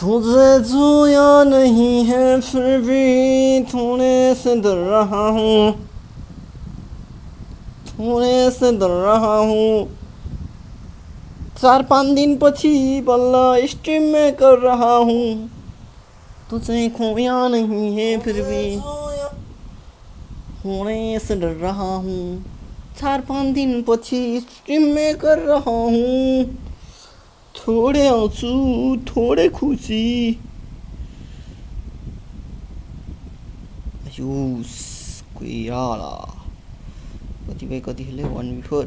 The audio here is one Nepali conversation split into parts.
तुझे जोया नहीं है फिर भी थोड़े से डर रहा हूँ। थोड़े से डर रहा हूँ। चार पाँच दिन पछि बल्ल स्ट्रीम में कर रहा हूँ। तुझे खोया नहीं है फिर भी थोड़े से डर रहा हूँ। चार पाँच दिन पछि स्ट्रीम में कर रहा हूँ। थोड़े आंसू थोड़े खुसी आयुस कुइराला। कतिपय कतिखेर वान बिफोर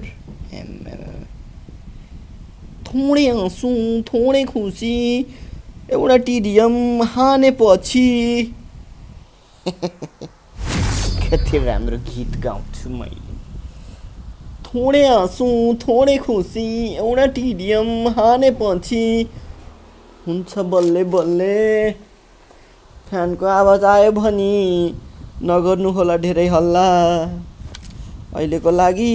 थोडे आँसु थोडे खुसी एउटा टिडिएम हानेपछि कति राम्रो गीत गाउँछु मैले थोडे आँसु थोडे खुसी एउटा टिडिएम हानेपछि हुन्छ बल्ले बल्ले फ्यानको आवाज आयो भने नगर्नु होला धेरै हल्ला अहिलेको लागि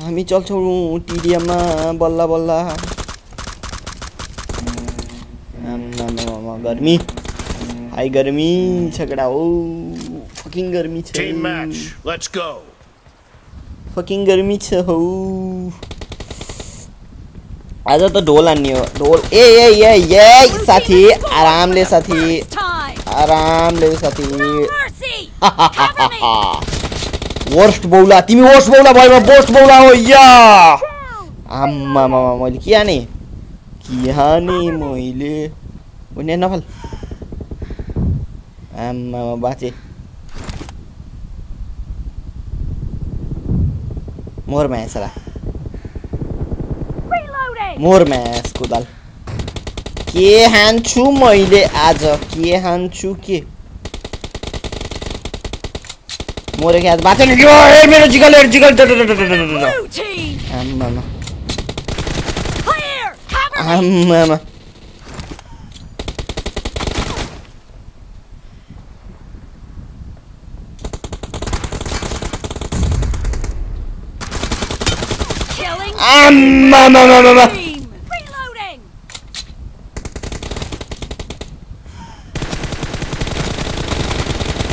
हामी चल्छौँ टिडिएममा बल्ल बल्ल गर्मी हाई गर्मी छकडा हो फकिङ गर्मी छ फकिङ गर्मी छ, हौ। आज त ढोल हान्ने ढोल ए ए ए ए, साथी। आरामले साथी। आरामले, साथी। वर्स्ट बौला तिमी वर्स्ट बौला भयो वर्स्ट बौला हो, या। आम्मामा मैले के हाने? के हाने मैले? उनी नफल आम्मामा बाँचे मोर में है सला। मोर में है यसको दाल के हान्छु मैले आज के हान्छु के मोरेको आज बाटो निक्यो ए मेरो जिगल ए जिगल आम्मामा आम्मामा no, no, no, no, no. Reloading.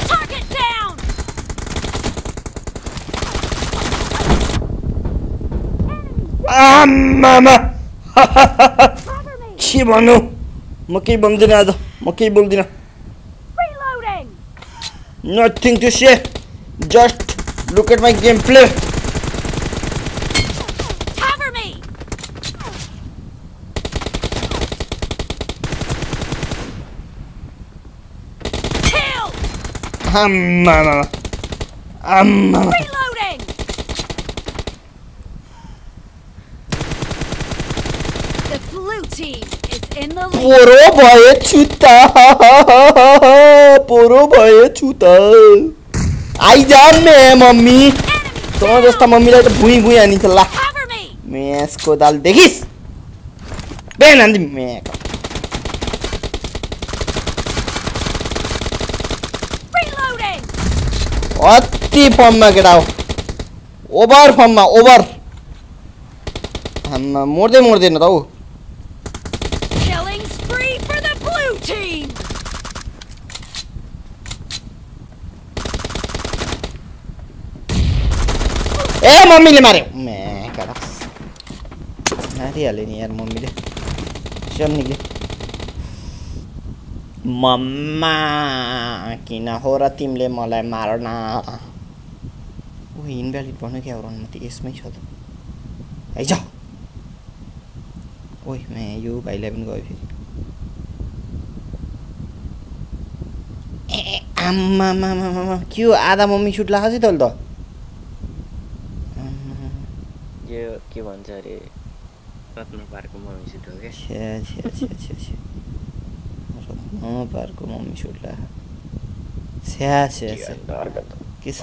Target down. Ah, mama. Chi manu. Makai bom dina do. Makai bol dina. Reloading. Nothing to say. Just look at my gameplay. Um, no, no, no. Um, no, no. Reloading. The blue team is in the lead. Puro bhai chuta. Puro bhai chuta. आई जा मे मम्मी तँ जस्ता मम्मीलाई त भुइँ भुइँ हानिन्छ ला म्यासको दाल देखिस् बिहान हान्थ्यो म्याक अति फर्ममा केटा हो ओभर फर्ममा ओभर आम्मा मोड्दै मोड्दैन त हौ Killing spree for the blue team. ए मम्मीले मार्यो म्याक मारिहाल्यो नि यार मम्मीले सन्नीले मम्मा किन हो र तिमीले मलाई मार्न ऊ इन्भ्यालिड भन्नु क्या म त यसमै छ त आइज ओइ म्या यो भाइलाई पनि गयो फेरि ए आम्मामामामा के हो आधा मम्मी सुट लाग्छ है तैँले त। यो के भन्छ अरे रत्न पार्कको मम्मी सुट हो क्या पार्कको मम्मी सुट्ला अर्को त के छ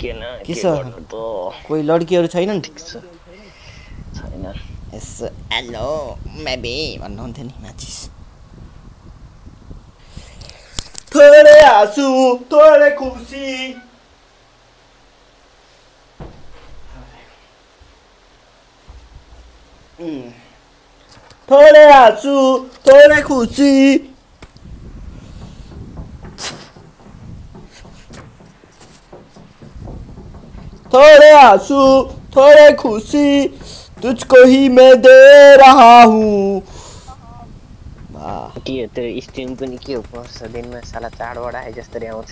के के छ? कोही लड्कीहरू छैनन् यसो हेलो मेबी भन्नुहुन्थ्यो नि माचिस थोरै हाँसु थोरै खुसी थोरै हाँसु थोरै खुसी थोड़े आँसू थोड़े खुशी तुझको ही मैं दे रहा हूँ। के हो त्यो स्ट्रिम पनि के हो वर्ष दिनमा साला चाडबाड आए जस्तरी आउँछ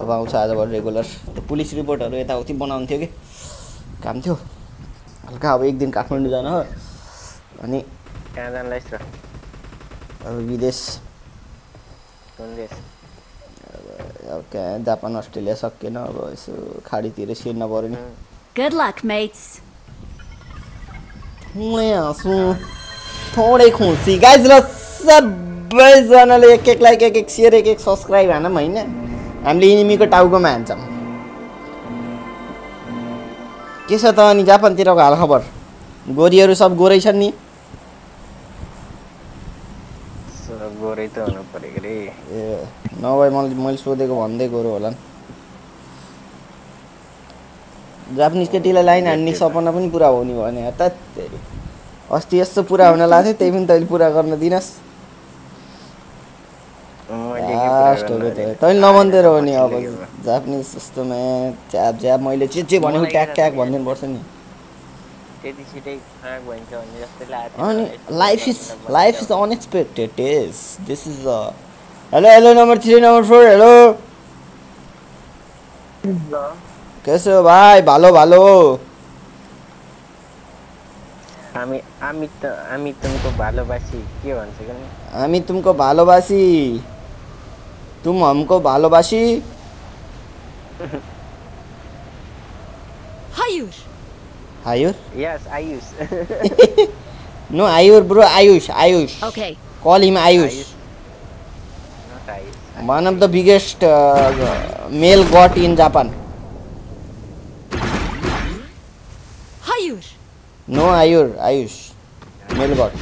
अब आउँछ आजबाट रेगुलर त्यो पुलिस रिपोर्टहरू यताउति बनाउँथ्यो कि काम थियो। हल्का अब एक दिन काठमाडौँ जान हो। अनि कहाँ जानुलाई अब विदेश। कुन देश? कहाँ जापान अस्ट्रेलिया सकिएन अब यसो खाडीतिर सिर्न पऱ्यो नि। Luck, mates. थोडै हाँसु थोडै खुसी। गाइज ल सबैजनाले एक एक लाइक एक एक सेयर एक एक सब्सक्राइब हानौँ होइन। हामीले इनिमीको टाउकोमा हान्छौँ। के छ त अनि जापानतिरको हालखबर? गोरीहरू सब गोरै छन् नि? सब गोरै त हुनु पऱ्यो ए। नभए मैले मैले सोधेको भन्दै गोरो होला नि। जापानिज केटीलाई लाइन हान्ने सपना पनि पुरा हुने भयो भने त अस्ति यस्तो पुरा हुन लाग्थ्यो त्यही पनि तैँले पुरा गर्न दिनुहोस् हो? तैँले नभन्दै रह नि अब? जापानिज जस्तोमा च्याप च्याप मैले जे जे भनेको मलाई ट्याक ट्याक भनिदिनु पर्छ नि। अनि life is life is. Unexpected is this is the Hello hello number three number four hello कैसे हो भाई भालो भालो हामी हामी त हामी तुमको भालोबासी के भन्छ कि हामी तुमको भालोबासी तुम हमको भालोबासी Hayur. Ayur yes Ayush no Ayur bro Ayush Ayush Okay. Call him Ayush not Ayush One of the biggest uh, male god in Japan. Hayur. No Ayur, Ayush. Male god.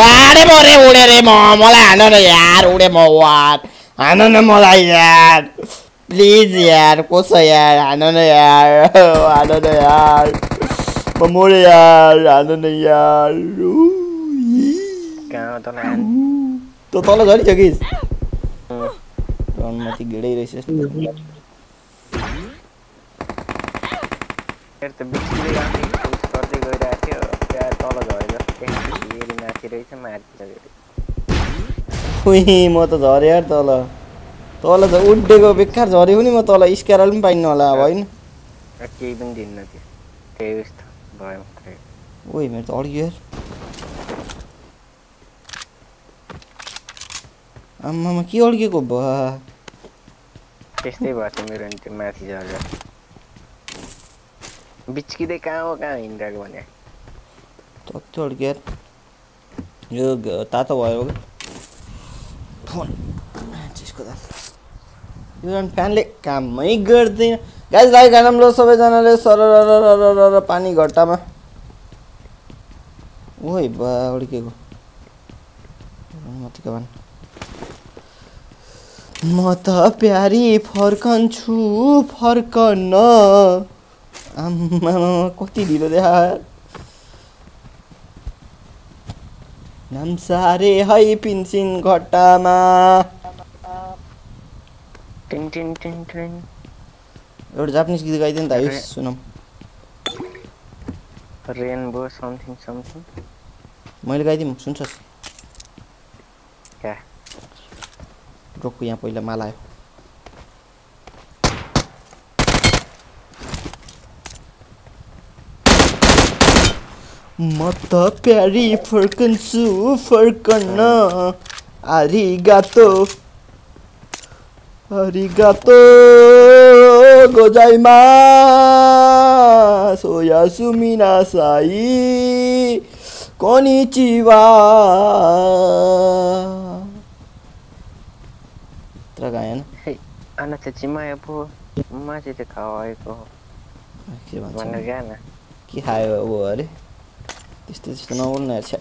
अरे मरे उडे रे म मलाई हान न यार उडे म वार हान न मलाई यार प्लिज यार कसो यार हान न यार हान न यार म मरे यार हान न यार उ, इ। कहाँ त त्यो तल झरिसक्यो कि रनमाथि गिडै रहेछ त बिस्किँदै आउने पुस गर्दै गइरहेको थियो त्यहाँ तल झरेर फेरि माथि रहेछ माथि म त झरेँ यार तल। तल त उड्डेको बेकार झऱ्यो नि म तल। स्क्यारल पनि पाइन्न होला अब होइन। केही पनि दिन्न थियो त्यही उस्तो भयो ओइ मेरो त अड्क्यो यार। आम्मामा के अड्केको बा त्यस्तै भएको थियो मेरो नि त्यो माथि झरेर बिच्किँदै कहाँ हो कहाँ हिँडिरहेको भने टक्कै अड्क्यो यार। यो तातो भयो फोन त्यसको त यो फ्यानले कामै गर्दैन गाइस लाइक हानौँ ल सबैजनाले सर पानी घट्टामा ओइ बा अड्केको म त प्यारी फर्कन्छु फर्कन आम्मा कति ढिलो देखा नाम्सारे है पिन्सिन घट्टामा। एउटा जापानिज गीत गाइदियो नि त आयुष सुनौँ। Rainbow something something. मैले गाइदिउँ सुन्छस्। क्या? रोक्छु यहाँ पहिला माला आयो। म त प्यारी फर्कन्छु फर्कन आरिगातो आरिगातो गोजाइमा सोया सुमिना साई कोनिचिवा तर गाएन Anak cima ya bu, masih di kawai ko. के भन्छ Mana gana? के खायो Пиздец, это на урне все.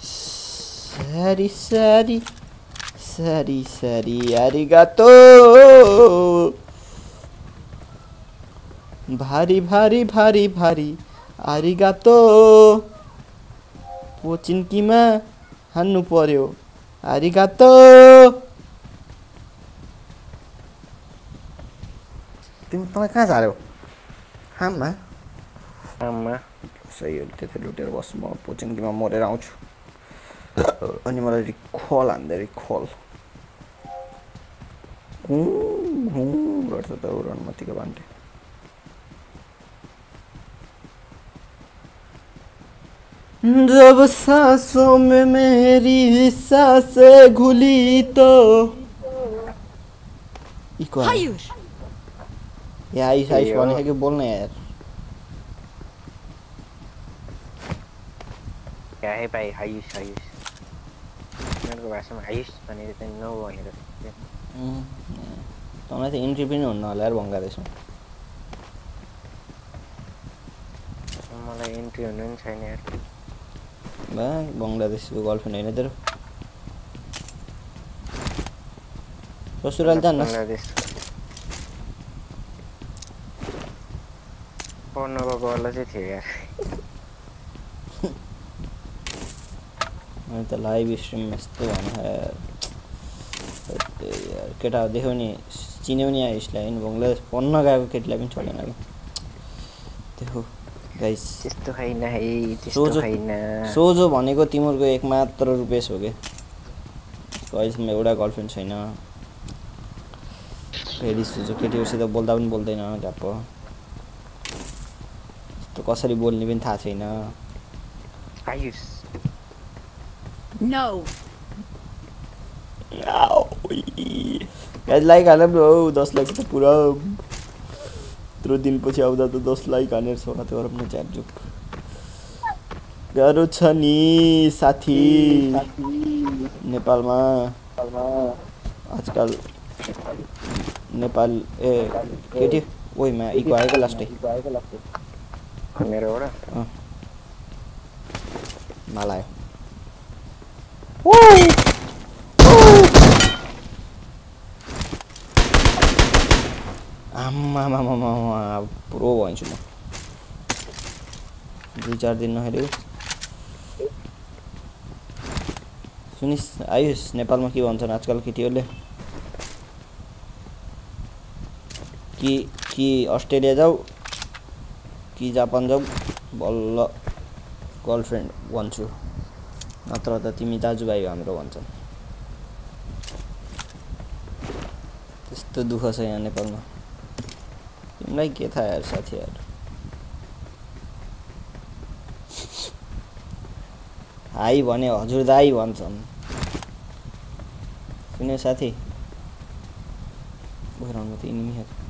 Сари, сари. Сари, сари, аригато. Bari, bari, bari, bari. Arigato. Pochin kima. Hannu poryo. Arigato. Ты, ты, ты, ты, ты, हाममा Sama. सही त्यति लुटेर बस्छु म पोचिन्कीमा मरेर आउँछु अनि मलाई रिखोल हान्दै रिखोल हुँ गर्छ त उडनमतीको बान्टे जब सांसों में मेरी सांसें घुली तो इको आयो। Hayır. या आइस आइस कि बोल्न यार क्या है भाइ आयुष आयुष उनीहरूको भाषामा आयुष भनेर चाहिँ नौ भनेर तँलाई त इन्ट्री पनि हुन्न होला यार बङ्गलादेशमा मलाई इन्ट्री हुनु पनि छैन यार बा बङ्गलादेशको गर्लफ्रेन्ड होइन तेरो ससुराल जानुहोस् बङ्गलादेश पढ्नको गर्ल चाहिँ थियो यार। अनि त लाइभ स्ट्रिम यस्तो यार। केटा देख्यो नि चिन्यो नि यहाँ यसलाई। होइन बङ्गलादेश पढ्न गएको केटीलाई पनि छोडेन कि। त्यो गाइस त्यस्तो छैन है सोझो- सोझो भनेको तिमीहरूको एक मात्र रुपेश हो कि? अहिलेसम्म एउटा गर्लफ्रेन्ड छैन। फेरि सोझो केटीहरूसित बोल्दा पनि बोल्दैन यस्तो कसरी बोल्ने पनि थाहा छैन। आयुष No. गाइज लाइक हाल ब्रो दस लाइक त पुरा। यत्रो दिनपछि आउँदा त दस लाइक हानेर छोरा त्यो गरौँ न च्यापजुप गाह्रो छ नि साथी। नेपालमा। आजकल नेपाल ए केटी ओइमा इको आएको लास्टै। मेरोबाट माला आयो आमामामामा पुरो भन्छु म दुई चार दिन नखेलेको सुनिस् आयुष नेपालमा के भन्छन् आजकल केटीहरूले कि कि अस्ट्रेलिया जाऊ कि जापान जाऊ। बल्ल गर्लफ्रेन्ड भन्छु। नत्र त तिमी दाजुभाइ हाम्रो भन्छन् त्यस्तो दुःख छ यहाँ नेपालमा। तिमीलाई के थाहा यार साथीहरू? हाई भने हजुर दाई भन्छन्। सुन्यो साथी? गराउनु त यिनीहरू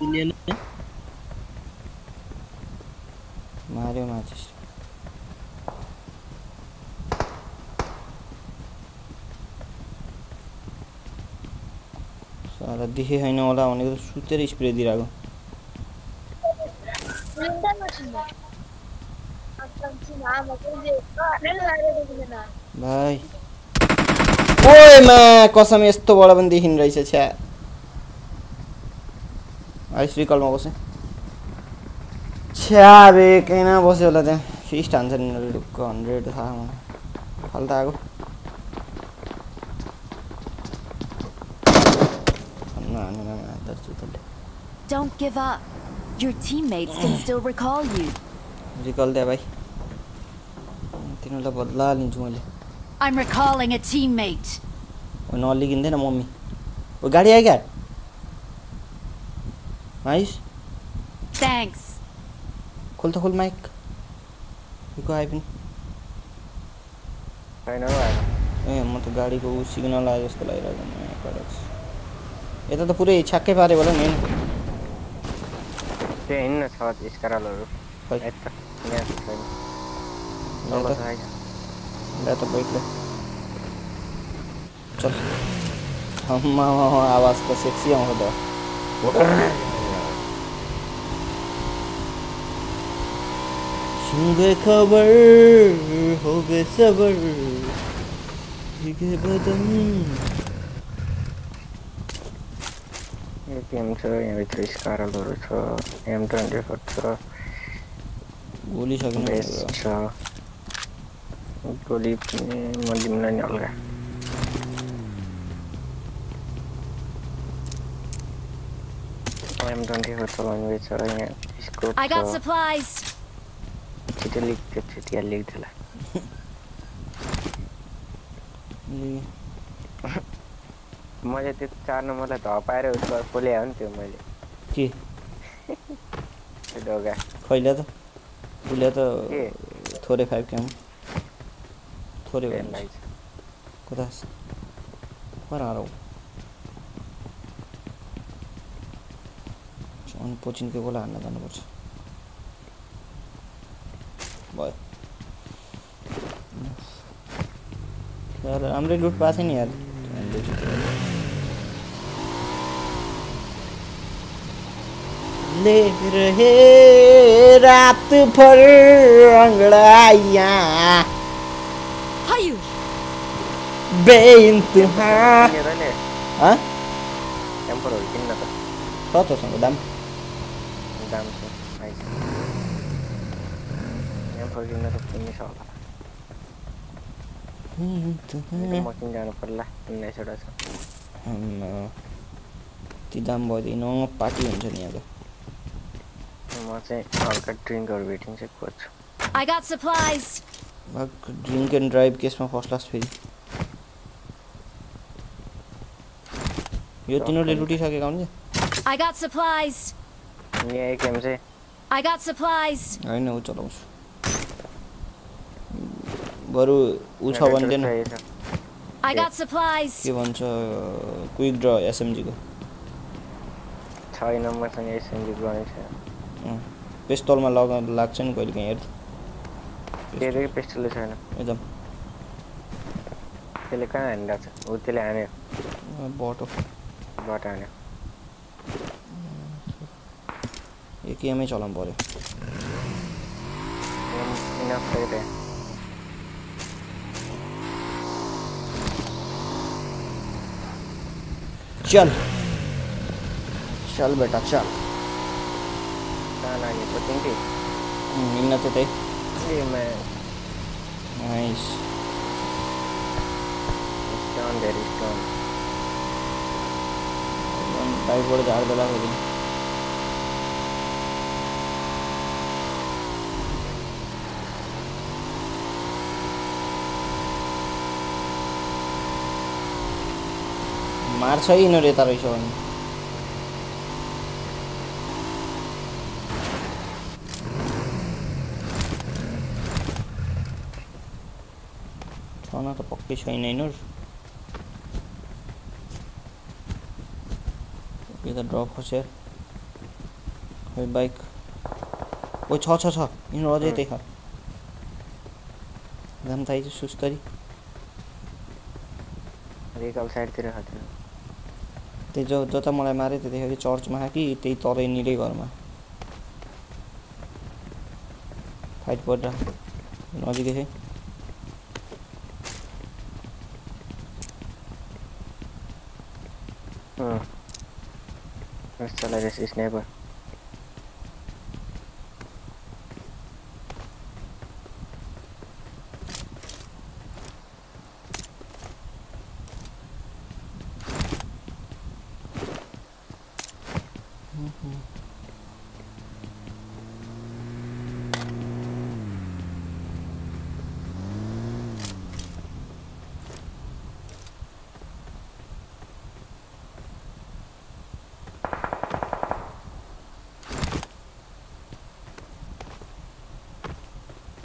बिलियन है? मारियो मैचेस साला देखे हैन होला भनेको सुतेर स्प्रे दिइराको भाइ ओए मा कसम यस्तो बडा पनि देखिन से चाहे आइस रिकलमा बसेँ। छ्या बे कहीँ बस्यो होला त्यहाँ। फिस्ट हान्छ नि ढुक्क हन्ड्रेड थाहा मलाई। फाल्दा आएको Don't give up. Your teammates can still recall you. भाइ। तिनीहरूलाई बदला लिन्छु मैले। I'm recalling a teammate. ओ नलिकिँदैन मम्मी। ओ गाडी आयो क्या? Ice Thanks. खोल त खोल माइक को आयो पनि छैन हौ आएको ए म त गाडीको ऊ सिग्नल आयो जस्तो लागिरहेको नयाँ कडक यता त पुरै छ्याक्कै पारेबाट नि होइन त्यो हिँड्न छ स्कारलहरू खै यता यहाँ त छैन ल्या तल त छ आइज ल्या त बाइकले चल आम्मा आवाज त सेक्सी आउँछ त सुन बेखबर हो बेसबर भीगे बदन एटिएम छ यहाँभित्र स्कारलहरू छ एम ट्वेन्टी फोर छ गोली सक्नु बेस्ट छ गोली पनि म दिउँला नि हल्का एम ट्वेन्टी फोर चलाउने छ यहाँ स्कोप I got छ supplies. छिटो लिक त्यो छिटिया लेख्दैला मैले त्यो चार नम्बरलाई धपाएर खोले हो नि त्यो मैले। के? ढोका। खैला त? उसले त के? थोरै फाइभ क्याम। थोरै कता पर हारौ अनि पोचिनको गोला हान्न जानुपर्छ। बहुत चल अमृत लूट पास ही नहीं यार। रहे रात भर अंगड़ाइया। बेइंतहा। हाँ? टेम्पोररी किन्नत दाम। टेम्पर किन्न त किन्नै छ होला म किन जानु पर्ला उन्नाइसवटा छ ती दाम भइदिन पार्टी हुन्छ नि यहाँ त म चाहिँ हल्का ड्रिङ्कहरू भेटिन्छ खोज्छु I got supplies. भग ड्रिङ्क एन्ड ड्राइभ केसमा फ़र्स्ट क्लास फेरि यो तिनीहरूले लुटिसकेका हुन्छ I got supplies. यहाँ एकेम चाहिँ I got supplies. होइन ऊ चलाउँछु बरु ऊ छ supplies. के भन्छ क्विक ड्र एसएमजीको छ नम्बरसँग एसएनजी गर्ने छ। पेस्तोलमा लगा लाग्छ नि कहिले काहीँ हेर्नु धेरै पिस्टलै छैन। एकदम। त्यसले कहाँ हानिरहेको छ? ऊ त्यसले हान्यो। बटो बाट हान्यो। एकेएमै चलाउनु पऱ्यो enough play there. चल। चल बेटा चल। ना ये तो कोचिंग थी मिलना तो थे ये मैं nice down there is down type board जार दला हो गई यिनीहरू यता रहेछ भने। छन त पक्कै छैन यिनीहरू। यो त ड्रप खस्यो खै बाइक। ओ छ छ छ। यिनीहरू अझै त्यही छ थाहै छ सुस्तरी रेकल साइडतिर खाएको त्यही जो जता मलाई माऱ्यो त्यतिखेर चर्चमा कि त्यही तलै निलै घरमा। फाइट परिरहेको नजिकै थिएँ चलाइरहेछ स्नाइपर।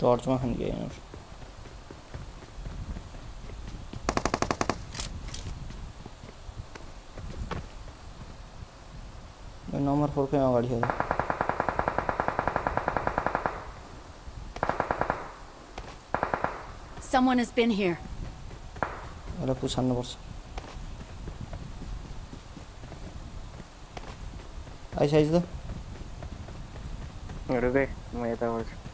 चर्चमा खान गयो यिनीहरू यो नम्बर फोरकै अगाडि छ त Someone has been here. यसलाई पुछान्नुपर्छ आइस आइस त रुक है म यता आउँछु ओ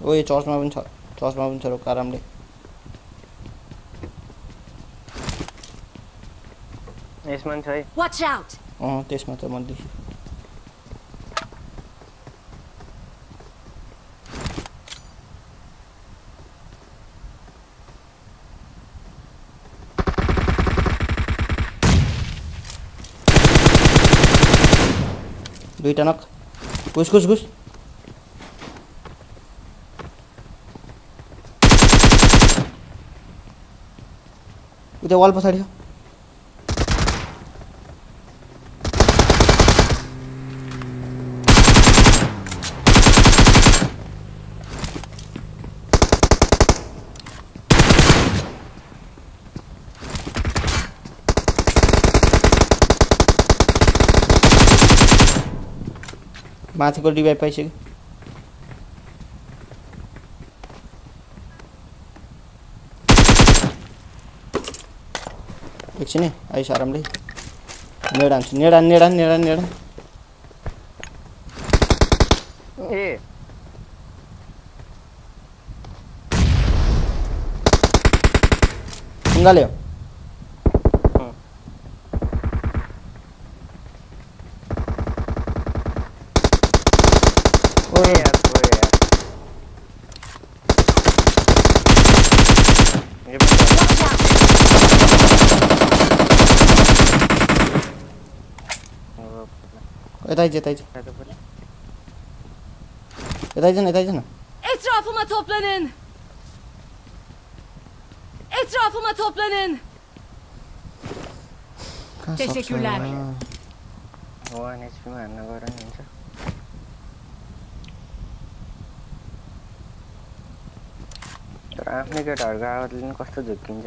यो चर्चमा पनि छ चर्चमा पनि छ रोक आरामले यसमा पनि छ है Watch out! अँ त्यसमा त मैले दुईवटा नक घुस घुस घुस। वॉल पर चढ़ियो माथे को डिवाइड पाई है आइस आरामले नेड हान्छु नेड हान नेड हान नेड न यता आइज न Etrafıma toplanın! Etrafıma toplanın! Teşekkürler. One एचपीमा हान्न गएर नि हुन्छ तर आफ्नै केटाहरूको आवाजले पनि कस्तो झुक्किन्छ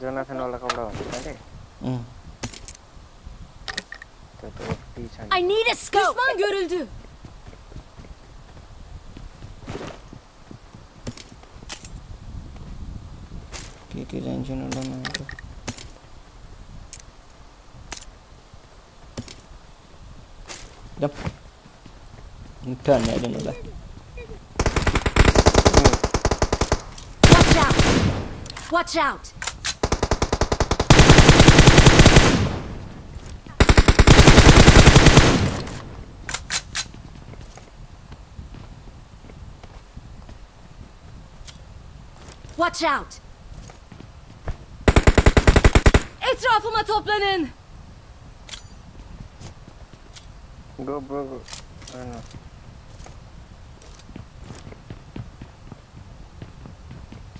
जोनाथनवाला कपडा हुन्छ अरे उम्, त्यो त ओटी छ नि। I need a scope! Düşman görüldü! के के चाहिन्छ नि एउटा मिठो हान्ने अरे मलाई Watch out! Watch out! Watch out! Etrafıma toplanın! Go bro go. Aynen.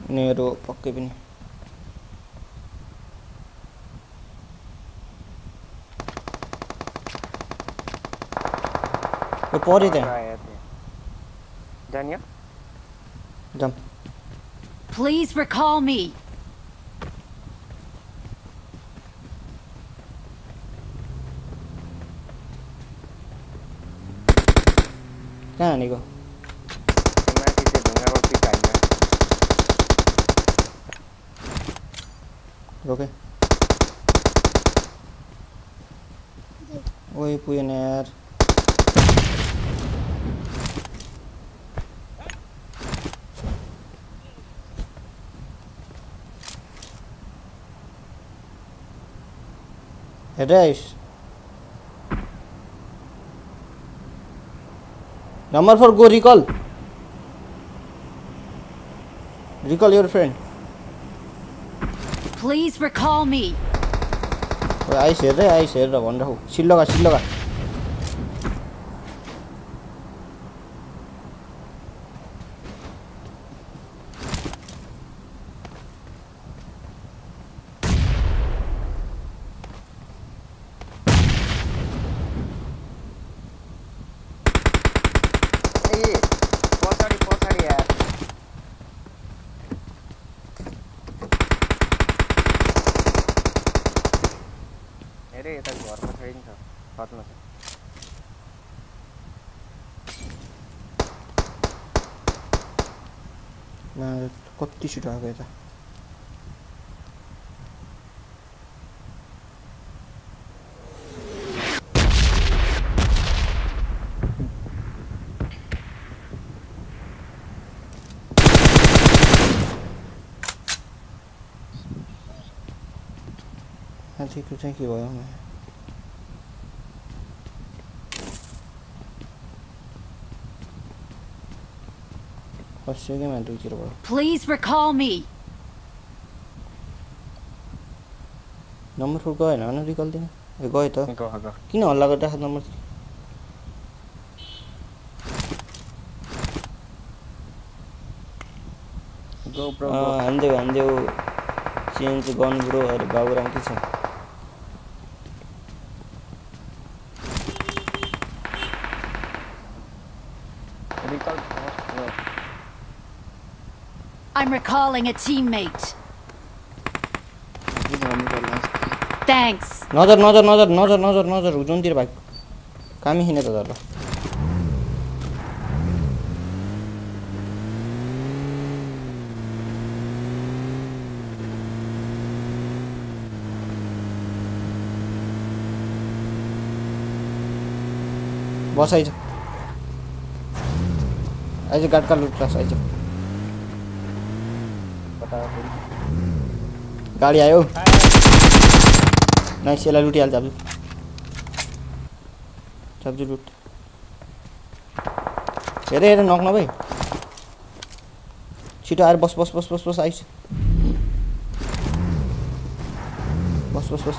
Ini ada pakai ini. Report it Please recall me. कहाँ हानेको त्यो माथि त्यो ढुङ्गाको पिक हाल्छ रोके ओए पुगेन यार हेर्दै ice number four go recall recall your friend Please recall me. ओए आइस हेर्दै आइस हेरेर भनेर हौ सिल्लोगा सिल्लोगा ए शूट आ गया था। ठीक है थैंक यू भाई मैं क्या मा दुईतिरबाट Please recall me. Number four गएन होइन निकाल्दिनँ ए गयो त किन हल्ला गरिरहेको नम्बर थ्री हानिदेऊ हानिदेऊ चेन्ज गर्नु ब्रो अरे बाबुराम के छ रिकल I'm recalling a teammate. Thanks. नजर नजर नजर नजर नजर नजर जुनतिर भाइ कामी हिँडे त ल बस आइज आइज गाडका लुट्रास आइज गाडी आयो नाइस यसलाई लुटिहाल्छ अब सब्जी लुट हेर हेर नक नभए छिटो आएर बस बस बस बस बस आइस बस बस बस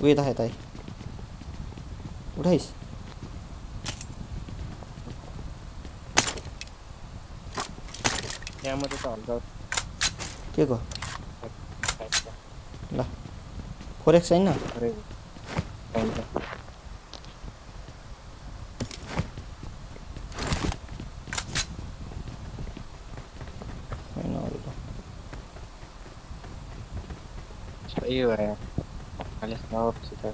Uite, hai tai. Unde ești? Ia-mă de taldă. Ce go? Da. Corect ai na? Corect. Hai na, uite. Spăiu. सबसित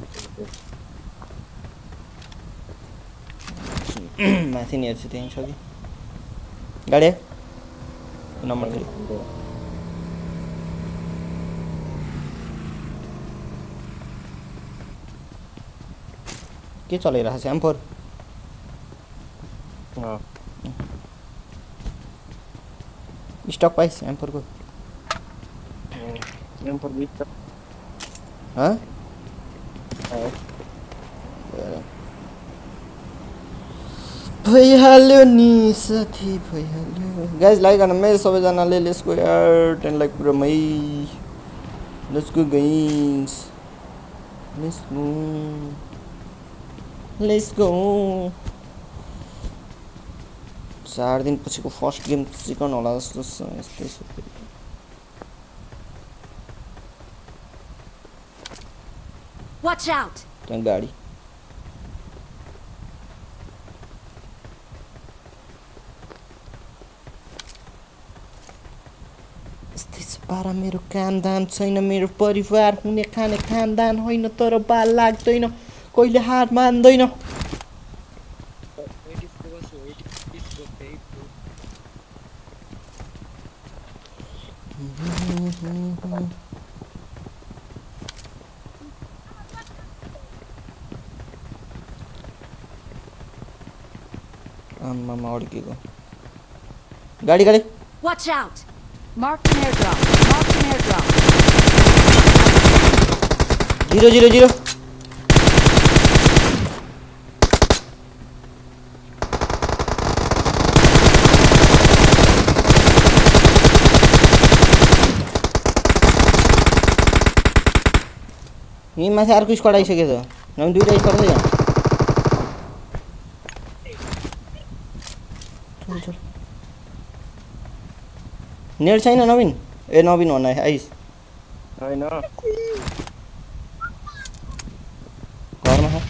माथि नि हेर्छु त्यहीँ छ कि गाडी नम्बर थ्री के चलाइरहेको छ एम फोर स्टक पाइस एम फोरको बिच भइहाल्यो नि साथी भइहाल्यो गाइज लाइक मे सबैजनाले लेट्स गो यार ten like पुरामै let's go guys let's go let's go चार दिनपछिको फर्स्ट गेम चिकन होला जस्तो छ यस्तै छ Watch out. त्यहाँ गाडी पारा मेरो कामदाम छैन मेरो परिवार हुने खाने खानदान होइन तर बाल लाग्दैन कहिले हार मान्दैन एटिसको बस हो एटिसको फेरि आम्मामा अड्केको गाडी गाडी Watch out! Marked an airdrop. Zero zero zero मैं मैं सार कुछ कड़ाई से के दो नम दुई टाइप कर दे जा चल चल ना Navin Eh no bin onai ais. Hai no. Kor mah.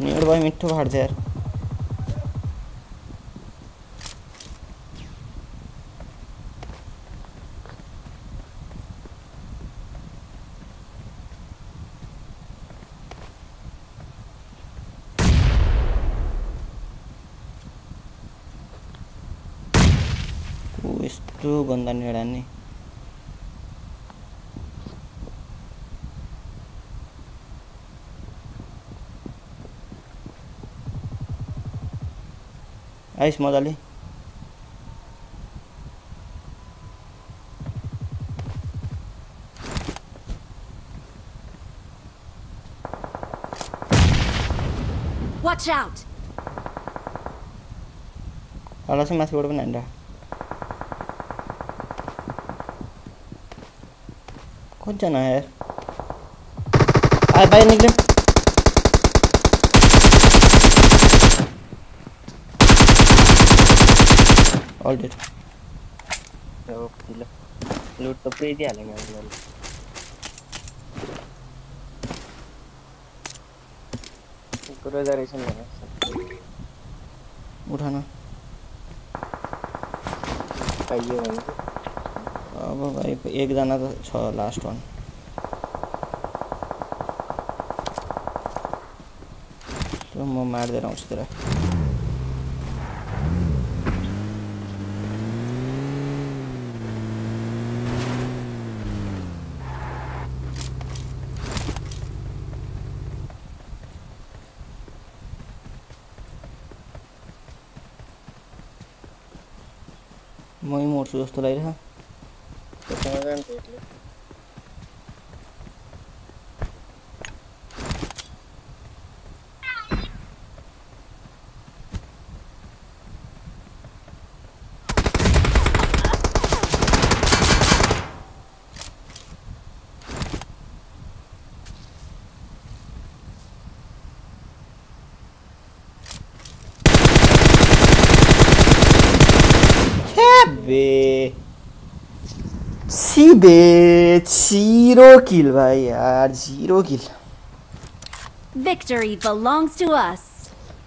Near भाई मिट्ठू फाड़ दे यार dan Herani Ayo semua tali Watch out. Kalau sih masih baru dah. कौन जाना है आए भाई निकले ऑल डेड लूट तो प्रीति दिया लेंगे उठाना आइए भाई अब भाइ एकजना त छ लास्ट वान म मारिदिएर आउँछु त्यसलाई। मै मर्छु जस्तो लागिरहेको किल भाई यार zero kill Victory belongs to us.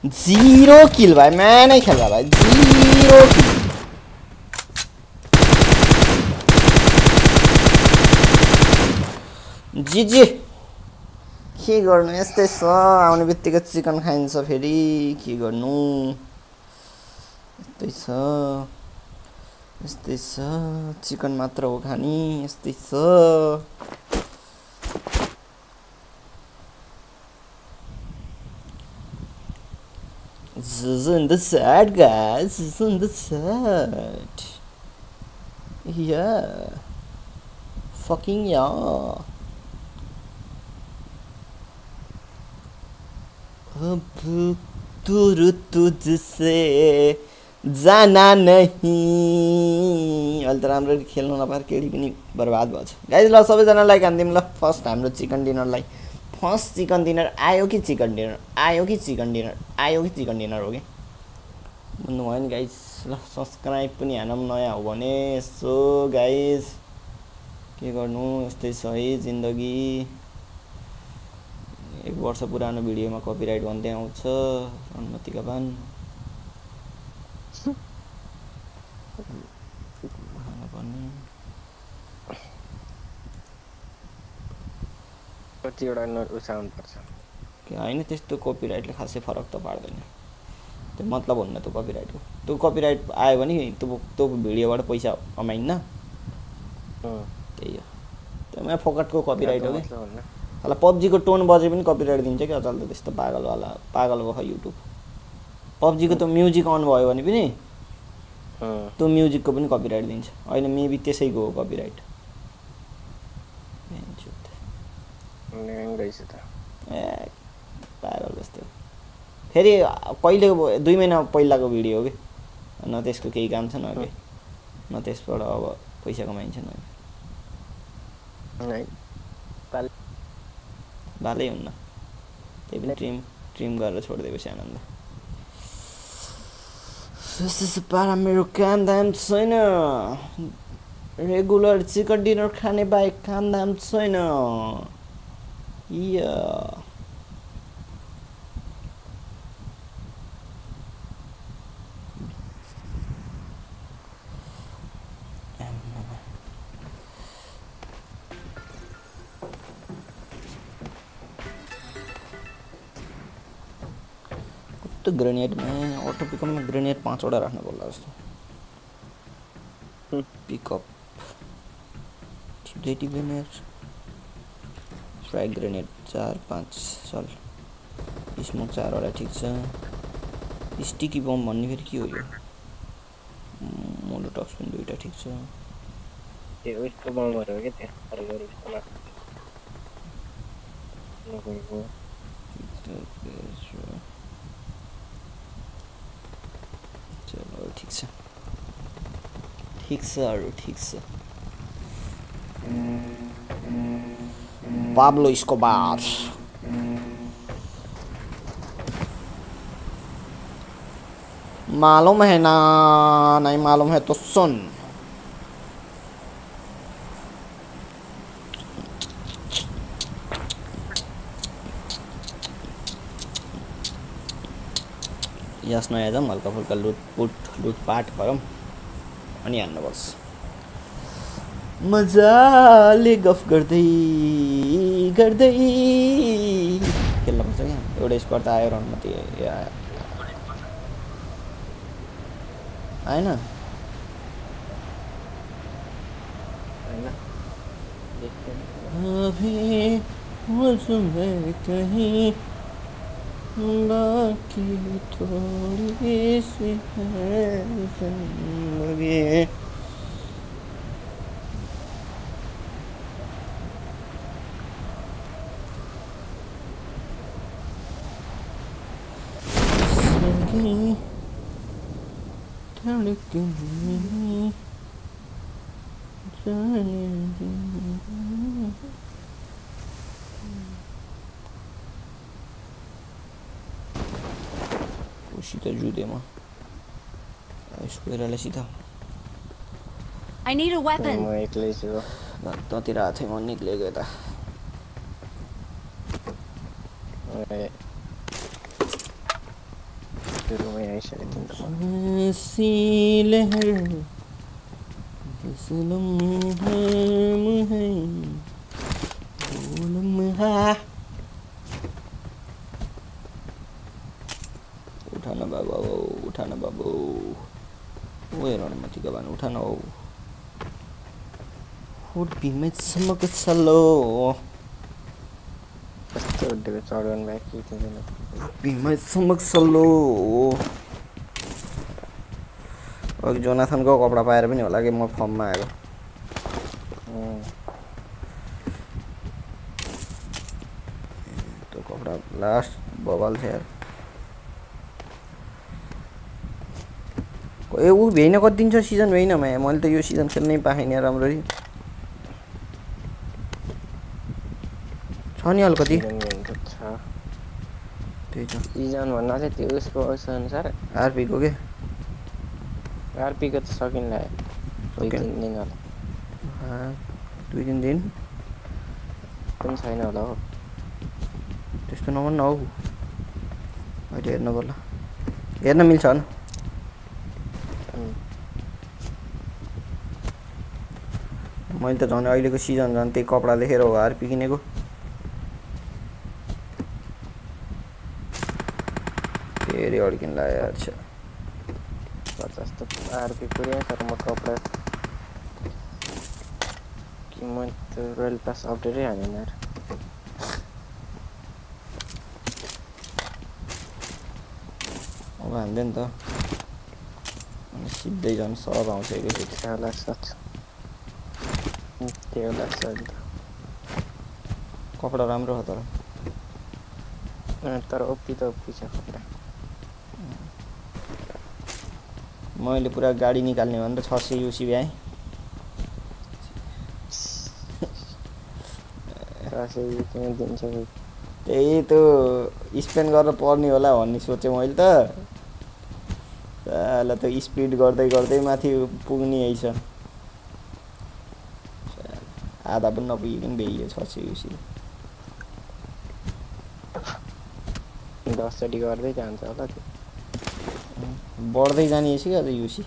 Zero kill भाई मैं नहीं खेल रहा भाई जीरो किल जी जी के गर्नु यस्तै छ आउने बित्तिकै चिकन खाइन्छ फेरि के गर्नु यस्तै छ यस्तै छ चिकन मात्र हो खाने यस्तै छ This in the side, guys. This in the side. Yeah. Fucking yeah. अब तुरु तुझसे जाना नहीं अहिले त राम्ररी खेल्नु नपाएर केडी पनि बर्बाद भएछ गाइज ल सबैजनालाई हानिदिउँ ल फर्स्ट हाम्रो चिकन डिनरलाई फर्स्ट चिकन डिनर आयो कि चिकन डिनर? आयो कि चिकन डिनर? आयो कि चिकन डिनर हो कि? बुझ्नुभयो नि गाइज ल सब्सक्राइब पनि हानौँ नयाँ हो भने यसो गाइज के गर्नु? यस्तै छ है जिन्दगी। एक वर्ष पुरानो भिडियोमा कपिराइट भन्दै आउँछ अनुमतिका बान। कतिवटा नोट पर्छ होइन त्यस्तो कपिराइटले खासै फरक त पार्दैन। त्यो मतलब हुन्न त्यो कपिराइटको त्यो कपिराइट आयो भने त्यो त्यो भिडियोबाट पैसा कमाइन्न। त्यही हो। त्यो फोकटको कपिराइट हो कि। होला पब्जीको टोन बजे पनि कपिराइट दिन्छ क्या अचल त त्यस्तो पागलवाला पागल भयो युट्युब पब्जीको त म्युजिक अन भयो भने पनि त्यो म्युजिकको पनि कपिराइट दिन्छ। होइन मेबी त्यसैको हो कपिराइट रहेछ त। ए पागल जस्तो। फेरि कहिले दुई महिना पहिलाको भिडियो हो कि? न त्यसको केही काम छ न केही न त्यसबाट अब पैसा कमाइन्छ न भालै। हुन्न। त्यही पनि ट्रिम ट्रिम गरेर छोडिदिएपछि आनन्द। पारा मेरो काम दाम छैन। रेगुलर चिकन डिनर खाने बाहेक काम दाम छैन। Yeah. ग्रेनेड में ऑटो पिकअप में ग्रेनेड पाँच ऑर्डर रखने बोला दोस्तों पिकअप ग्रेनेड फ्राइड ग्रेनेड चार पाँच चल। स्मोक चारवटा ठिक छ। स्टिकी बम भन्ने फेरि के हो यो? मोलोटक्स पनि दुइटा ठिक छ। उयसको बमहरू हो क्या त्यो। चलो ठिक छ। ठिक छ अरू ठिक छ। पाब्लो स्कोबार मालूम है ना नहीं मालूम है तो सुन यस नयाँ हल्का फुल्का लुटपुट लुटपाट गरौँ अनि हान्नुपर्छ मजाले गफ गर्दै गर्दै। खेल्न पर्छ क्या एउटा स्कोर त आयो। रनमा त्यो आयो आएन। अभी कहीं बाकी थोड़ी सी है ज़िंदगी। me. Don't look to me. Don't look to me. Uscita giù, Dema. Hai scuola la città. I need a weapon. Ma è eclesico. No, non tirate, ma non è eclesico. आइसकेको थिएँ त म। ऐसी लहर जिस लम्हे है वो लम्हा उठाना बाबा ओ उठाना बाबू ओ रणमती का बान उठाना ओ और भयो कि कपडा पाएर पनि होला कि म फर्ममा आएको कपडा लास्ट थियो यार ए ऊ भ्याइन कति दिन छ मैले त यो सिजन खेल्नै पाएन राम्ररी छ नि अलिकति त्यही त। चाहिँ त्यो उसको अनुसार। आरपीको के? आरपीको त सकिन लाग्यो दुई। तिन दिन होला। दुई तिन दिन। पनि छैन होला हो? त्यस्तो नभन्न हौ। अहिले हेर्नु पर्ला। हेर्न मिल्छ होइन मैले त झन् अहिलेको सिजन झन् त्यही कपडा देखेर हो आरपी किनेको। फेरि अड्किन लाग्यो अच्छा. पचास त आरपी पुऱ्याएँ तर म कपडा. कि म त रोयल पास अपडेटै हालेन यार. अब हान्दै नि त. अनि सिधै झन् सब आउँछ त्यो लाग्छ त्यो लाग्छ त कपडा राम्रो हो तर तर ओपी त ओपी छ कपडा मैले पुरा गाडी निकाल्ने भनेर छ सय युसी भ्याएँ त्यही त स्पेन्ड गरेर पर्ने होला भन्ने सोचेँ मैले त। साला त स्पिड गर्दै गर्दै माथि पुग्ने यही छ आधा पनि नपुगिकन भ्याइयो छ सय युसी दसचोटि गर्दै जान्छ होला त्यो। बढ्दै जाने यसै अझ युसी.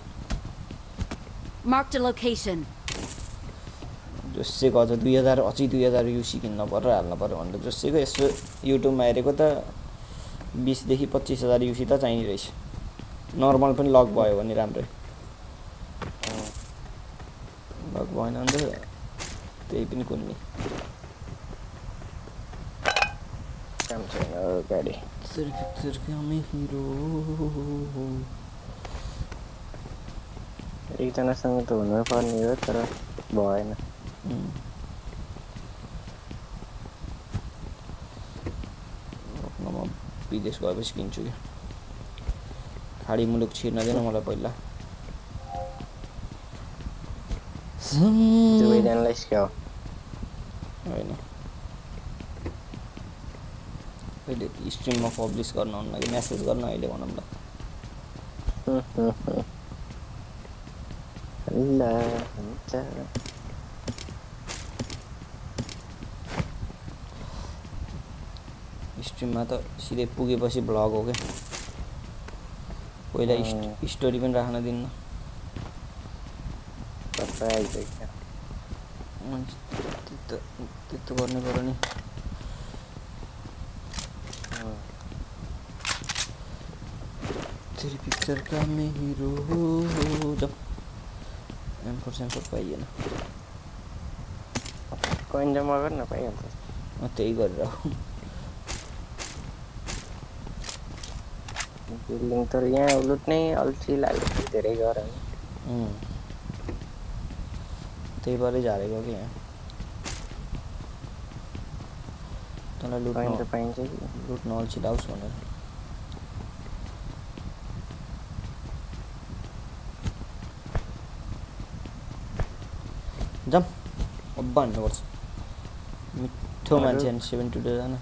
जसैको अझ दुई हजार अझै दुई हजार युसी किन्न पऱ्यो हाल्नु पऱ्यो भनेर जसैको यसो युट्युबमा हेरेको त बिसदेखि पच्चिस हजार युसी त चाहिने रहेछ। नर्मल पनि लक भयो भने राम्रै। लक भएन भने त त्यही पनि कुन्ने। काम छैन गाडी पिक्चर पिक्चर कामै हिरो एकजनासँग त हुनु पर्ने हो तर भएन म विदेश गएपछि किन्छु कि खाडी मुलुक छिर्न दिएन मलाई पहिला दुवैजनालाई सिकाऊ होइन अहिले स्ट्रिममा पब्लिस गर्न कि म्यासेज गर्न अहिले भनौँ न ल हुन्छ स्ट्रिममा त सिधै पुगेपछि भ्लग हो क्या पहिला। स्टोरी पनि राख्न दिन्न। त्यस्तो त्यस्तो गर्नै पऱ्यो नि। तेरी पिक्चर का मैं हीरो जब एम फोर सेम फोर पाइए ना बिल्डिंग तो रही उलट नहीं अलसी लाल दे रही घर है हम्म तो ये बारे जा रहे हो क्या तो ना लूट लूट अब्बा हान्नुपर्छ मिठो? मान्छे अनि सेभेन टु जान।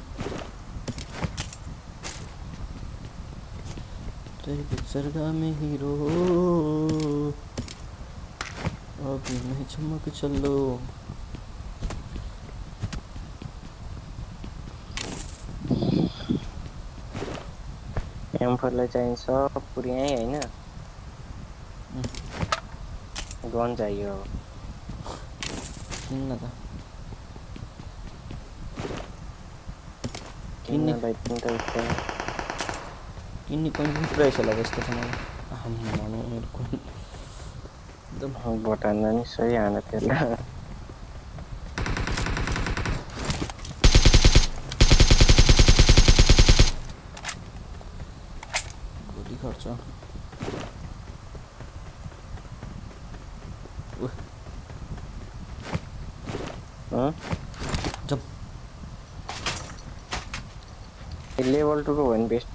तेरी पिक्चर का मैं हीरो अभी मैं चमक चलो। एमफोरलाई चाहिन्छ पुर्याएँ होइन? गन चाहियो। अब किन्न त किन्ने? किन्ने पनि पुरा होला जस्तो छ मलाई भोटानमा नि सही हान त्यसलाई गोली खर्च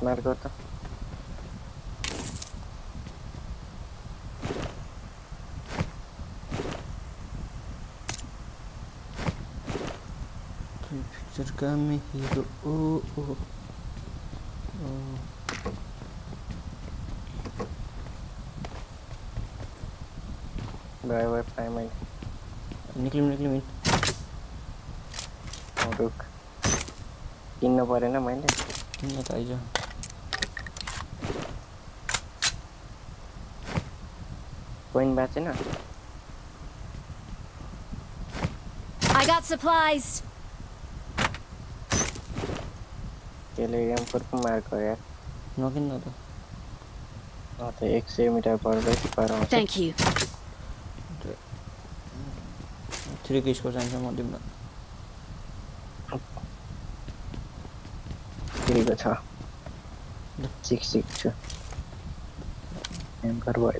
मेरे को तो पिक्चर का में ओ ओ ड्राइवर टाइम आई निकल निकल मिल रुक तीन नंबर है ना मैंने तीन going back in. I got supplies. चले हम पर मार को यार। नॉकिन ना हाँ, तो बात है एक से मीटर पर बस पर हूँ थैंक यू थ्री किस को चाहिए मोदी में थ्री का था। Six six. एम करवाए।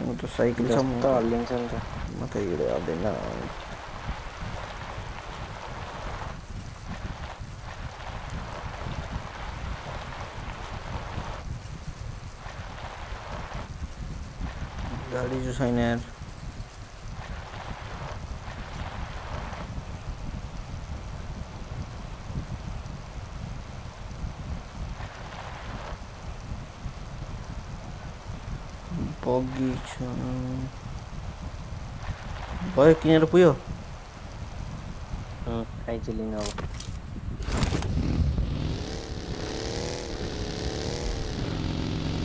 किन्न त पाइन्न स्टक मसँग त साइकल छ हल्लिन्छ नि त म त हिँडे हाल्दैन गाडी चाहिँ छैन यार बगी छ भयो किनेर पुग्यो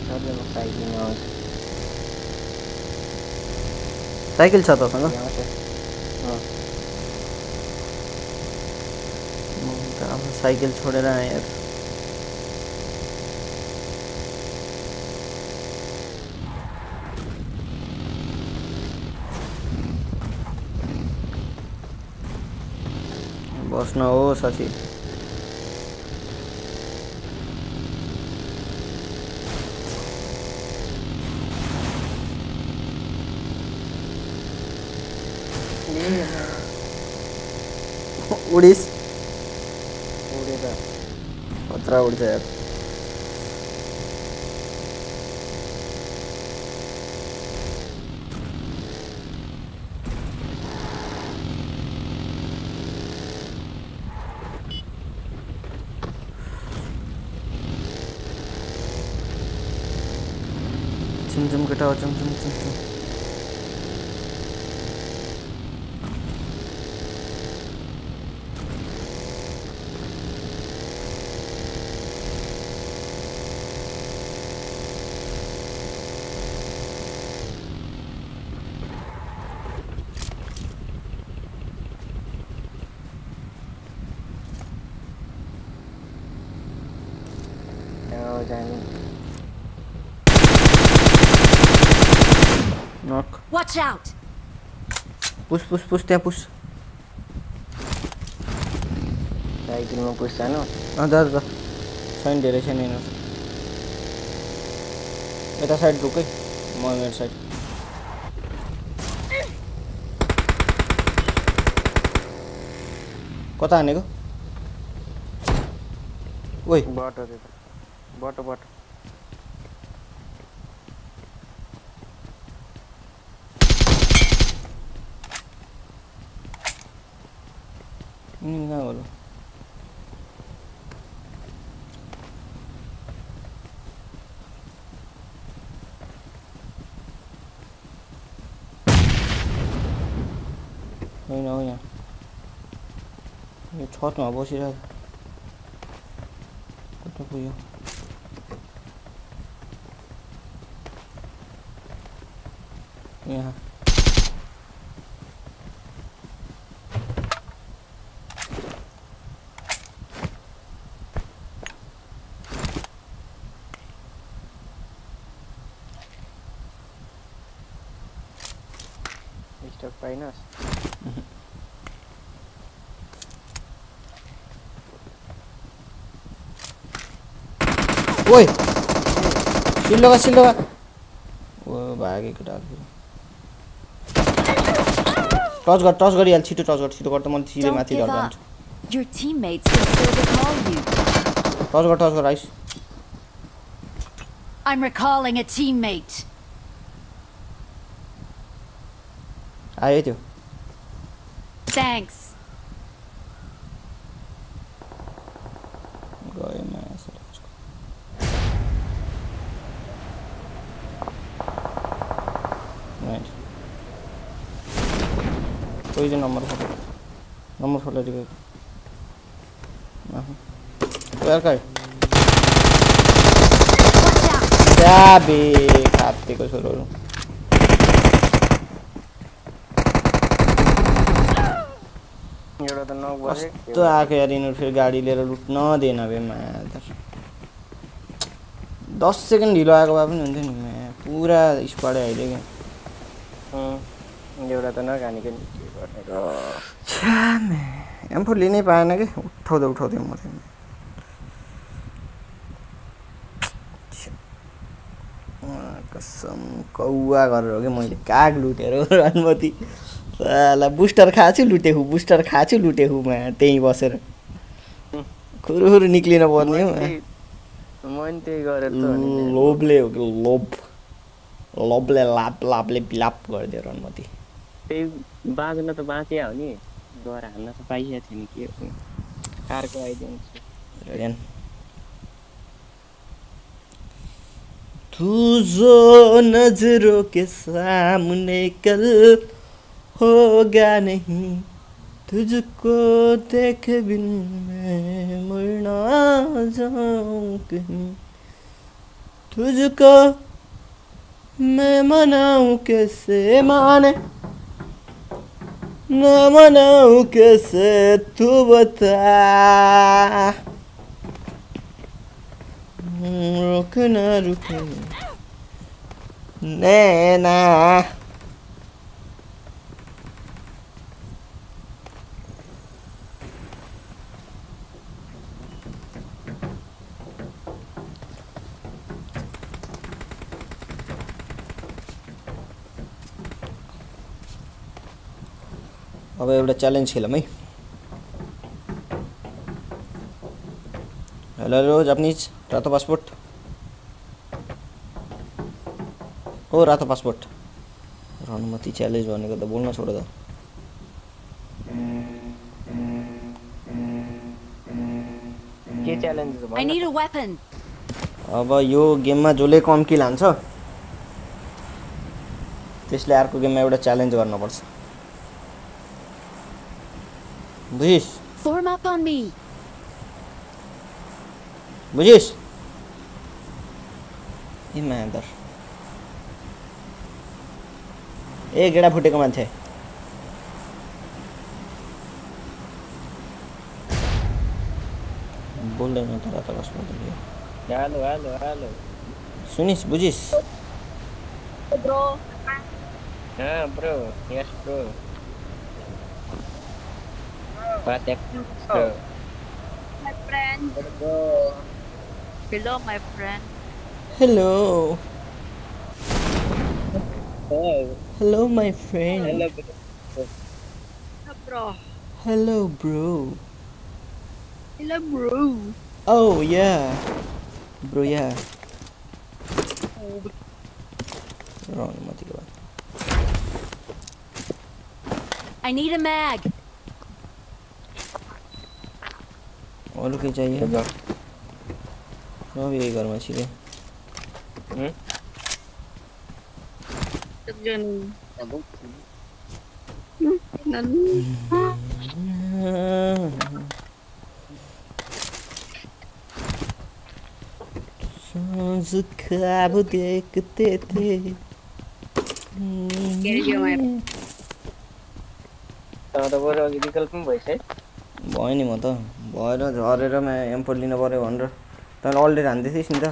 अब साइकल छ तसँग अब साइकल छोडेर आएँ los nuevos así. Uris. Otra Uris. पुस पुस पुस त्यहाँ पुस साइकलमा पुस जानु अँ जा जा छैन धेरै छैन यिनीहरू यता साइड ढुकै म मेरो साइड कता हानेको ओइ बाटो त बाटो बाटो 我他妈不吃了，我不要，你看。ओइ सिल्लोगा सिल्लोगा ओ भागेको डाल टच गर टच गरिहाल छिटो टच गर छिटो गर त मैले सिधै माथि झर्दा. टच गर टच गर आइस I'm recalling a teammate. आयो त्यो Thanks. ये যে নম্বর ফটো নম্বর ফটো এদিকে यार का क्या बे खाते को सोलो तो आके यार इन फिर गाड़ी ले रहा लूट ना देना बे मैं दस सेकेन्ड ढिलो आएको भए पनि हुन्थ्यो नि म्या पुरा स्क्वाडै हाइदिएको एउटा त नखानेको नि के गर्ने र एम्फो लिनै पाएन कि उठाउँदै उठाउँदै म कसम कौवा गरेर हो कि मैले काग लुटेर अनुमति साला बुस्टर खाछु लुटेको बुस्टर खाछु लुटेको मा त्यहीँ बसेर खुरुखुरु निक्लिन पर्ने हो हो। लोभले हो कि लोभ लोभले लाप लापले बिलाप गरिदियो अनुमति त्यही बाँच्न त बाँचे हो नि। गएर हान्न त पाइएको थियो नि के हो। अर्को आइदिन्छ. तू जो नज़रों के सामने कल होगा नहीं। तुझको देख बिन मैं मर ना जाऊँ कहीं। तुझको मैं मनाऊं कैसे माने? Namana o que se tu botar. Rocanar o que. Nena. अब एउटा च्यालेन्ज खेलौँ है। हेलो हेलो जापानिज रातो पासपोर्ट हो रातो पासपोर्ट अनुमति च्यालेन्ज भनेको त बोल्न छोड त के challenge I need a weapon. अब यो गेममा जसले कम किल हान्छ त्यसले अर्को गेममा एउटा च्यालेन्ज गर्नुपर्छ। बुझिस फॉर्म अप ऑन मी बुझिस ये मैं अंदर। ए गेड़ा फुटे मन थे बोल दे ना तेरा थोड़ा सुन दे हेलो हेलो हेलो सुनिस बुझिस? ब्रो हाँ bro yes bro But that oh. my friend. Hello. Hello, my friend. Hello. Hello. Hello, my friend. Hello, bro. Hello, bro. Hello, bro. Oh, yeah. Bro, yeah. Wrong, mati I need a mag. और लोग चाहिए? मैं हाँ यही करूँगा ठीक है। सांस देखते थे। तो बोलो निकल तुम वैसे भयो नि म त। भएर झरेर म एम्पोल लिनु पऱ्यो भनेर। तैँले अलरेडी हान्दै थिइस् नि त।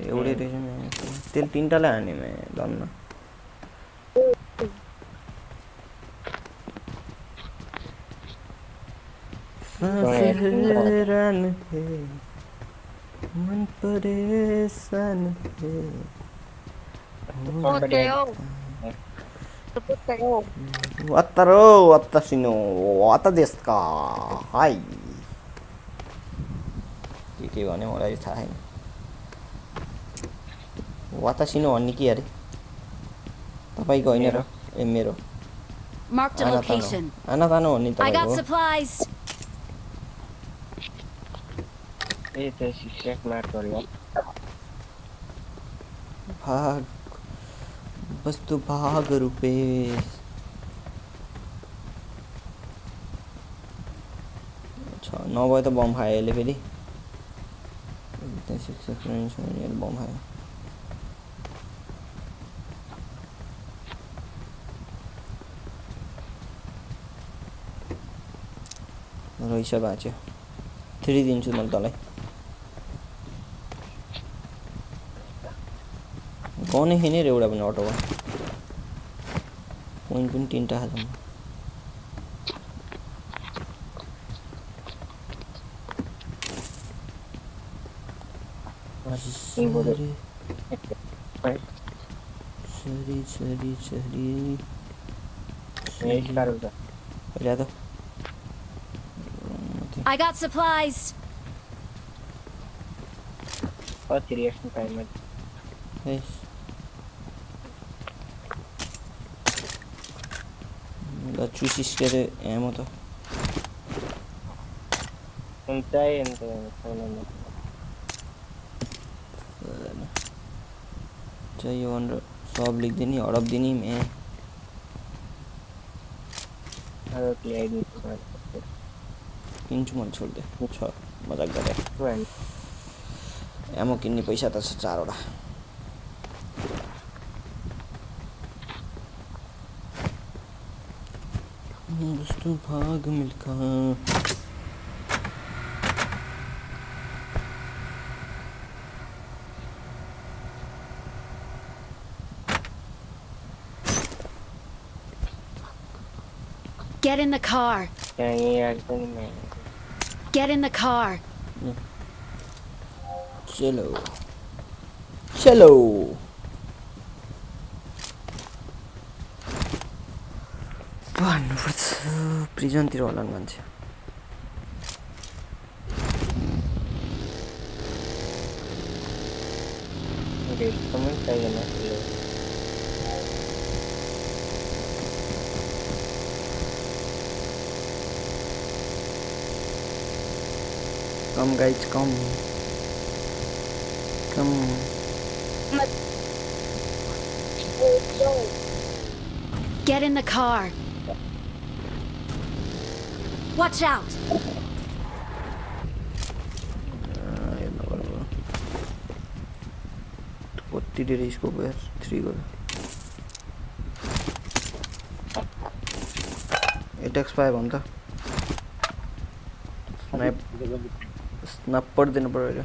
एउटै रहेछ त्यसले तिनवटालाई हाने म धन्न मन परेशान 終わったよ。終わったろ私の終わったですか。はい。DK はね、もらえたい。私の兄貴やで。パパ行こうろ。え、見ろ。Mark the location. あなたの兄貴。I got イズえ、じゃあ、シェフマークのよ。はぁ。बस तो भाग रुपेश नौ तो बम खाए ले फिर बम खायो रहेछ भाँच्यो थ्री दिन्छु मैं तँलाई कौन हिँडेर एउटा भने अटोमा पोइन्ट पनि तिनवटा खालमा सरी सरी सरी पहिला त I got supplies. Oh, serious time. Nice. Yes. ल चुसिस के अरे एमो त हुन्छ है अन्त पाउनु चाहियो भनेर सब लेखिदिने हडपिदिने मे अरू ल्याइदिन्छु किन्छु मैले छोडिदिएँ छ मजाक गरेँ एमो किन्ने पैसा त छ चारवटा जस्तो भाग Milcah Get in the car. त्यहाँ यहीँ राख्छ नि म Get in the car. चलो चलो प्रिजनतिर होला नि मान्छे भेटसम्म चाहिएन come guys come come Get in the car. Watch out! What did he scope here? Three goal. Attacks पाए भन्दा स्नाइप स्नाइपर दिनु पर्यो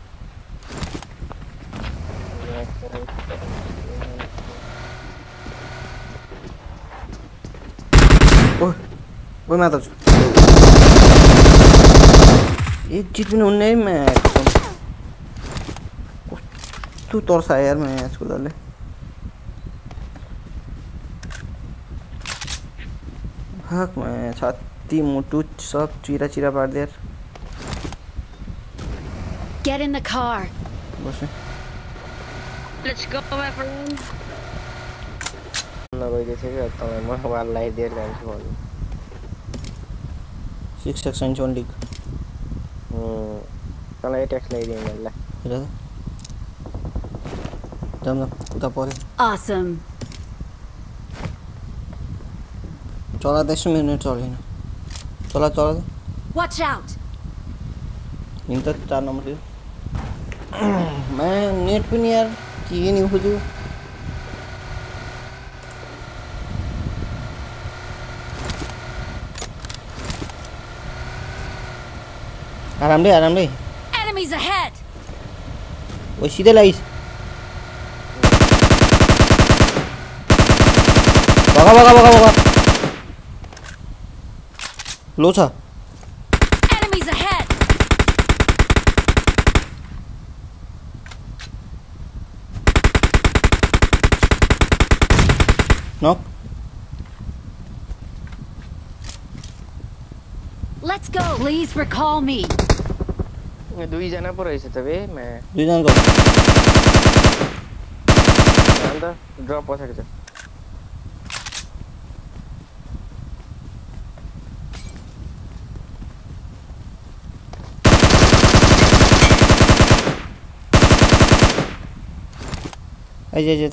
ओह वो मैं तो ये जीत में उन्हें मैं तू तो तौर सा यार मैं इसको डाले हक मैं छाती मोटू सब चीरा चीरा पाड़ दे यार Get in the car. Listen. Let's go, my friend. ना भाई जैसे करता हूँ मैं वन लाइफ देर टाइम से बोल सिक्स सेक्शन जोन लीग हम्म चलो ये टेक्स्ट नहीं देंगे ले इधर दम ना awesome. चला दस मिनट चली ना चला चला watch out. इनका चार नंबर मैं नेट पे नहीं यार के नि खोज्यो आरामले आरामले Enemies ahead. ओ सिधै लाइस भगा भगा भगा भगा लो छ नक Let's go. Please recall me. ए, दुईजना पो रहेछ त बे मा दुईजनाको अन्त ड्रप पछाडि छ आइज आइज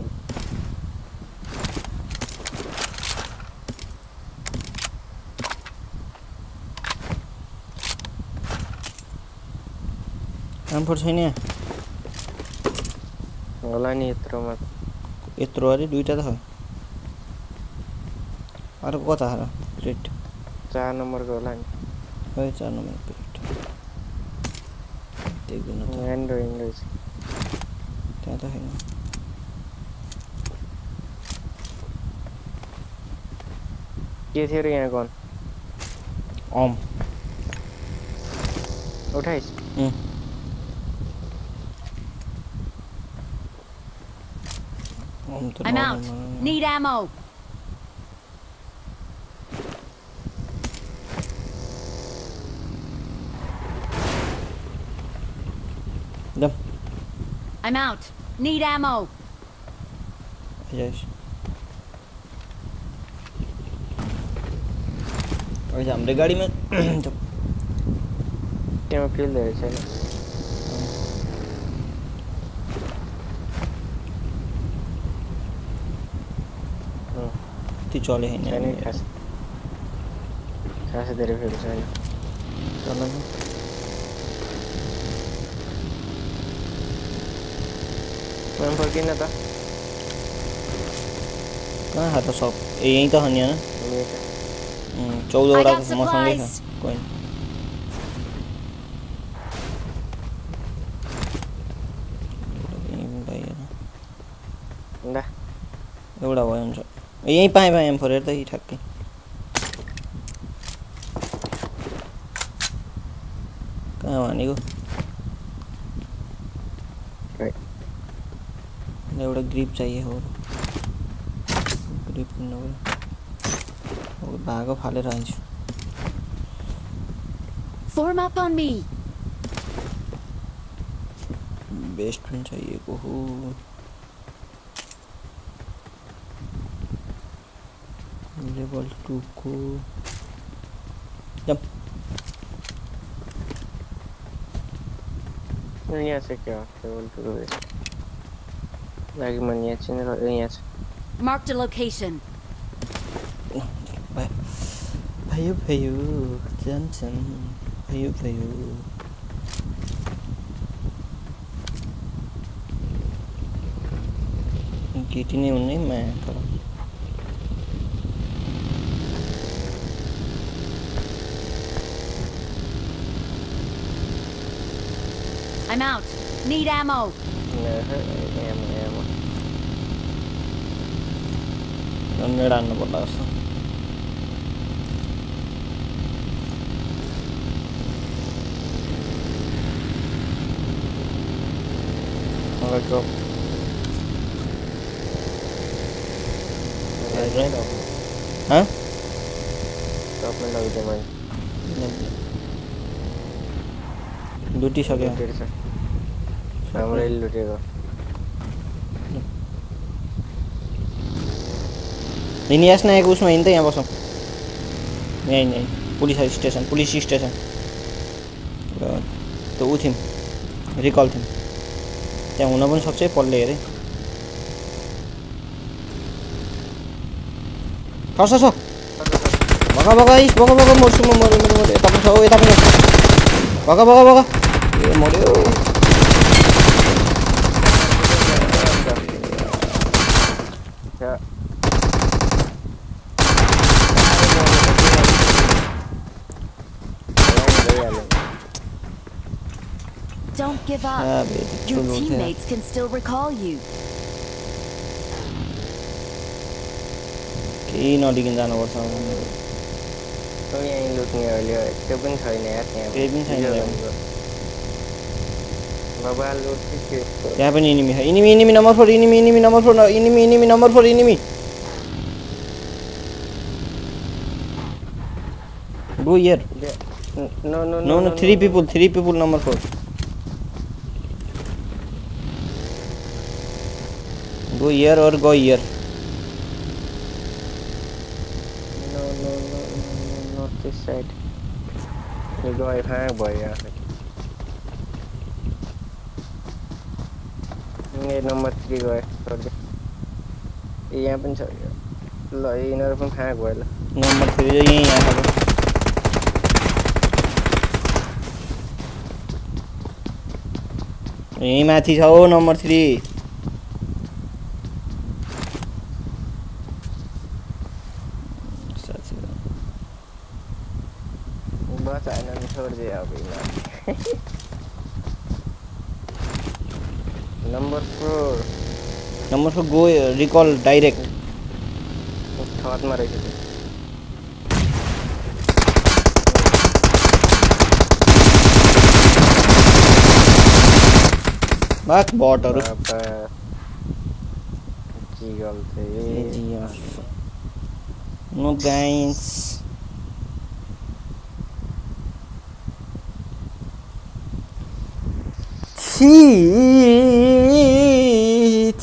M4 छैन होला नि यत्रोमा यत्रो अरे दुईटा त अरू कता र प्लेट चार नम्बरको होला नि है चार नम्बर प्लेट देख्दैन ह्यान्ड रहेछ त्यहाँ त छैन के थियो र यहाँ गन अम उठाइस् I'm out. Normal Need ammo. जाऊँ I'm out. Need ammo. आइज आइज हाम्रै गाडीमा जाऊँ। त्यहाँ फिल धेरै छैन त कहाँ खा त सब ए यहीँ त छ नि होइन मेरो त उम्, चौधवटा I got मसँगै छ supplies. कोही नि। यहीँ पनि पाइएन ला एउटा भयो हुन्छ ए, यहीँ पाए पाएँ एम फोर त यी ठ्याक्कै कहाँ भनेको Right. एउटा ग्रिप चाहियो हो ग्रिप किन्नु पऱ्यो अब भागो फालेर आइन्छु Form up on me. Best friend चाहिएको हो able to go. Jump. नहीं यहाँ से क्या? केवल टू डू लाइक मन यहाँ से नहीं यहाँ से। मार्क द लोकेशन भयो भयो जंसन भयो भयो गिटी नहीं उन्हें मैं करूँ I'm out. Need ammo. Ammo ammo hundred हान्नु पर्ला जस्तो तपाईँको डुटी सक्यो लुटिसक्यो लुटेको छ राम्रै लुटेको हिँडियास् न एक उसमा हिँड्दै यहाँ बसौँ यहीँ यहीँ पुलिस स्टेसन पुलिस स्टेसन र त्यो ऊ थियौँ रिकल थियौँ त्यहाँ हुन पनि सक्छ है पल्ले हेरेँ सर्छ छ भगा भगा इस भगा भगा मर्छु म मऱ्यो मेरो यता पनि छ यता पनि छ भगा भगा भगा give up. Your teammates can still recall you. Key नडिकन जानुपर्छ अब यहाँ लुट्ने अहिले त्यो पनि छैन यार त्यहाँ केही पनि छैन बाबा लुट त्यहाँ पनि इनिमी छ enemy enemy number four enemy enemy number four enemy enemy number four enemy go here no no no no, no, no three people three people number four. Go here or go here? No, no, no, no, not this side. You go right hand boy, yeah. ये नंबर थ्री को है ये यहाँ पे चल लो ये इनर पे हैंग हुआ है नंबर थ्री जो यहीं यहाँ पर यहीं माथि छ ओ number three go recall direct. थॉट मारे थे बॉट और जी गलते। जी यार नो गाइस छी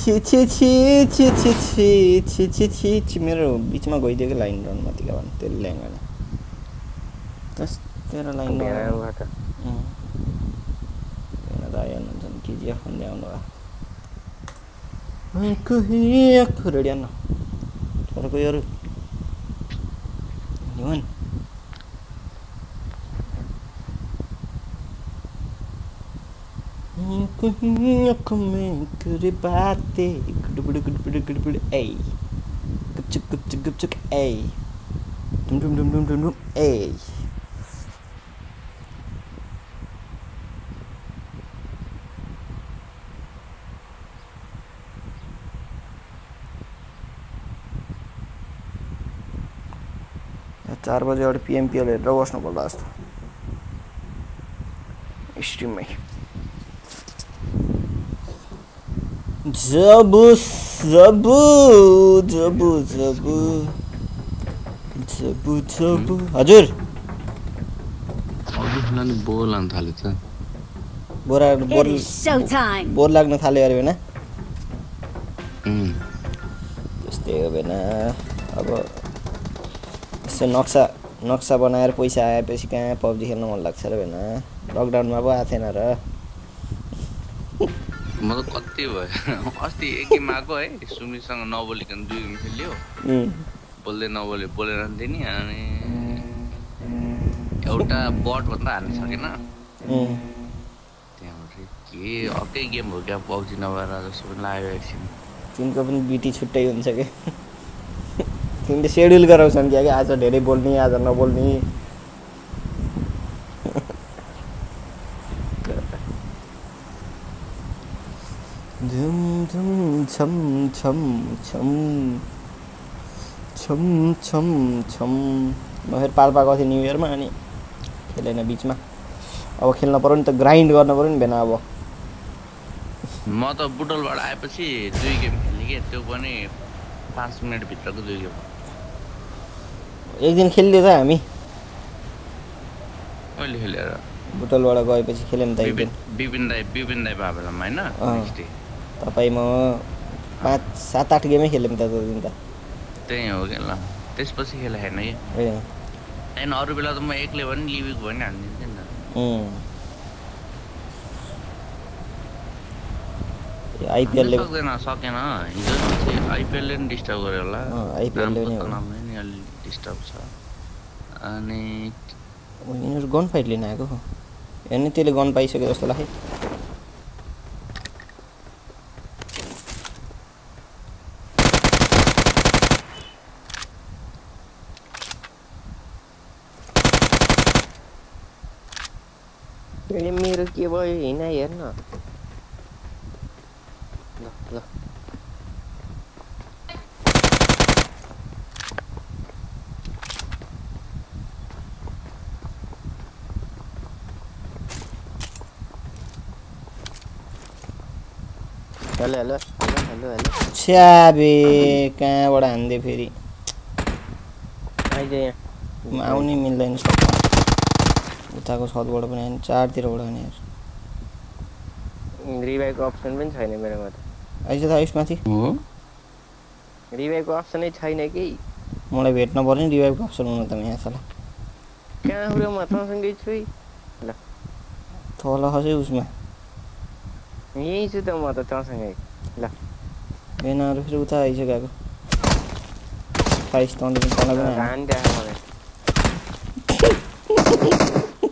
छि छि छि छि छि छि छि छि छि छि मेरो बिचमा गइदिएको लाइन रन मतिका भने त्यसले ल्याङ्गा तस तेरो लाइन बिहानबाट दायन हुन्छ नि भन्ने bate. Ey. Gıpçık gıpçık gıpçık ey. Dum dum dum dum dum dum ey. ત્યાર પછી અડપી એમપીએલ એટલે વોશનો પલ્લા હતો સ્ટ્રીમ મેં बस्नु पर्ला जस्तो स्ट्रिममै जबु जबु जबु जबु जबु जबु हजुर बोर लाग्न थाल्यो त बोरा bore It is showtime. Bore लाग्न थाल्यो अरे होइन त्यस्तै हो भएन अब यसो नक्सा नक्सा बनाएर पैसा आएपछि कहाँ पब्जी खेल्न मन लाग्छ र भएन लकडाउनमा पो आएको थिएन र म त कति भयो अस्ति एक गेम आएको है सुमिसँग नबोलिकन दुई गेम खेल्यो। बोल्दै नबोले बोलेर थिएँ नि अनि एउटा बट भन्दा हाल्न सकेन। त्यहाँबाट के अर्कै गेम हो क्या पब्जी नभएर जस्तो पनि लाग्यो एकछिन। तिनको पनि बिटी छुट्टै हुन्छ कि तिमीले सेड्युल गराउँछन् क्या कि आज धेरै बोल्ने आज नबोल्ने। छम छम छम छम छम छम। म फेरि पाल्पा गएको थिएँ न्यु इयरमा अनि खेलेन बिचमा। अब खेल्न पऱ्यो नि त ग्राइन्ड गर्नु पऱ्यो नि भेन अब। म त बुटलबाट आएपछि दुई गेम खेल्ने कि त्यो पनि पाँच मिनटभित्रको दुई गेम। एक दिन खेलिदियो त हामी। कहिले खेलेर बुटलबाट गएपछि खेल्यौँ त एक दिन। विपिन दाई विपिन दाई बाबेलामा होइन? तपाईँ म पाँच सात आठ गेमै खेल्यौँ त त्यो दिन त। त्यही हो क्या ल त्यसपछि खेला हेर्न कि? होइन अरू बेला त म एक्लै पनि लिभिक भयो नि हालिदिन्थेँ नि त। आइपिएलले सक्दैन सकेन। हिजो चाहिँ आइपिएलले नि डिस्टर्ब गर्यो होला। अँ, IPL ले नै नामको हो। नामले नि अलि डिस्टर्ब छ। अनि यिनीहरू गन फाइट लिन आएको। हो हेर्ने त्यसले गन पाइसक्यो जस्तो लाग्यो। मेरो के भयो हिँड हेर्न ल ल हेलो हेलो हेलो हेलो छ्याबे कहाँबाट हान्दे फेरि अहिले यहाँ आउनै मिल्दैन उताको छतबाट पनि हाने चारतिरबाट यार रिभाइको अप्सन पनि छैन मेरोमा त आइज त आयुष माथि हो? रिभाइको अप्सनै छैन कि? मलाई भेट्न पर्यो नि रिभाइभको अप्सन हुन त यहाँ साला। कहाँ कुरो म तँसँगै छु? है। तल खसै उसमा। यहीँ छु त म त तँसँगै। बेनाहरू फेरि उता आइसकेको। पाइस तँले पनि तँलाई पनि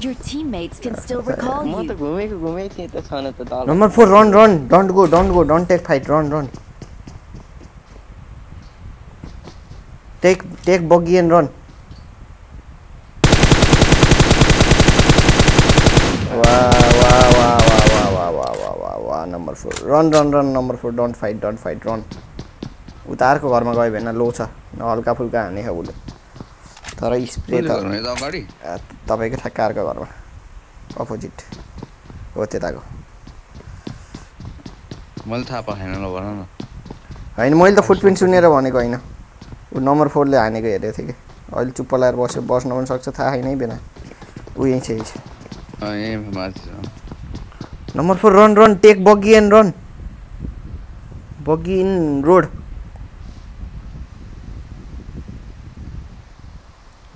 Your teammates can still recall you. तो घूमे के घूमे ही तो खाना तो दाल. Number four, run, run, don't go, don't go, don't take fight, run, run. Take, take buggy and run. Wow, wow, wow, wow, wow, wow, wow, wow, wow, wow. Number four, run, four run run run don't fight, don't fight don't fight run उता अर्को घरमा गयो भने लो छ हल्का फुल्का हाने हो उसले तर स्प्रे त तपाईँको ठ्याक्क अर्को घरमा अपोजिट हो त्यताको मैले थाहा पाएन ल भन न होइन मैले त फुटप्रिन्ट सुनेर भनेको होइन ऊ नम्बर फोरले हानेको हेरेको थिएँ कि अहिले चुप्प लगाएर बस्यो बस्न पनि सक्छ थाहा छैन है बिना ऊ यहीँ छ number four run run take buggy and run buggy in road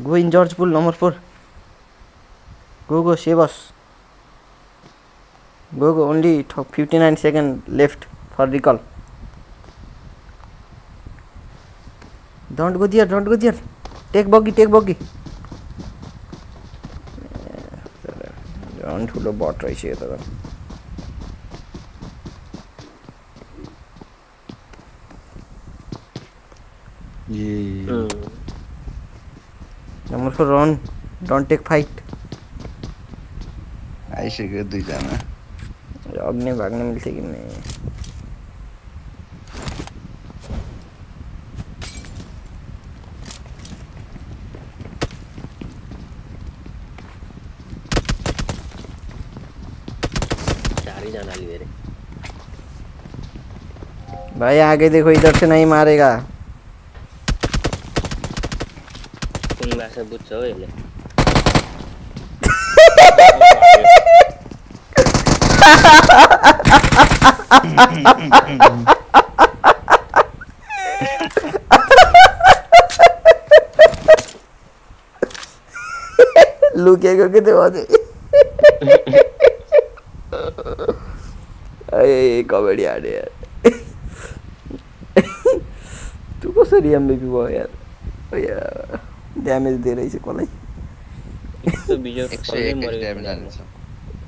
Go in George Pool number 4. Go, go, save us. Go, go, only 59 seconds left for recall. Don't go there, don't go there. Take buggy, take buggy. झन् ठुलो बट रहेछ यो त ए नमस्कार रन डोंट टेक फाइट आइसे के दुई जना। अग्नि भाग्ने मिल्छ कि नि भाई आगे देखो इधर से नहीं मारेगा। लुकेको के त्यो अझै कमेडी हाने यार तँ कसरी एमबिपी भयो यार ड्यामेज दिएर कसलाई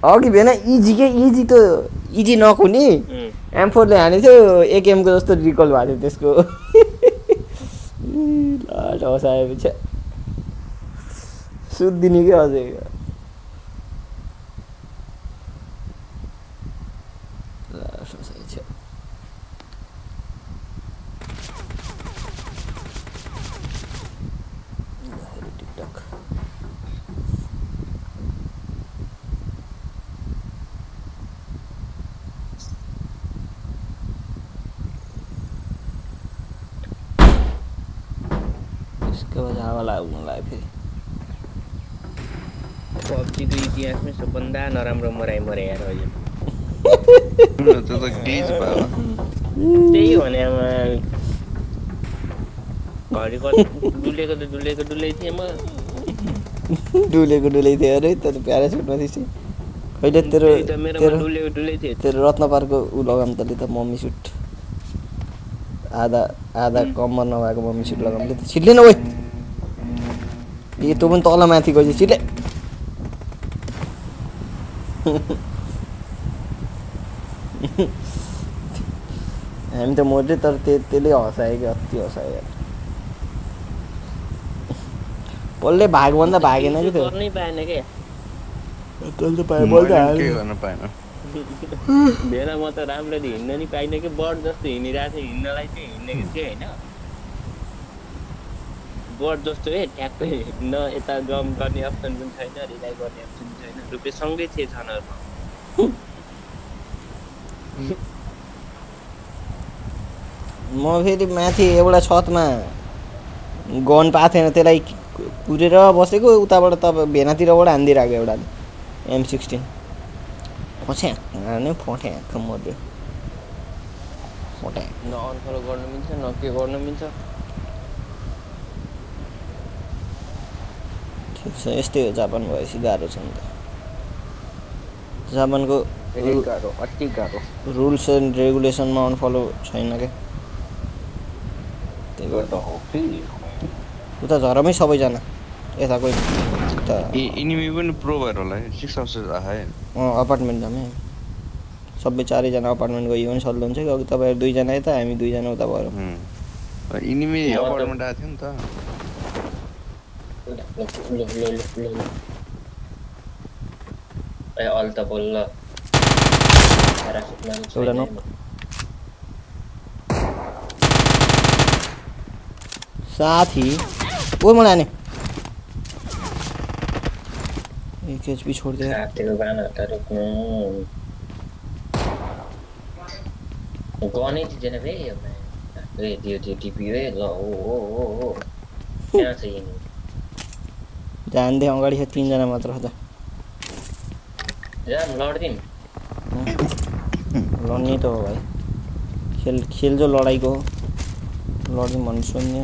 अघि भएन इजी के इजी त इजी नखुने एमफोरले हाने? थियो एक एमको जस्तो रिकल भएको थियो त्यसको हसाएपछि सुत्दिने क्या अझै थिएँ डुलेको डुलै थियो अरे त प्यारासुटमा थिएछ कहिले तेरो तेरो तेरो रत्न पार्कको ऊ लगाम तले त मम्मी सुट आधा आधा कम्मर नभएको मम्मी सुट लगाउँदै त छिट्ले न ओइ ए तँ पनि तल माथि गएपछि छिट्ले हामी त मर्दै तर त्यो त्यसले हँसायो कि अति हँसायो यार पल्लै भागभन्दा भागेन कि त्यो गर्नै पाएन त पायो मैले पनि केही गर्न पाएन? भेन म त राम्ररी हिँड्न नि पाइनँ कि बर्ड जस्तो हिँडिरहेको थिएँ हिँड्नलाई चाहिँ हिँड्नेको थिएँ होइन? बर्ड जस्तो ए ठ्याक्कै न यता जम्प गर्ने अप्सन पनि छैन रिलाइ गर्ने अप्सन पनि छैन रुपियाँ सँगै थिए छनहरूमा म फेरि माथि एउटा छतमा गन पाएको थिएन त्यसलाई पुरेर बसेको उताबाट तपाईँ भेनातिरबाट हानिदिइरहेको एउटाले। एम सिक्सटिन फछ्याक हान्यो फट्याक मर्यो। फट्याक। न अनफलो गर्नु मिल्छ न के गर्नु मिल्छ। ठिक छ यस्तै हो जापान भएपछि गाह्रो छ नि त। जापानको गाह्रो अति गाह्रो। रुल्स एन्ड रेगुलेसनमा अनफलो छैन क्या त्यही गर्दा हो कि? उता झरमै सबैजना। यताको उता ए इनिमी पनि प्रो भएर होला है सिक्स हाउसेस आए। अँ अपार्टमेन्ट जामै सबै चारैजना अपार्टमेन्ट गयो भने सल्लो हुन्छ कि? अघि तपाईँहरू दुईजना यता हामी दुईजना उता इनिमी अपार्टमेन्ट आएको थियो नि त। अल त बोल्ल। एउटा नक। साथी। वो मनाने एक एच भी छोड़ दे। यार तेरे को बैन था रुक कौन है तुझे बे ये दियो दियो टीपी वे लो ओ ओ ओ क्या सही है जान दे अंगाड़ी से तीन जना मात्र होता जान लौट दिन लौट नहीं तो भाई। खेल खेल जो लड़ाई को लड़ी दिन मनसून नहीं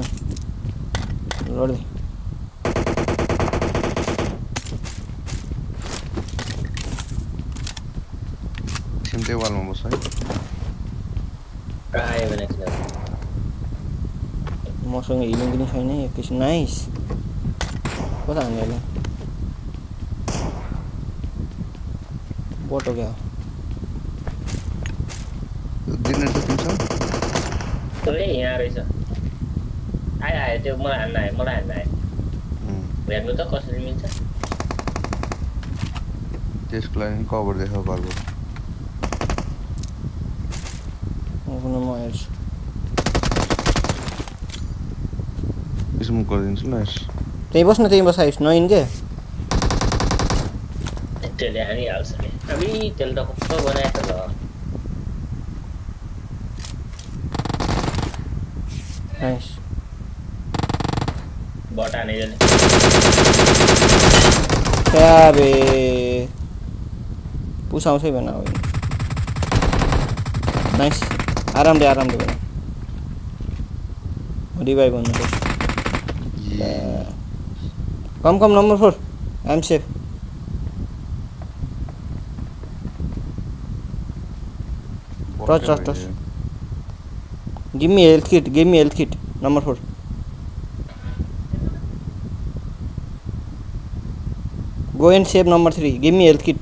सिमटै वालमा बस्छ है आयो भने चाहिँ मसँग हिलिङ पनि छैन एकैछिन नाइस कता हान्यो अहिले बटो क्या हो यहाँ रहेछ आयो आयो त्यो मलाई हान्न आयो मलाई हान्न आयो हेर्नु त कसरी मिल्छ त्यसको लागि नि कभर देखाऊ घरको म हेर्छु स्मुक गरिदिन्छु न यस त्यहीँ बस्न त्यहीँ बस आइस नइन के त्यसले हानिहाल्छ नि अबि त्यसले त कस्तो बनाएको छ बॉट आने वाले क्या बे पूछा उसे बना हुई नाइस आराम दे आराम दे बना रिवाइव होने को come come number four I am safe touch touch touch give me health kit give me health kit number four Go and save number 3. Give me health kit.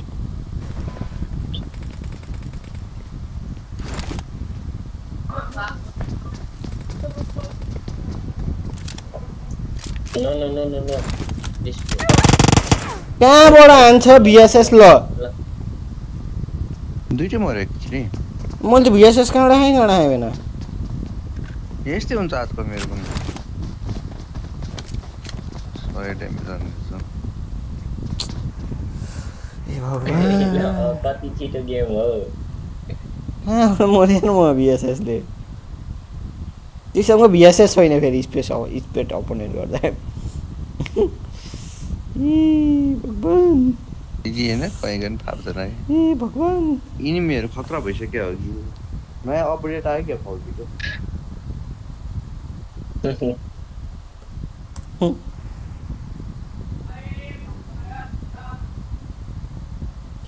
No, no, no, no, no. This कहाँबाट आन्छ भिएसएस ल दुइटै मऱ्यो एक्चुली मैले त भिएसएस कहाँ राखेँ कहाँ राखेँ होइन यस्तै हुन्छ आजको मेरो पनि सोय टाइम जान्छ Pati cheater gamer. Ah, modern mo BSS ले. त्यसमा म BSS होइन फेरि स्पेस स्पेट अपोनेन्ट गर्दा. ए भगवान. यी हैन पैगन फाप्छ र. ए भगवान. यिनी मेरो खतरा भइसक्यो अघि. नयाँ अपडेट आयो क्या फाउजीको.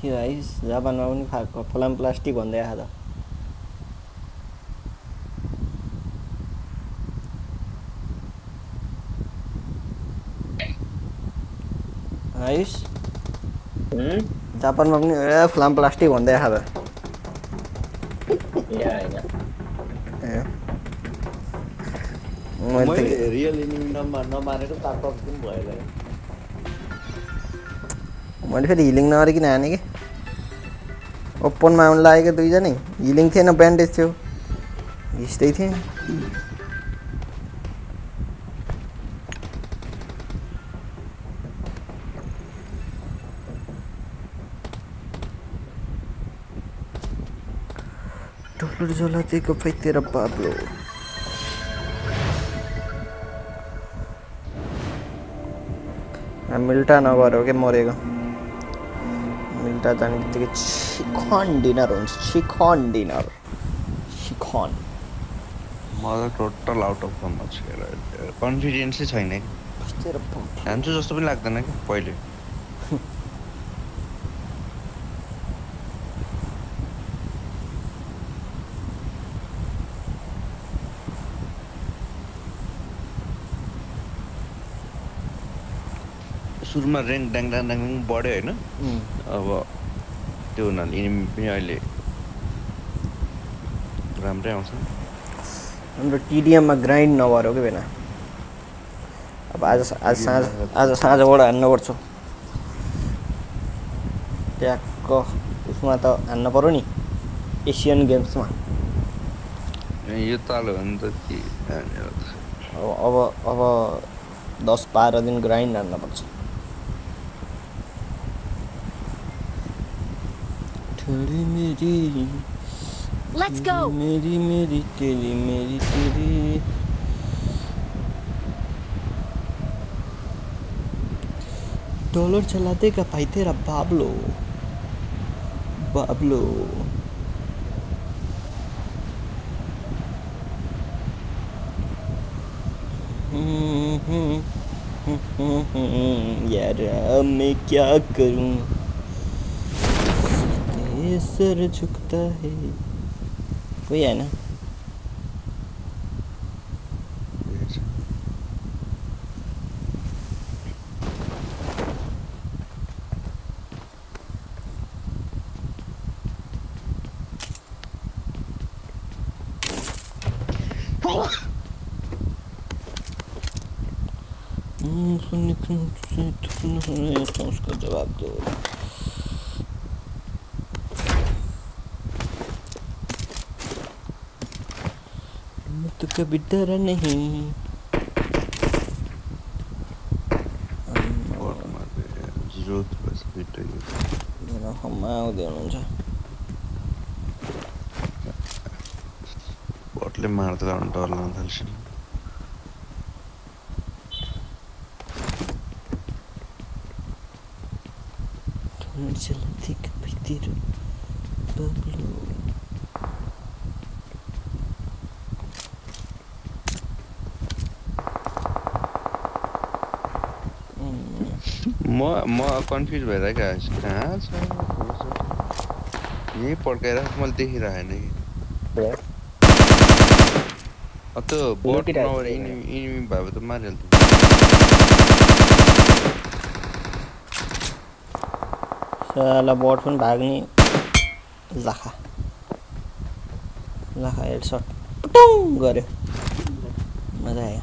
के भाइ जापानमा पनि खाएको फलाम प्लास्टिक भन्दै आएको त। आयुष? जापानमा पनि ए फलाम प्लास्टिक भन्दै आएको त। मैले फेरि हिलिङ नगरिकन हाने कि? ओपन में आने लगे दुईजा नहीं हिलिंग थे बैंडेज थे घिस्ते थे। टुकड़ झोला दे को नगर के मरेगा क्या मरेको मिल्टा जाने बित्तिकै चिकन डिनर हुन्छ चिकन डिनर चिकन म त टोटल आउट अफ फर्ममा छु हेर कन्फिडेन्सै छैन कि हान्छु जस्तो पनि लाग्दैन कि पहिले सुरुमा ऱ्याङ्क ड्याङ ड्याङ ड्याङ ड्याङ बढ्यो होइन। अब त्यो हुनाले इनिमी पनि अहिले राम्रै आउँछ। हाम्रो टिडिएममा ग्राइन्ड नभएर हो कि बेला अब आज आज साँझ आज साँझबाट हान्नुपर्छ ट्याक्क उसमा त हान्न पऱ्यो नि एसियन गेम्समा। यो तालो भने त के। अब अब अब दस बाह्र दिन ग्राइन्ड हान्नुपर्छ ठुरी मेरी Let's go. मेरी मेरी तेरी मेरी तेरी। डॉलर चला देगा भाई तेरा बाबलो। बाबलो। यार अब मैं क्या करूँ? ये सर झुकता है कोई है ना हम्म, सुनने सुनने सुनने सुनने तो उसका कभी डर नहीं ಜೋತ್ ಬಸ್ ಬಿಟ್ಟು ಏನೋ म कन्फ्युज भएर क्या कहाँ छ? यहीँ पड्काएर मैले देखिरहेन कि अब त्यो बट नभएर इनिमी इनिमी भने त मारिहाल्थ्यो। साला बट पनि भाग्ने। लाखा। लाखा हेडसट पुटुङ गऱ्यो मजा आयो।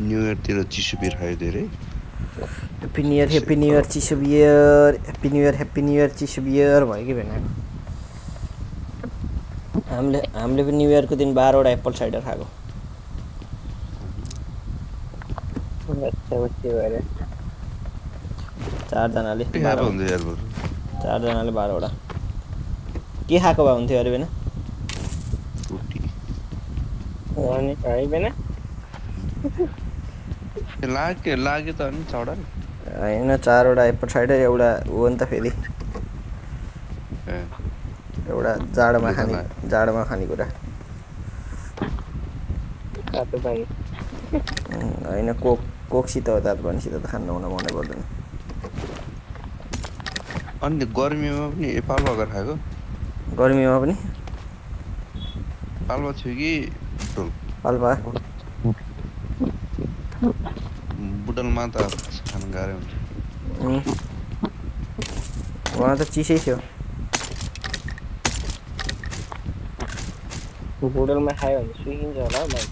न्यु इयरतिर चिसो बिर खायो धेरै happy new year happy new year चिसो beer happy new year happy new year चिसो बियर भयो कि भेनाएको हामीले हामीले पनि न्यु इयरको दिन बाह्रवटा एप्पल साइडर खाएको बच्चा बच्ची भएर चारजनाले चारजनाले बाह्रवटा के खाएको भए हुन्थ्यो अरे बेना लाग्यो लाग्यो त अनि चढा होइन चारवटा साइडर एउटा हो नि त फेरि ए एउटा जाडोमा खाने। जाडोमा खानेकुरा होइन कोक कोकसित हो तातो पानीसित त खानु हुन मनै पर्दैन अनि गर्मीमा पनि ए पाल्पा गरेर खाएको गर्मीमा पनि पाल्पा थियो कि Butwal mata sen garem. Mm. Вон это чище все. Google में है वाली स्विगिंग जाला मैं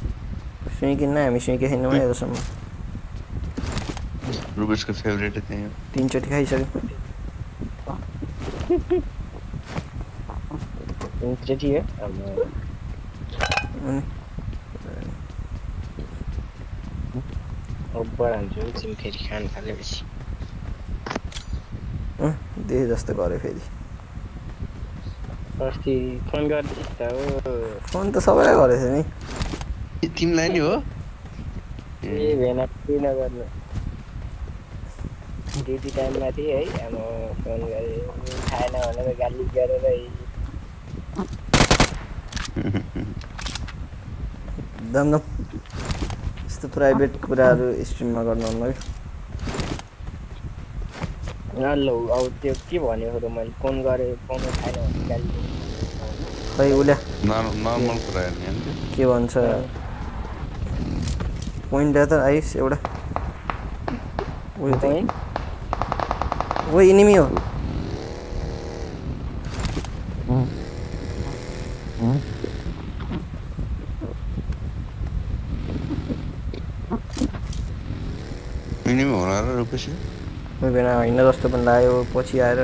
स्विगिंग ना मैं स्विगिंग हिन्ने में ऐसा मैं रुबस का फेवरेट है तेरे तीन चोटी खाई सके तीन चोटी है हान्छु एकछिन फेरि खानु थालेपछि अँ, देखे जस्तो गऱ्यो फेरि अस्ति फोन गर्दैछ त हो फोन त सबैलाई गरेको थियो नि तिमीलाई नि हो ए भेना केही नगर्नु ड्युटी टाइममा थिएँ है अब फोन गरेँ खाएन भनेर गाली गरेर दम दम यस्तो प्राइभेट कुराहरू स्ट्रिममा गर्नुहुन्न कि ल अब त्यो के भनेको त मैले फोन गरेँ गाली दिनु। खै उसले? नर्मल कुरा। के भन्छ? पोइन्ट त आइस एउटा। उयो इनिमी हो। मिनिमम होला र रुपेसी कोही बेला होइन जस्तो पनि लाग्यो पछि आएर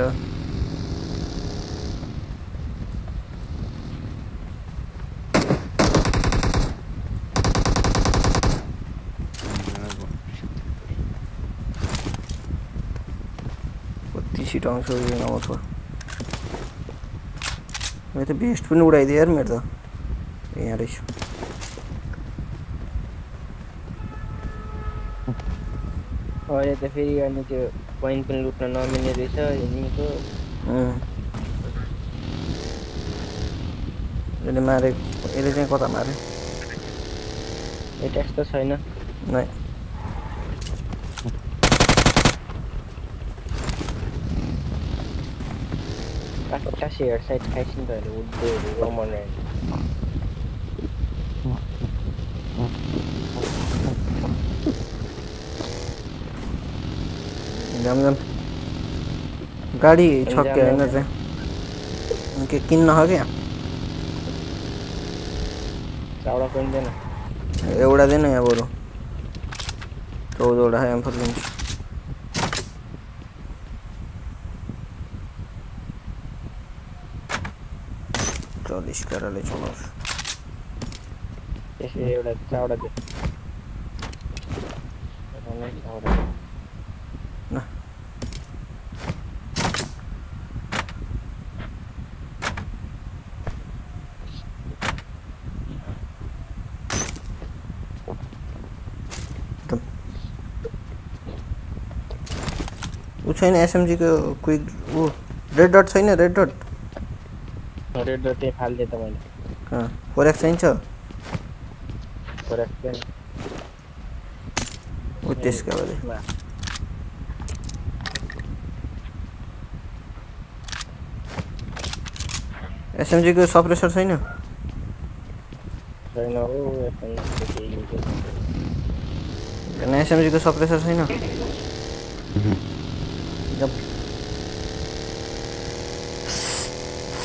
कति छिटो आउँछ मैले त बेस्ट पनि उडाइदिएँ यार मेरो त। यहाँ रहेछ अहिले त फेरि अनि त्यो पोइन्ट पनि लुट्न नमिल्ने रहेछ हिँड्नेको अँ। यसले मारे यसले चाहिँ कता मारे यता यस्तो छैन नै एक्कासी हेड साइड खाइस् नि त अहिले उड्दै रमन जम जम गाड़ी छक के आएँगे से। उनके किन ना हो गया? चावड़ा कौन देना। एवड़ा देना है बोलो। तो उड़ा है हम एम्फर लंच चौलीस कर ले चलो। ऐसे उड़ा चावड़ा दे। छैन एसएमजी को क्विक ओ रेड डट छैन रेड डट रेड डट ए फाल्दे त मैले। कहाँ फोर छैन छ? फोर एक्स छैन। ऊ त्यसको भले एसएमजी को सप्रेसर छैन? छैन हो एसएमजी को सप्रेसर छैन।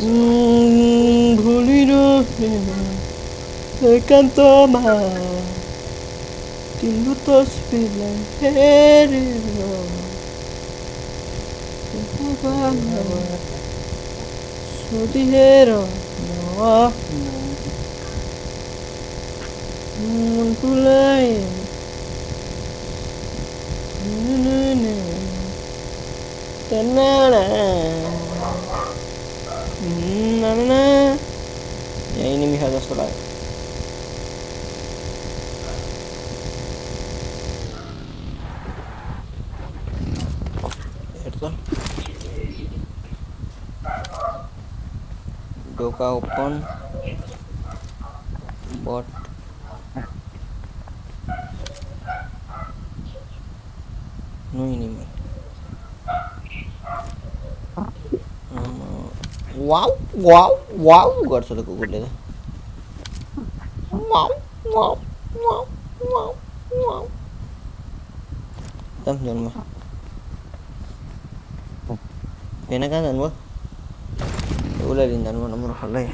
Mm, Brulido Me canto mal Tindutos bilang Herido Kenapa mawar Sudihero No nah, nah, nah. ya ini misalnya surat Doka open. Bot. Nu ini mah wow, wow, wow, gue harus ada Google ini. Wow, wow, wow, wow, wow. Tam, jangan mah. Kena kan dan wah. Ula din dan wah nomor halai.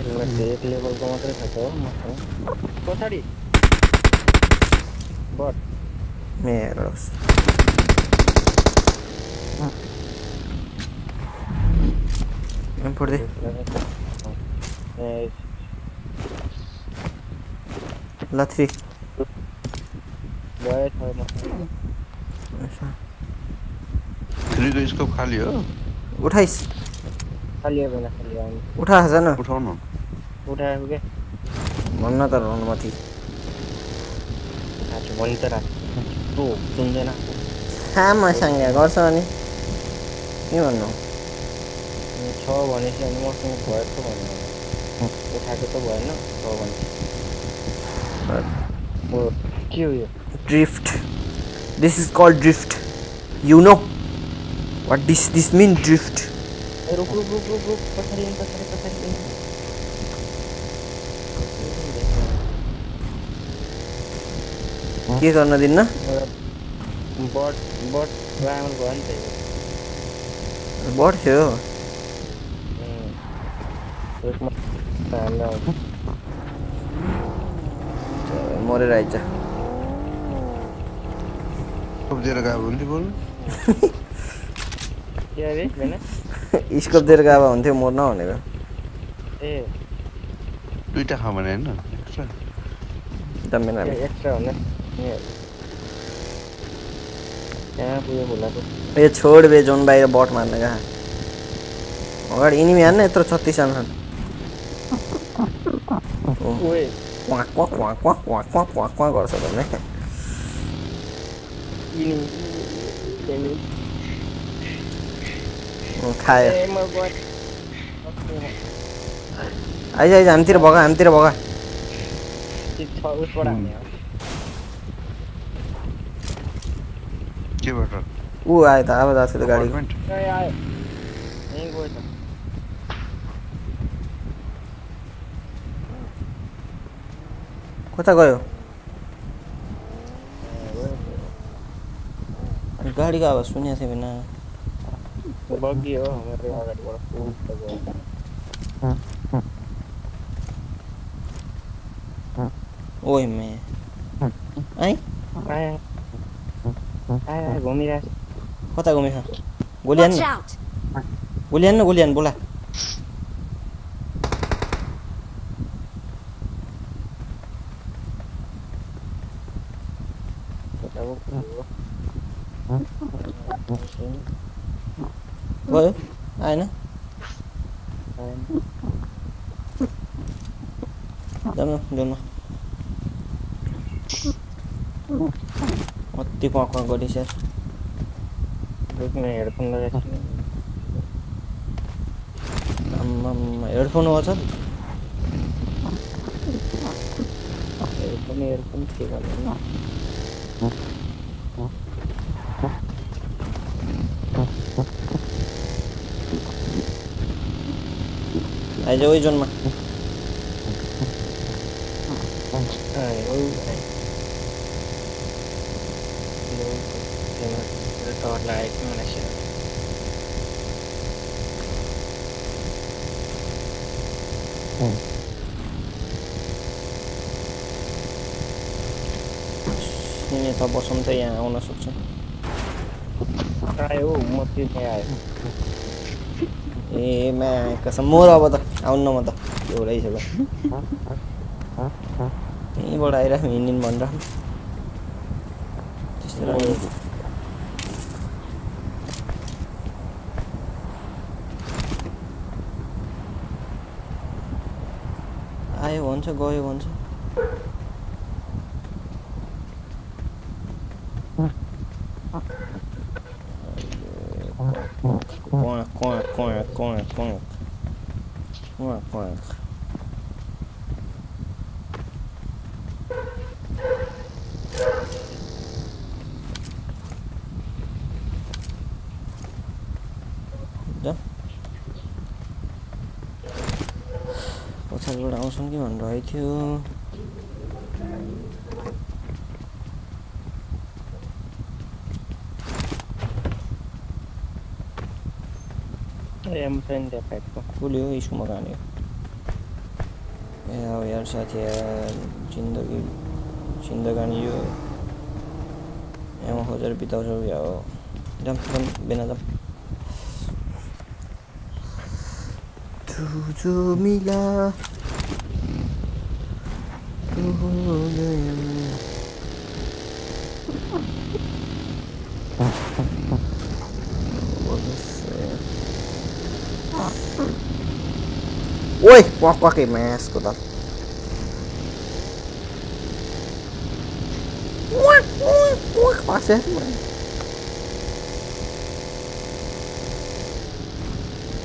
Ini masih level koma tiga satu, masih. Kau tadi. Bot. k गए छ मसँग थ्रीको स्कोप खाली हो उठाइस खाली भएन खाली आउनु उठा जान उठाउनु उठाएको क्या भन्न त रहनु माथि भनि त राख्छु सुन्दैन आमासँग गर्छ अनि के भन्नु छ भनेपछि अनि मसँग भएको भन्नु उठाएको त भएन छ भने के हो यो drift this is called drift you know what this this mean drift रुक रुक रुक रुक रुक पछाडि पछाडि पछाडि। के गर्न दिन्न बट बट राम्रो भयो नि त यो बढ्थ्यो उम्, यसमा हाल्दा हुन्छ। मरेर आइज स्कोप दिएर गएको हुन्थ्यो मर्न भनेको ए दुइटा खा भने होइन एक्स्ट्रा जम्मेन हामी एक्स्ट्रा हुने ए, छोड बे जोन बाहिर बट मार्न कहाँ अगाडि इनिमी हान्न यत्रो छत्तिसजना छन् Ui. Quá quá quá quá quá quá quá quá agora só também. Ini. Ini. खायो आइज आइज हामीतिर भग हामीतिर भग ऊ आयो त अब जाएको गाडी कता गयो गाडीको आवाज सुनेको थियो बिना बग्गी हो ओइ मे आयो घुमिरहेको कता घुमेछ गोली हान्नु! गोली हान्नु गोली हान्नु बोला गयो आएन जाउँ न यार रुक्ने हेडफोन लगाएको हेडफोन हो छ हेडफोन हेडफोन के गर्नु এই যে ওইজন মা Hmm. मान्छे यता बसौँ त यहाँ आउन सक्छ आयो म त्यो त्यहाँ आयो ए मा कसम मोर अब त आउन्न म त एउटै छ यहीँबाट आइराख्नु हिँडिन् त्यस्तो राम्रो आयो भन्छ गयो भन्छ Pointre. Point, pointre. Đó. Có thật đâu xuống cái mảnh rồi chứ. me prender, cara. Engoliu o isco, mano. É, o Yaro já tinha. Chindagani. Chindagani. É um roteiro pital já viu. Jump, jump, benadam. 두둠이라 두려워 Uy, guau, que me escudas. Va a ser,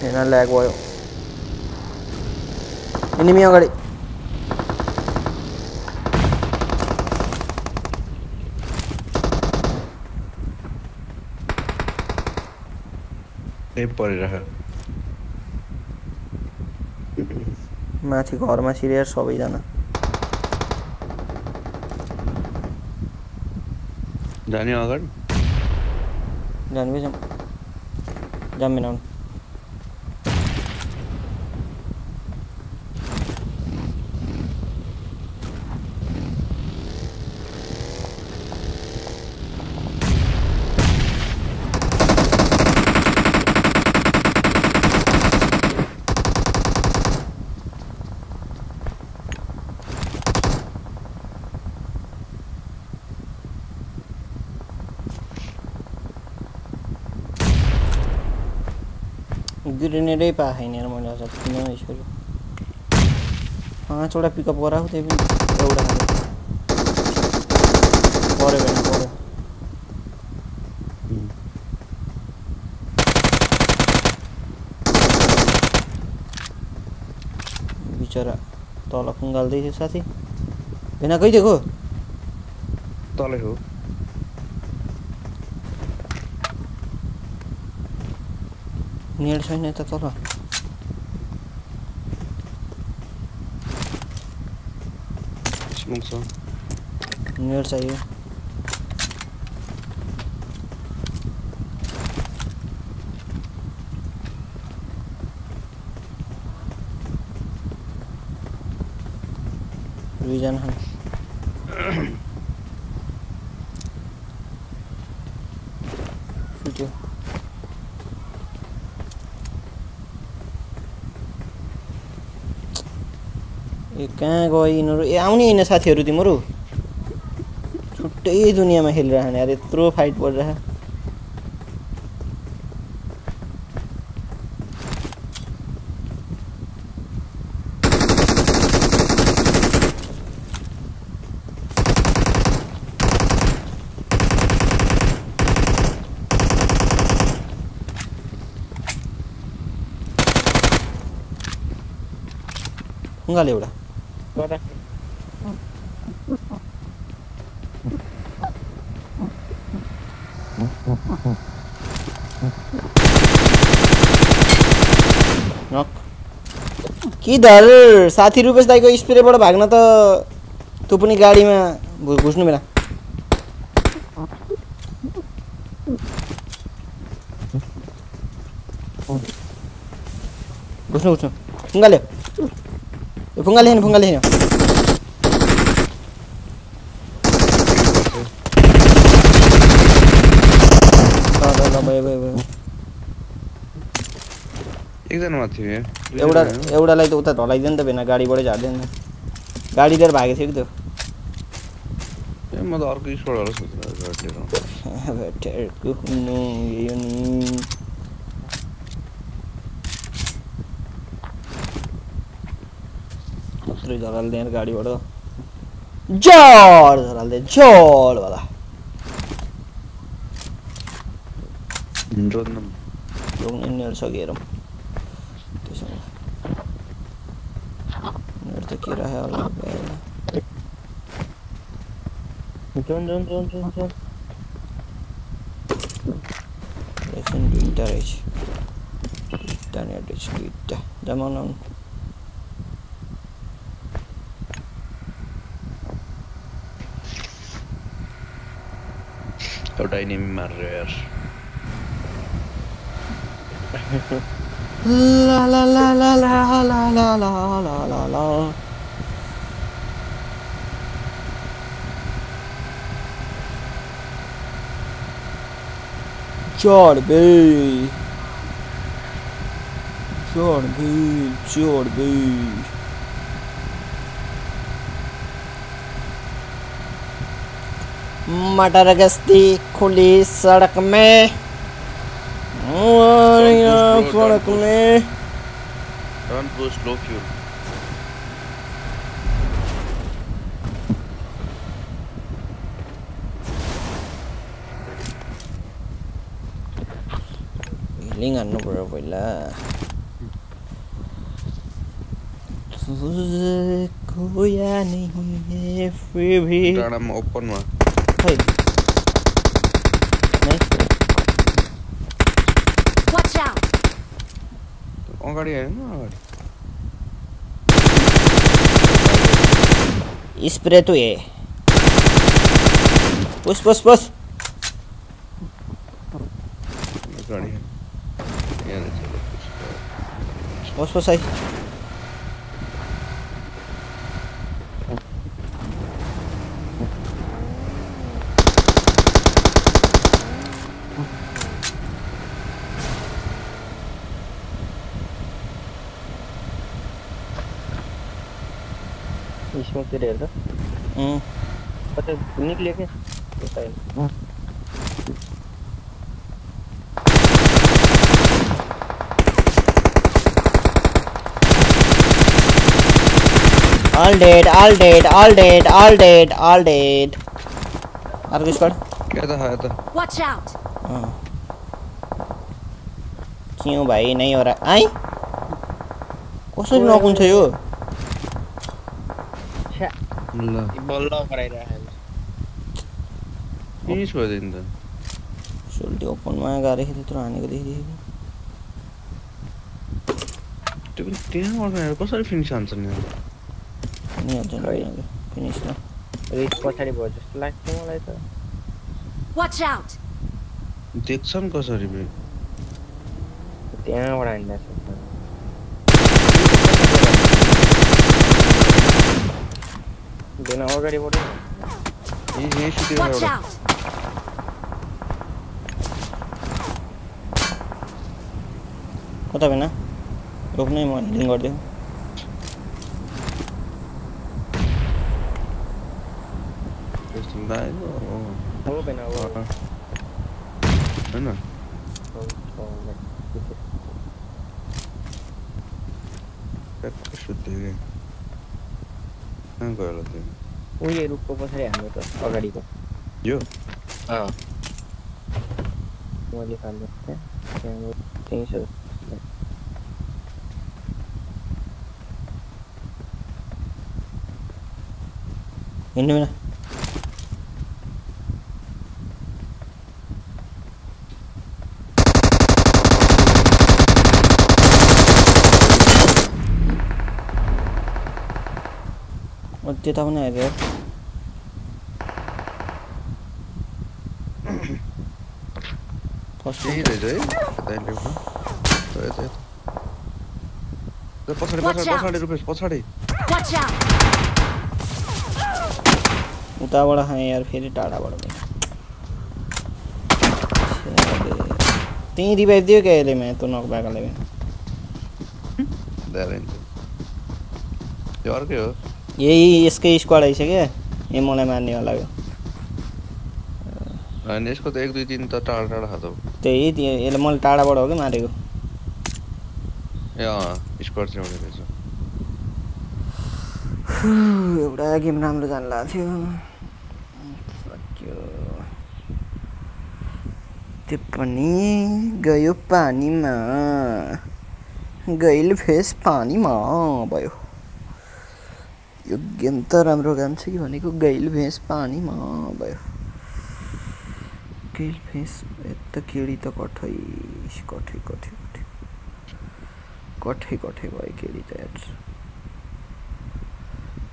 Era lag, weón. Enemigo, Gary. Sí, por el মাছি ঘর মাছি রে আর সবই জানা। জানি আগার জানবি জানবি না। ग्रेनेडै पाएन यार मैले आज किन यसरी पाँचवटा पिकअप गराएको त्यही पनि एउटा पऱ्यो भने पऱ्यो बिचरा तल खुङ्गाल्दै थियो साथी। भेना गइदिएको तलै हो। नेड छैन यता तल। स्मोक सो चाहिए। विजन है। हाँ। कहाँ गयो यिनीहरू ए, आउने होइन साथीहरू तिमीहरू छुट्टै दुनियाँमा खेलिरहने यार यत्रो फाइट परिरह खुङ्गाले एउटा नक किधर? साथी रुपेश दाईको स्प्रेबाट भाग्न त तँ पनि गाडीमा घुस्नु बेला। घुस्नु घुस्नु। फुङ्गाल्यो ए, फुङ्गाले हिँड्यो फुङ्गाले हिँड्यो एकजना माथि। एउटा एउटालाई त उता ढलाइदियो नि त भेना गाडीबाटै झार्दैन नि गाडी लिएर भागेको थियो कि त्यो? ए गाडीबाट। जड the hell there. Don't, don't, don't, don't, don't. Listen, do it, Rich. Done it, Rich, do it. Come on, on. Oda la la la la la la la la la la la चोर भी चोर भी चोर भी मटर गस्ती खुली सड़क में। सड़क में। நீங்கள் அனுப்புற போயில कोया नहीं है फिर भी डाडम ओपन हुआ हाय नाइस वॉच आउट कौन गाड़ी है ना गाड़ी स्प्रे तो ये push Boss pasay. İş mi dedi evde? Hı. Bakın bunu klikin. Bakayım. Hı. All dead all dead all dead all dead all dead. अर्को स्क्वाड क्या त खायो त। Watch out! क्यों भाइ नै हो र आइ कसरी नकुन्छ यो ल बल्ल गराइरहेको फिनिस भइदियो नि त सोल्टी ओपनमा गएर त्यत्रो हानेको देखिदेखि त्यो पनि आएर कसरी फिनिस हान्छ नि Neon, don't Sorry. Neon. Finish Watch out. देख्छ नि कसरी बे त्यहाँबाट was here already. You? Oh. Modify that. Then we change it. Ini mana? Ott tittar hon này rồi. Właśnie idę, Daj mi go. To jest, to jest. To poszali, poszali, poszali, Rupesh, poszali. Watch out! उतावड़ा है यार फिर टाड़ा बड़ा में तीन रिवाइव दियो क्या ले मैं तो नॉक बैक ले मैं दे रहे हैं और क्या यही इसके स्क्वाड है क्या ये मोले मारने वाला है इसको तो एक दो तीन तो टाड़ टाड़ हाथों त्यही त्यो यसले मैले टाढाबाट हो कि मारेको ए अँ रहेछ एउटा गेम राम्रो जानु लागेको थियो. त्यो पनि गयो पानीमा गैल फेस पानीमा भयो यो गेम त राम्रो काम छ कि भनेको गैल भेस पानीमा भयो गैल भेस यता केडी त कठै कठै कठै कठै कठै कठै भयो केडी त यार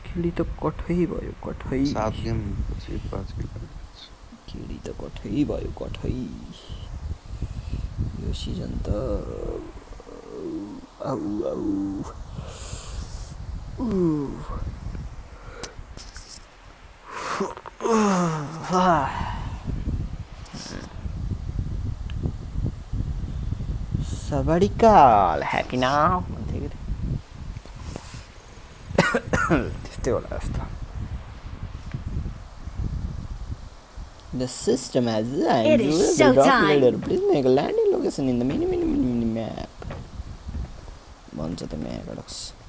केडी त कठै भयो कठै सात गेम पछि पाँच गेम केडी त कठै भयो कठै यो सिजन त आउ आउ सबडिकाल ह्यापी नाउ भन्थ्यो कि त्यस्तै होला जस्तो The system has designed It is you as a showtime. calculator. Please make a landing location in the mini mini mini mini map. भन्छ त म्यागडक्स तुमको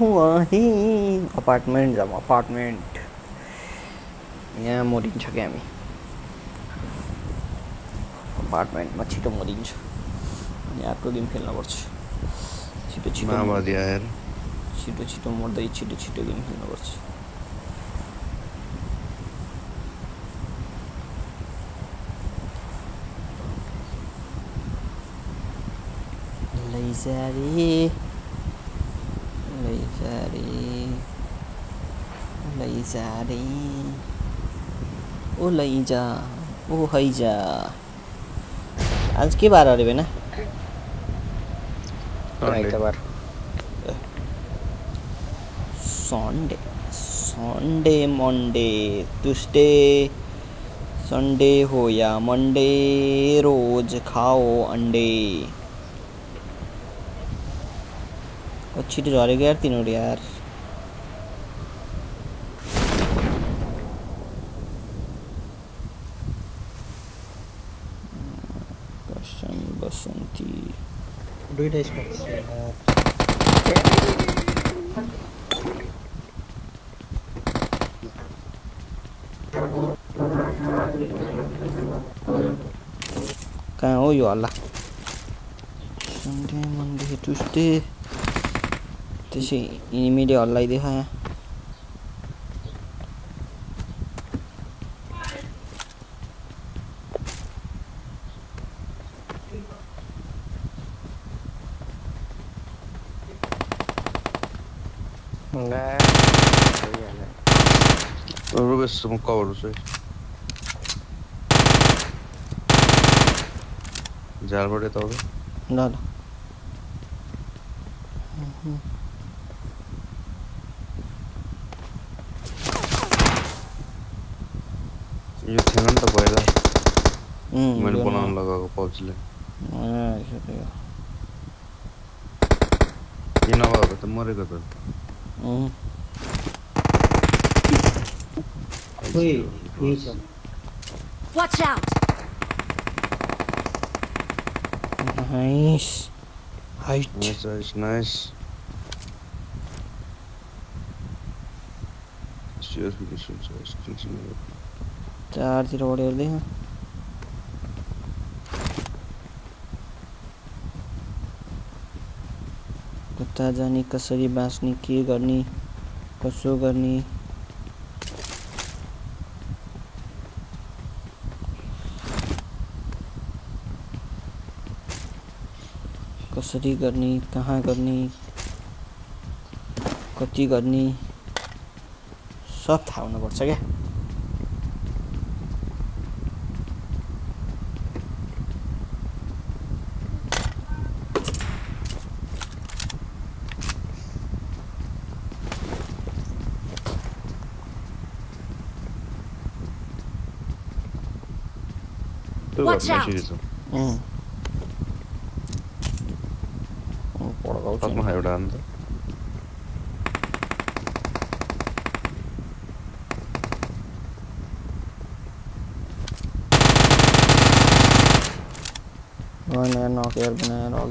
हुआ है। अपार्टमेन्ट जाउँ अपार्टमेन्ट यहाँ मरिन्छ क्या हामी अपार्टमेन्टमा छिटो मरिन्छ अनि अर्को गेम खेल्नुपर्छ छिटो छिटो माओवादी आएर छिटो छिटो मर्दै छिटो छिटो गेम खेल्नुपर्छ लैजा रे जा रे। ओ लई जा ओ हई जा। आज के बार अरे बेना आइतबार Sunday Sunday Monday Tuesday Sunday हो या मंडे रोज खाओ अंडे। कच्छी तो जा यार तीनों यार? दुइटा स्कोप। कहाँ हो यो हल्ला सन्डे मन्डे ट्युसडे त्यसै इनिमीले हल्लाइदियो यहाँ some covers, right? जाल बड़े तो होगा ना ये थेगन तो पहला मैंने बनाने लगा को पहुँच ले ये ना तो मरेगा तो हम्म Watch out. Nice. Height. Nice, nice, nice. चार ज़ीरो बड़े ले हैं कुत्ता जानी कसरी बांसनी की गर्ने कसो गर्ने कसरी गर्ने कहाँ गर्ने कति गर्ने सब थाहा हुनुपर्छ क्या। Watch out. सिरिज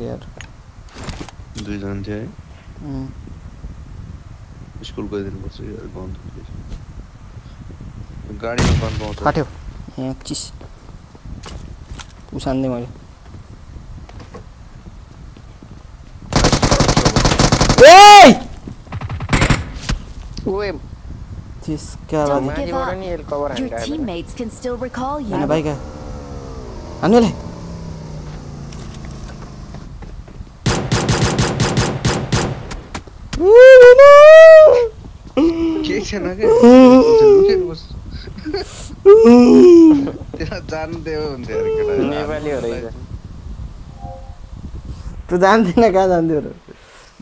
লাগে আর দুইজন যায় হুম স্কুল করে দিন বলছে আর বন্ধ गाड़ी में बंद बहुत हटो। एक चीज़। पूछान दे मुझे। ओए! जिसका बात नहीं मोड़ नहीं कवर है भाई क्या अनुल है? हो रहेछ तँ जान्दिनँ कहाँ जान्थ्यो र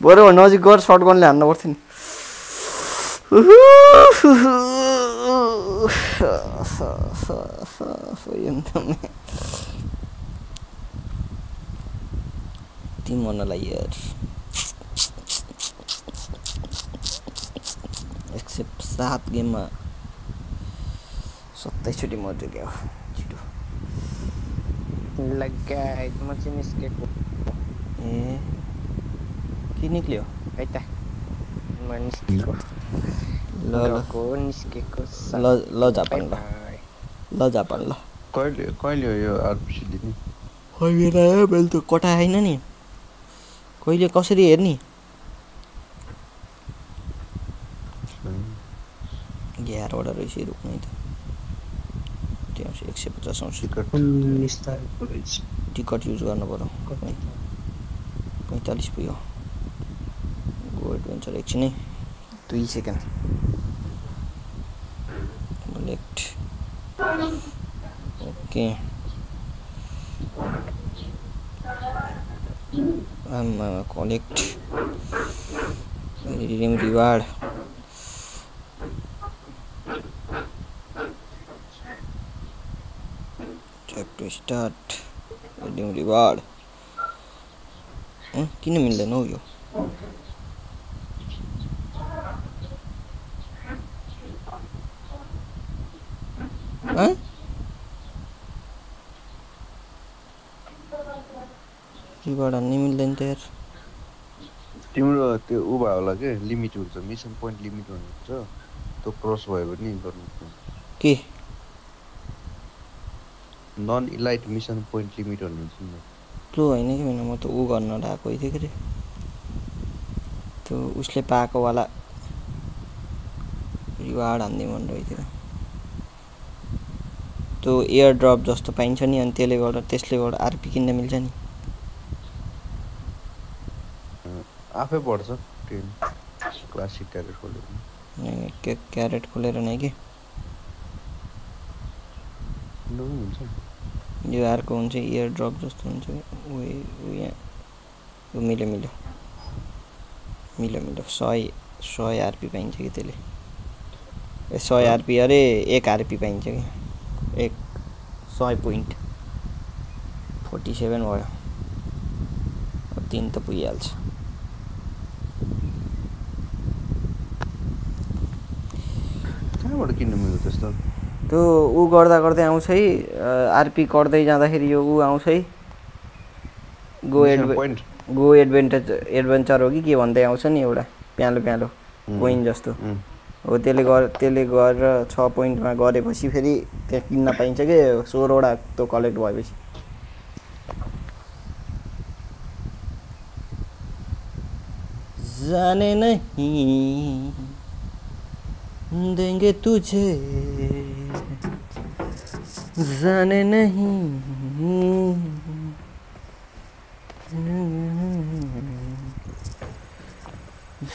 बरु नजिक गएर सर्ट गनले हान्नु पर्थ्यो नि तिमी भन्नलाई यार सात गेममा सत्ताइसचोटि मर्यो क्या छिटो म चाहिँ निस्केको ए के निक्ल्यो है त म निस्केको ल निस्केको ल ल जापान ल ल जापान ल कहिले कहिले हो यो आरपिसी दिने कहिले आयो मैले त कटा आएन नि कहिले कसरी हेर्ने ग्यारवटा रहेछ रोक्ने त त्यहाँ एक सय पचास आउँछ टिकट युज गर्नु पऱ्यो पैँतालिस पुग्यो गो एडभेन्चर एकछिनै दुई second collect okay collect reward tap to start redeem reward किन मिल्दैन हौ यो हँ? किबाट हान्नै मिल्दैन त यार तिम्रो त्यो भयो होला के? लिमिट हुन्छ मिसन पोइन्ट लिमिट हुन्छ। त्यो क्रस भयो भने गर्नु के? None elite mission point limit भन्ने हुन्छ नि त्यो होइन कि होइन म त ऊ गर्न लगाएको थिएँ कि अरे त्यो उसले पाएकोवाला रिवार्ड हान्ने मन थियो त्यो। एयर ड्रप जस्तो पाइन्छ नि अनि त्यसले गर्दा त्यसले गर्दा आरपी किन्न मिल्छ नि। आफै बढ्छ टेन क्लासिक क्यारेट के क्यारेट खोलेर नै कि? हुन्छ। यो अर्को हुन्छ इयर ड्रप जस्तो हुन्छ। ऊ यहाँ ऊ मिल्यो मिल्यो मिल्यो मिल्यो सय सय आरपी पाइन्छ कि त्यसले? ए सय आरपी अरे एक आरपी पाइन्छ कि? एक सय पोइन्ट। फोर्टी सेभेन भयो। तिन त पुगिहाल्छ। कहाँबाट किन्नु मिल्छ त्यस्तो? त्यो ऊ गर्दा गर्दै आउँछ है आरपी गर्दै जाँदाखेरि यो ऊ आउँछ है गो एडभे गो एडभेन्टेज एडभेन्चर हो कि के भन्दै आउँछ नि एउटा प्यालो प्यालो कोइन जस्तो। हो त्यसले गर त्यसले गरेर छ पोइन्टमा गरेपछि फेरि त्यहाँ किन्न पाइन्छ कि सोह्रवटा त्यो कलेक्ट भएपछि जाने नहीं। देंगे तुझे जाने नहीं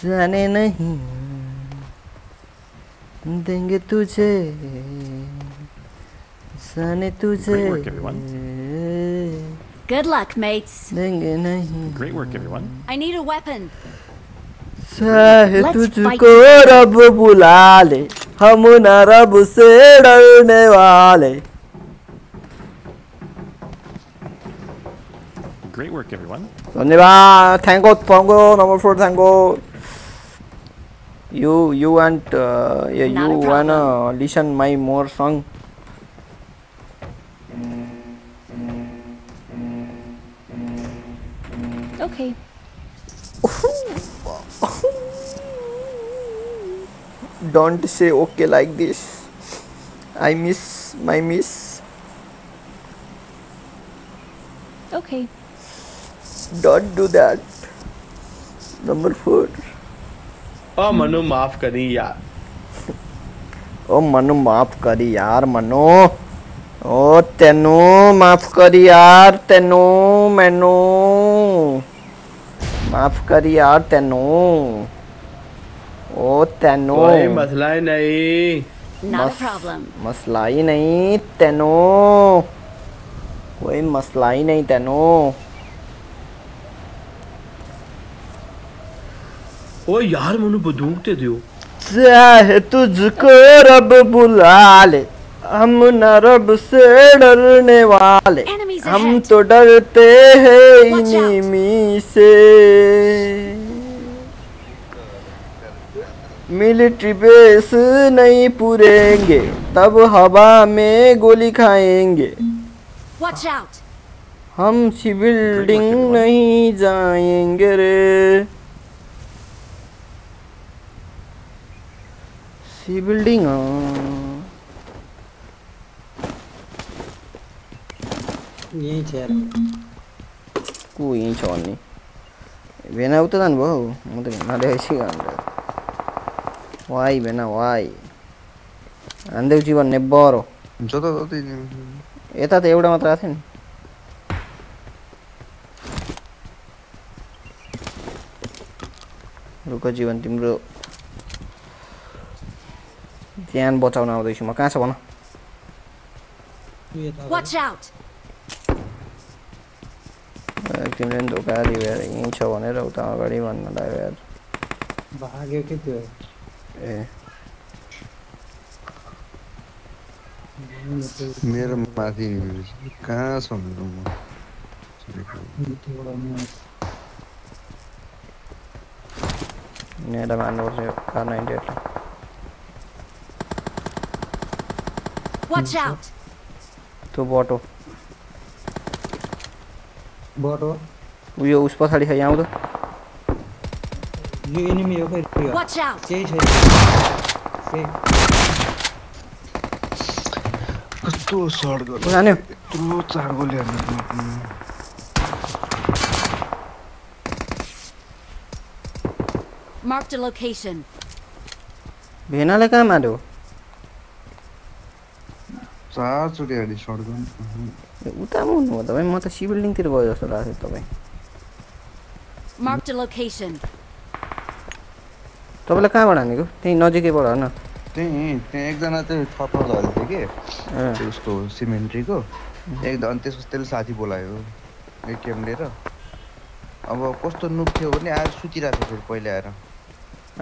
जाने नहीं देंगे तुझे जाने तुझे. Good luck, mates. देंगे नहीं Great work, everyone. I need a weapon. सहे तुझको रब बुला ले हम न रब से डरने वाले। Great work, everyone. धन्यवाद। Thank you thank you number four thank you you you want yeah you one listen my more song okay don't say okay like this i miss my miss Okay. don't do that number four ओ मनु माफ़ करी यार ओ मनु माफ़ करी यार मनु ओ तेनू माफ़ करी यार तेनू मैनू माफ़ करी यार तेनू ओ तेनू। कोई मसला ही नहीं। Not a Must- problem. मसला ही नहीं तेनू। कोई मसला ही नहीं तेनू। ओ यार मनु बंदूक दे दियो। चाहे तुझको रब बुला ले हम न रब से डरने वाले। हम तो डरते हैं इन्हीं से। मिलिट्री बेस नहीं पूरेंगे तब हवा में गोली खाएँगे. हम बिल्डिंग नहीं जाएँगे रे। सी बिल्डिंग यही छ यार। को यहीँ छ भन्ने भेना उता जानुभयो हौ म। त भेना वाइ हान्देउची भन्ने बरो जताततै यता त एउटा मात्र आएको थियो नि रुख जीवन तिम्रो ज्यान बचाउन आउँदैछु म कहाँ छ भन. तिमीले पनि धोका दियो यहीँ छ भनेर उता अगाडि भन्न लाग्यो यार भाग्यो के त्यो मेरा माथी नहीं कहाँ सुन रहा हूँ मेरा मानो से खाना ही डेट Watch out! तो बोटो उस पर खड़ी यहाँ उधर यो एनिमी हो फेरि Watch out! केही छैन कस्तो सर्ट गर्यो यत्रो चार गोली हान्नु location. भेनाले कहाँ मार्यो? चारचोटि हाली सर्ट गर्नु ए, उता मुन्नु हो तपाईँ। म त सी बिल्डिङतिर गयो जस्तो लाग्छ तपाईँ। Location. तपाईँलाई कहाँबाट हानेको त्यहीँ नजिकैबाट होइन त्यहीँ त्यहाँ एकजना चाहिँ थप्न झरेको थियो कि। उसको सिमेन्ट्रीको। एकदम अनि त्यसपछि त्यसले साथी बोलायो एटिएम लिएर। अब कस्तो नुक थियो भने आएर सुतिरहेको थियो फेरि पहिला आएर।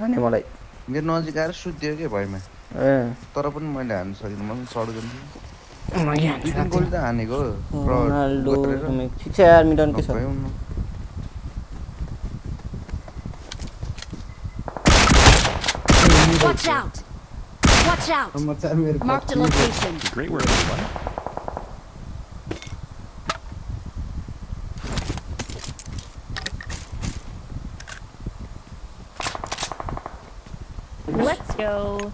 हाने मलाई। मेरो नजिक आएर सुत्दियो कि भयमा। ए तर पनि मैले हान्नु सकिनँ। दुई तिन गोली त हानेको Watch out! Watch out! समाचार मेरो Marked a पछि location. Great work, everyone. Let's go.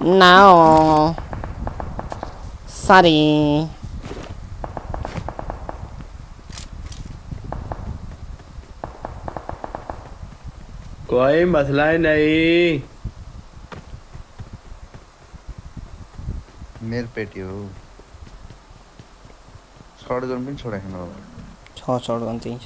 No. Sorry. कोई मसला ही नहीं मेरो पेटी हो। गर्नु पनि छोडाएन अब छ गर्न चाहिँ छ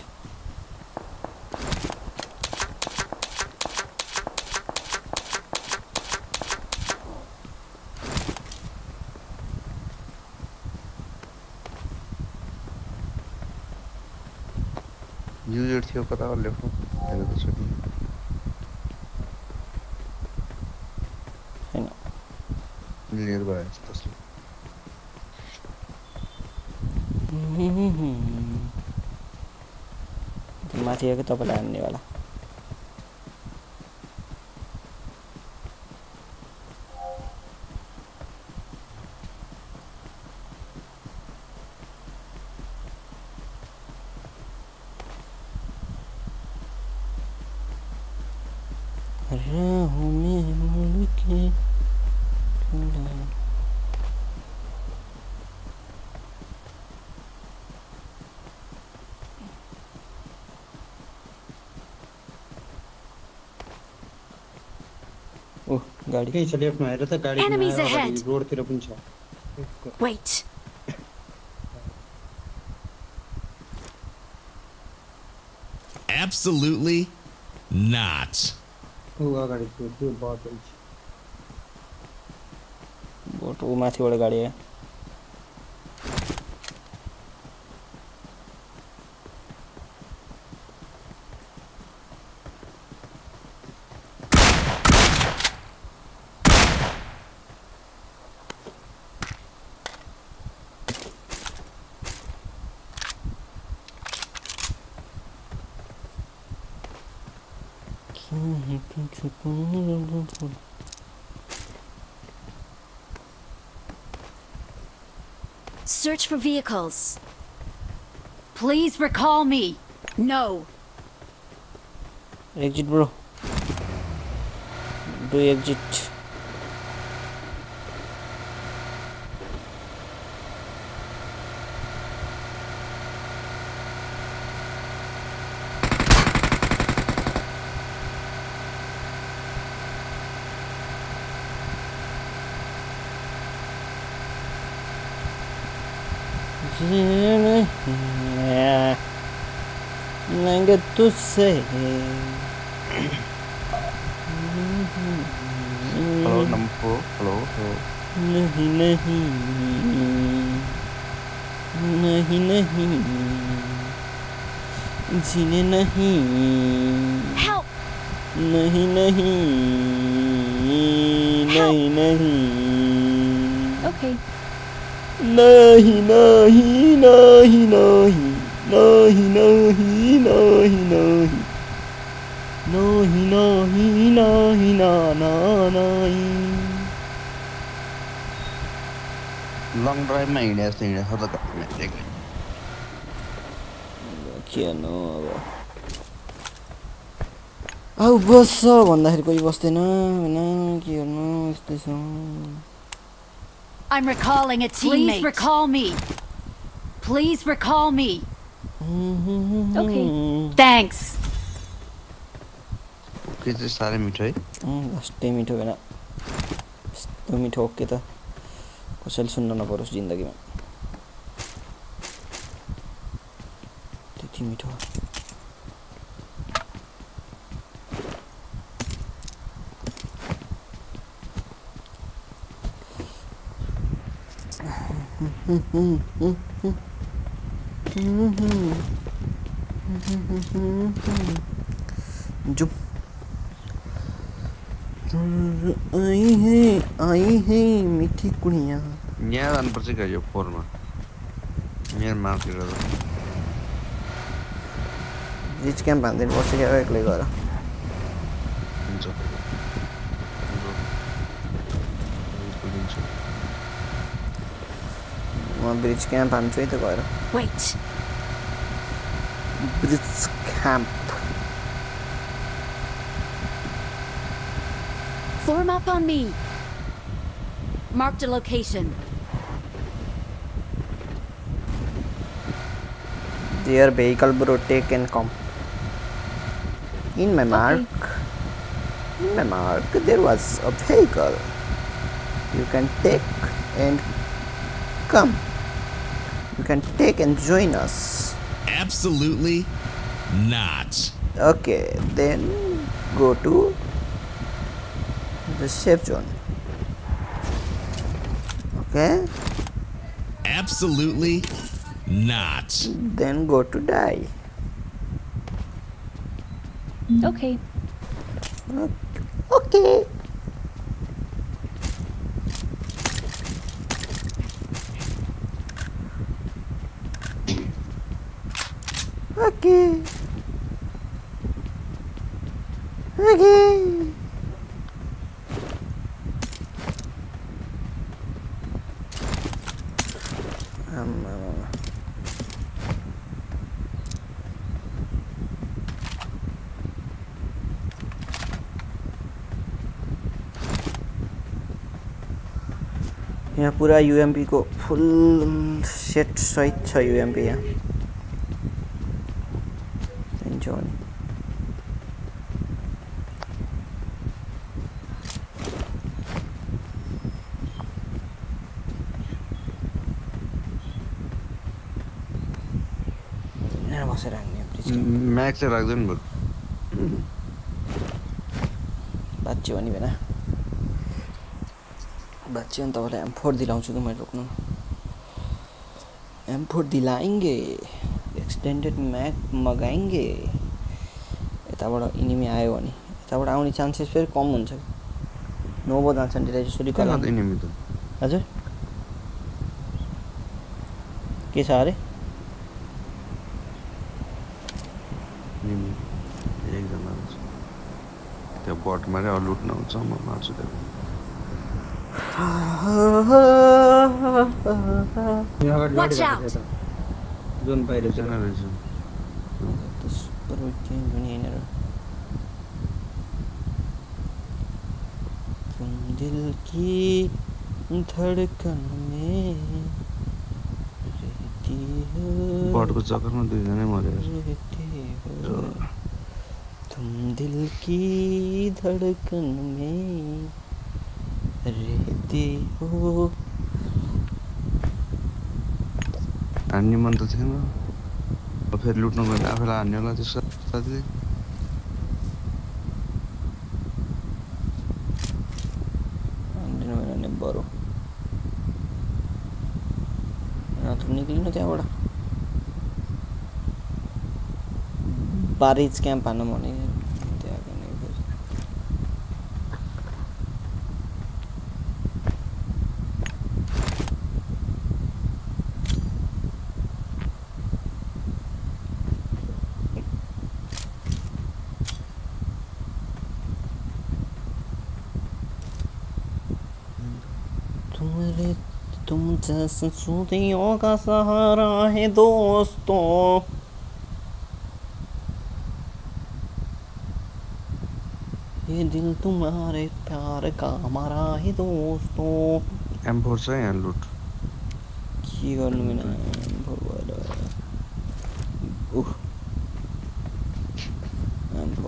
युजर थियो कता लेख्नु हेरेको त छैन छैन क्लियर भयो जस्तो पार्टी हो कि तपाईँलाई गाडी केही छ लेफ्टमा हेर त गाडी Enemies ahead. रोडतिर पनि छ Wait. Absolutely not. ऊ अगाडि त्यो त्यो बटल छ बोट ऊ माथिबाट गाडी आयो Search for vehicles. Please recall me. No. Exit bro. Do exit. Nanga tu say. Hello number four hello नहीं नहीं नहीं नहीं जीने नहीं Help! नहीं नहीं नहीं नहीं Okay. नहीं नहीं नहीं नहीं नहीं नहीं no, he no, he. No, he no, he no, he no, no, no, he. Long drive main as thing that hurt the के न अब अब बस्छ भन्दाखेरि कोही बस्दैन होइन के गर्नु यस्तै छ I'm recalling a teammate. Please recall me. Please recall me. Okay. Thanks. के चाहिँ साह्रै मिठो है लास्टै मिठो भएन यस्तो मिठो ओके त कसैले सुन्न नपरोस् जिन्दगीमा त्यति मिठो जो। आई है आई है मीठी कुड़िया। यार अनपर से गयो फॉर्मा मेरे मार के रहा इच कैंप आंदे बॉस से क्या क्लिक करा जो ब्रिज क्याम्प हान्छु है त गएर Wait. Bridge camp Form up on me. Marked a location. their vehicle bro take and come in my mark in my mark there was a vehicle you can take and come you can take and join us Absolutely not. okay then go to the safe zone okay Absolutely not. then go to die Okay. okay यहाँ पुरा युएमपी को फुल सेट सहित छ युएमपी यहाँ। चाहिन्छ भने बसेर म्याक्स राख्दैन बाँच्यो भने भएन बाँच्यो भने तपाईँलाई एम फोर दिलाउँछु त मैले रोक्नु। एम फोर दिलाएंगे एक्सटेन्डेड म्याक मगाएंगे। यताबाट इनिमी आयो भने यताबाट आउने चान्सेस फेरि कम हुन्छ नोबो जान्छ नि त्यसलाई सुरी हजुर। के छ अरे त्यो बट मारे लुट्न हुन्छ म मार्छु त्यो यहाँ अगाडि Watch गाडी out. भएको छ यता जुन बाहिर एकजना रहेछ सुपर चेन्ज हुने तुम दिल की धड़कन में रहती हो बटको चक्करमा दुईजनै हो तुम दिल की धड़कन में रहती हो। हान्ने मन त थिएन फेरि लुट्नु गयो भने आफैलाई हान्ने होला त्यो साथीले हान्दिनु भएन भने बरु निक्लिनु त्यहाँबाट बारिज क्याम्प हान्नु भने सूदियों का सहारा है दोस्तों ये दिल तुम्हारे प्यार का हमारा है दोस्तों एम फोर से है लूट की कर लूँगी ना एम फोर वाला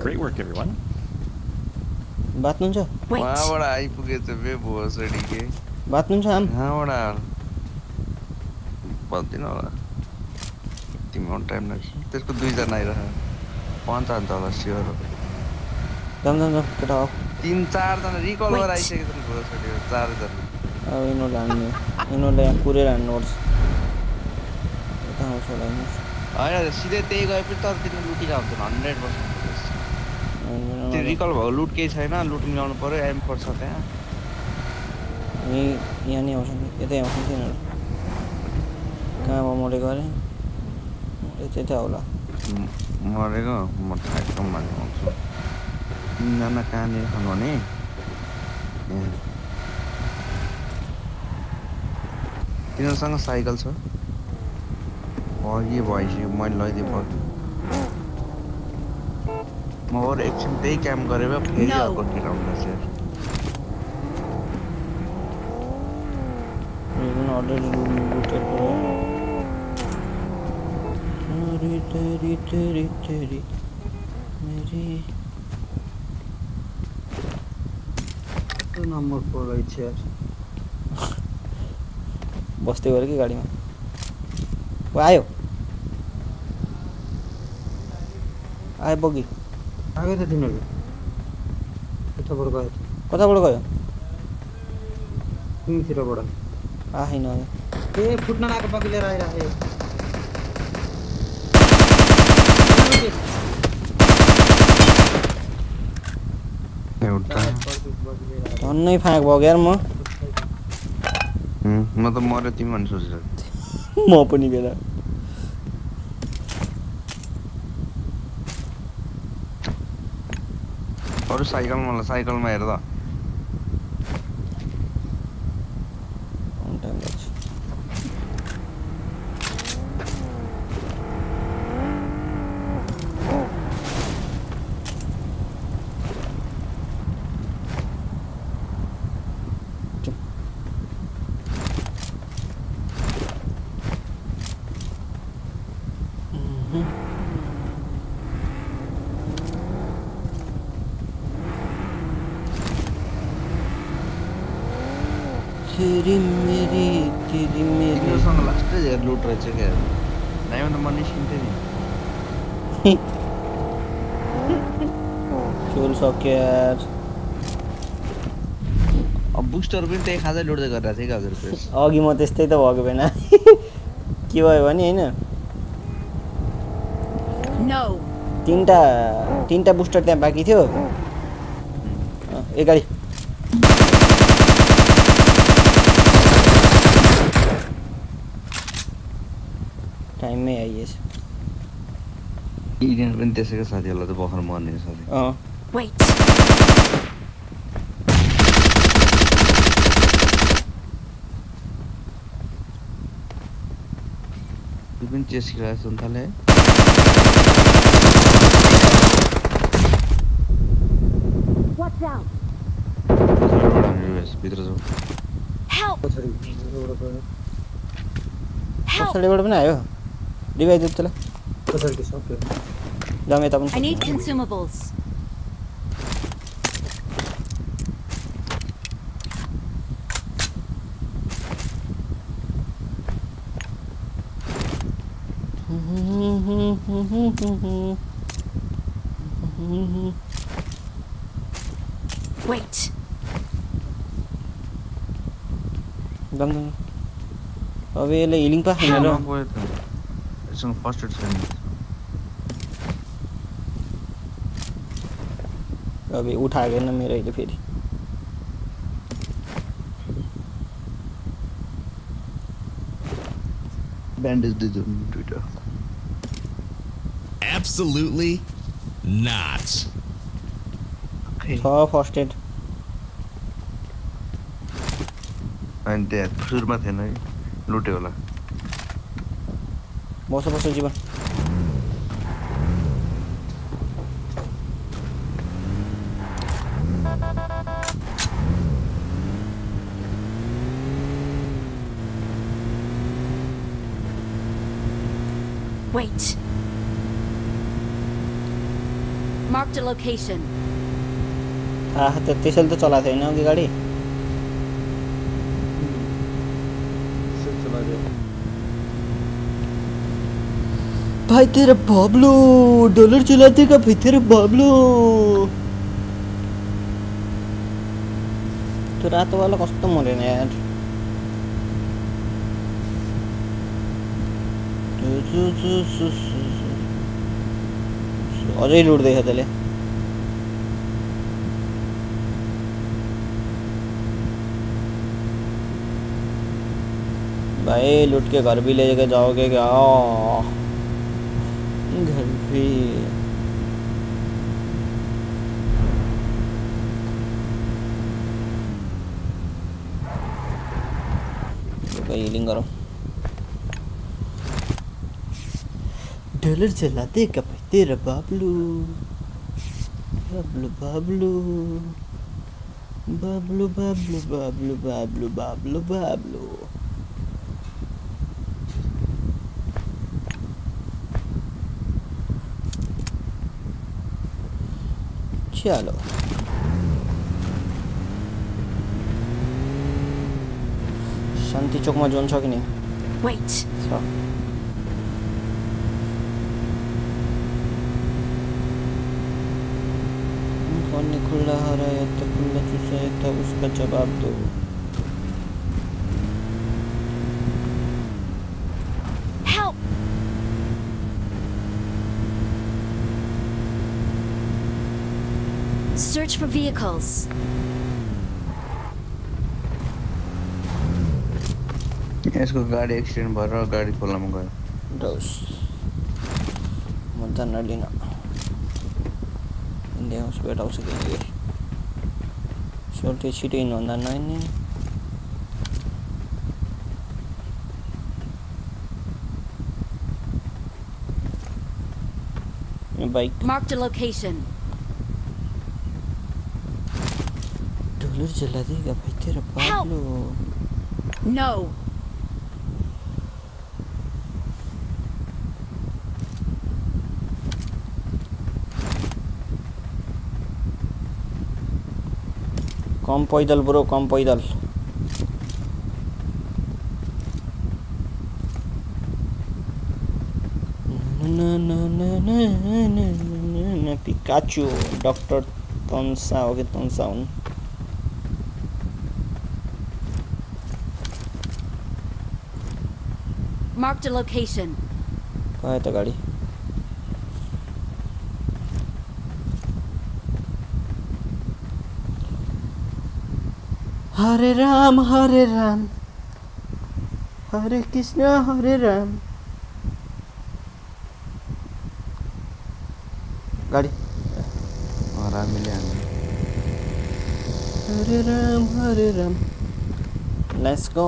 Great work, everyone. बात नुन जो? वहाँ बड़ा आई पुगे तो बे बहुत सड़ी के। बात नुन जो हम? हाँ बड़ा। बल्दिनँ होला। तिम्रो टाइम लाग्छ त्यसको दुईजना आइरह। पञ्च हान्छ होला स्योर जाम जाम जाम केटा हो तिन चारजना रिकल गरेर आइसकेको छ नि भोसडी चारजना। अब यिनीहरूले हान्ने यिनीहरूले यहाँ कुरेर हान्नुपर्छ यता आउँछ होला यिनीहरू। होइन सिधै त्यही गए पनि तर तिनीहरू लुटिरहेको हुन्छन् हन्ड्रेड पर्सेन्ट त्यो रिकल भएको लुट केही छैन लुट मिलाउनु पऱ्यो एम फोर छ त्यहाँ। यहीँ यहाँ नै आउँछन् यतै आउँछन् तिनीहरू। कहाँबाट मरेको अरे यतै त होला म- मरेको म ठ्याक्क मान्नु आउँछु तिनजना कहाँनिर छन् भने यहाँ। तिनीहरूसँग साइकल छ अघि भइसक्यो मैले लैदिएँ पऱ्यो म अरू एकछिन त्यही क्याम्प गरेर फेरि. अर्कोतिर आउँदैछ अलरेडी तेरी तेरी तेरी मेरी नम्बर गऱ्यो कि गाडीमा ओ आयो आयो बगी आयो त गयो कताबाट गयो तिमीतिरबाट आएन ए फुट्न लागेको बगी एउटा। झन्नै फाँक भयो यार म। म त मऱ्यो तिमी भन्ने सोचिरहेको म पनि बेला अरू साइकलमा मलाई साइकलमा हेर त टाइम लाग्छ तेरी मेरी तेरी मेरी तिनीहरूसँग लास्टै हेर लुट रहेछ क्या नाइमा त म निस्किन्थेँ नि चोल सक्यो यार अब बुस्टर पनि त्यही खाँदै लुट्दै गरिरहेको थिएँ कि हजुर अघि म त्यस्तै त भएको भएन। के भयो भने होइन. तिनवटा तिनवटा बुस्टर त्यहाँ बाँकी थियो। एक गाडी। टाइममै आइएछ। पनि त्यसैको साथीहरूलाई त भर्खर मर्ने साथी त्यो पनि चेस खेलाएको सुन्थाले है Watch out. पछाडिबाट हामी रिभर्स भित्र जाउँ Help. पछाडि भित्रबाट गयो Help. पछाडिबाट पनि आयो रिभाइज त्यसलाई पछाडि सक्यो जाउँ यता पनि I need सक्यो। consumables. Wait. जाउँ जाउँ अब यसले हिलिङ पा गयो त यससँग फर्स्ट एड छैन अब उठाएको होइन मेरो अहिले फेरि ब्यान्डेज दिइदिउँ दुइटा Absolutely not. Okay. Oh, hosted. And uh, there, Surma Thenai, Lutewala. Most of us are Marked a location. आह त्यसैले त चलाएको थिएन अघि गाडी। भाइ तेरो बब्लु डलर चलाते का भाइ तेरो बब्लु। त्यो रातोवाला कस्तो मरेन यार। अझै लुट्दैछ त्यसले भाई, लुट के घर भी ले के जाओगे क्या? घर भी। हीलिंग करो। डॉलर चलाते का भाई तेरा बाबलू? बाबलू बाबलू। बाबलू बाबलू बाबलू बाबलू बाबलू बाबलू। चलो। शांति चौक में जोन छो नहीं? वेट कौन ने खुला हराया तो खुला चूसा था उसका जवाब दो। Search for vehicles. यसको गाडी एक्सिडेन्ट भएर गाडी खोलामा गयो डोस म जान्न लिन इन्डिया हाउस भेटाउँछ कि सोल्टी छिटो हिँड्नुभन्दा नहिँड्ने यो bike Marked a location. Virgen la diga, Peter Pablo. No. कम पैदल ब्रो कम पैदल Pikachu, Doctor Tonsa, o que Tonsa, un. Marked a location. गयो त गाडी हरे राम हरे राम हरे कृष्ण हरे राम गाडी रामीले हान्यो Hare Ram Hare Ram let's go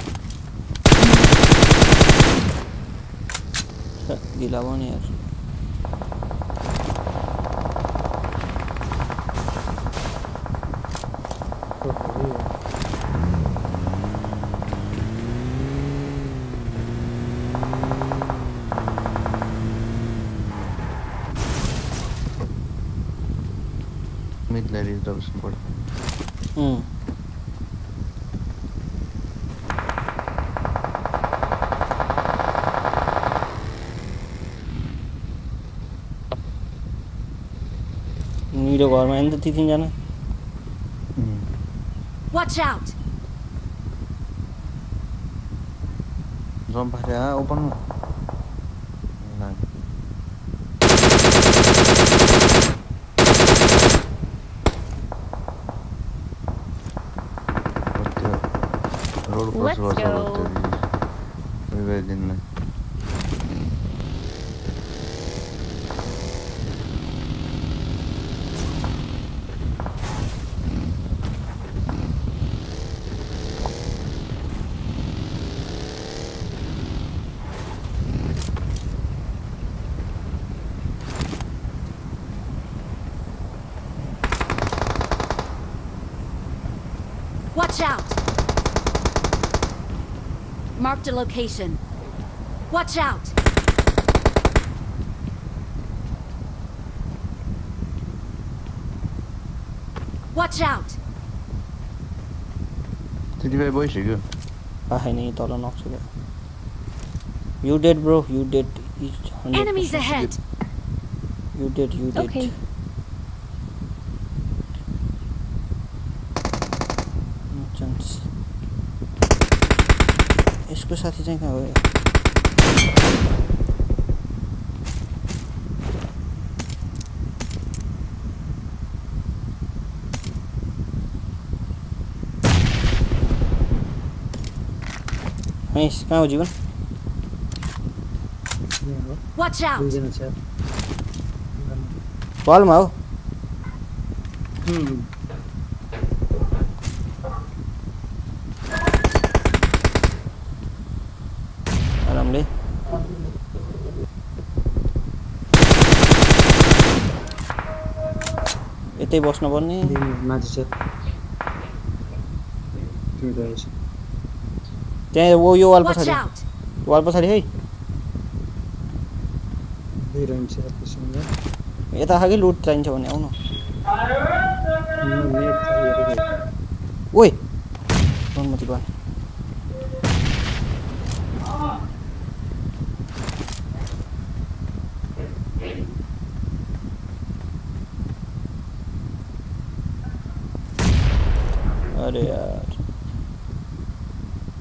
Gilabonier. Midler is double support. Remind the Titin Jana. Watch out! Open. Let's go. Cluster location. Watch out! Watch out! Did you very boy go? I need all an oxygen. You did, bro. You did. Enemies ahead. You did. You did. Okay. यसको साथी चाहिँ कहाँ गयो महेश कहाँ हो जीवन यहाँ हो Watch out! दुईजना छ बलमा हो हुँ। बस्नुपर्ने। माथि छ। त्यहाँ वो यो वाल पछाडि! वाल पछाडि है। यता खालि लुट चाहिन्छ भने आउनु।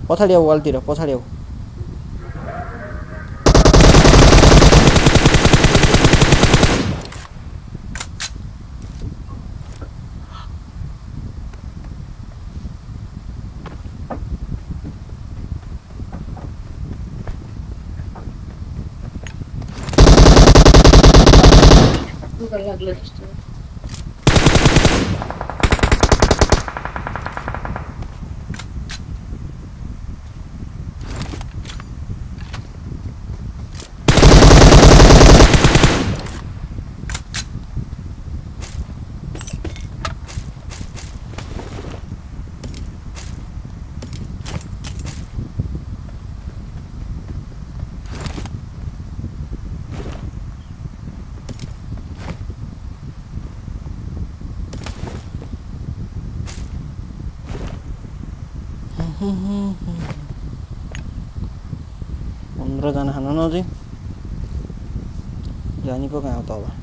पछाडि आऊ वालतिर पछाडि पंद्रह जाना है ना जानी को क्या होता होगा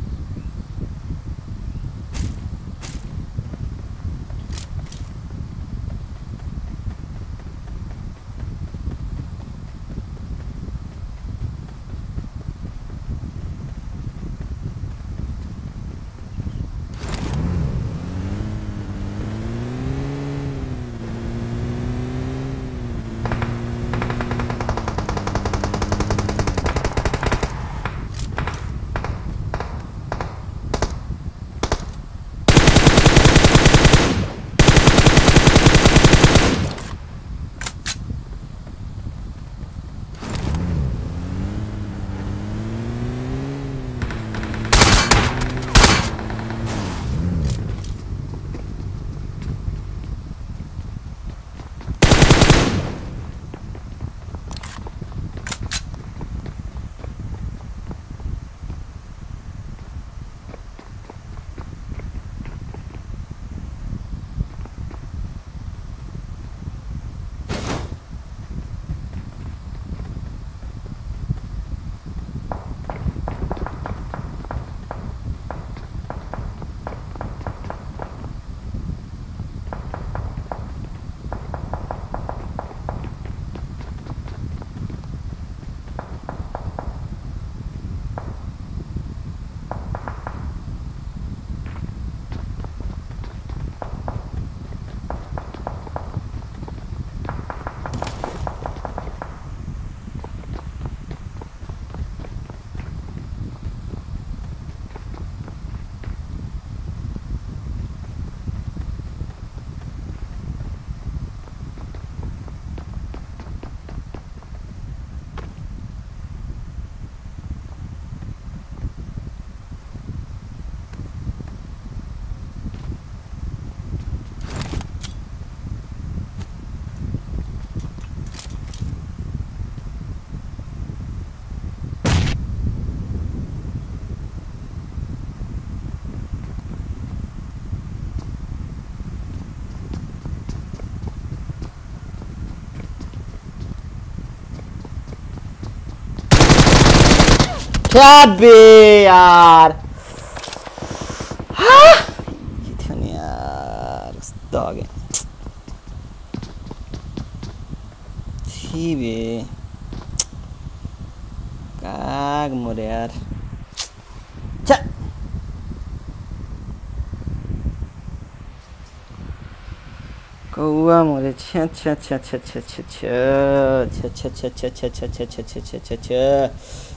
अबे यार हाँ। यार आगे थी बे काग मोरे यार कौआ मोरे छ छ छ छ छ छ छ छ छ छ छ छ छ छ छ छ छ छ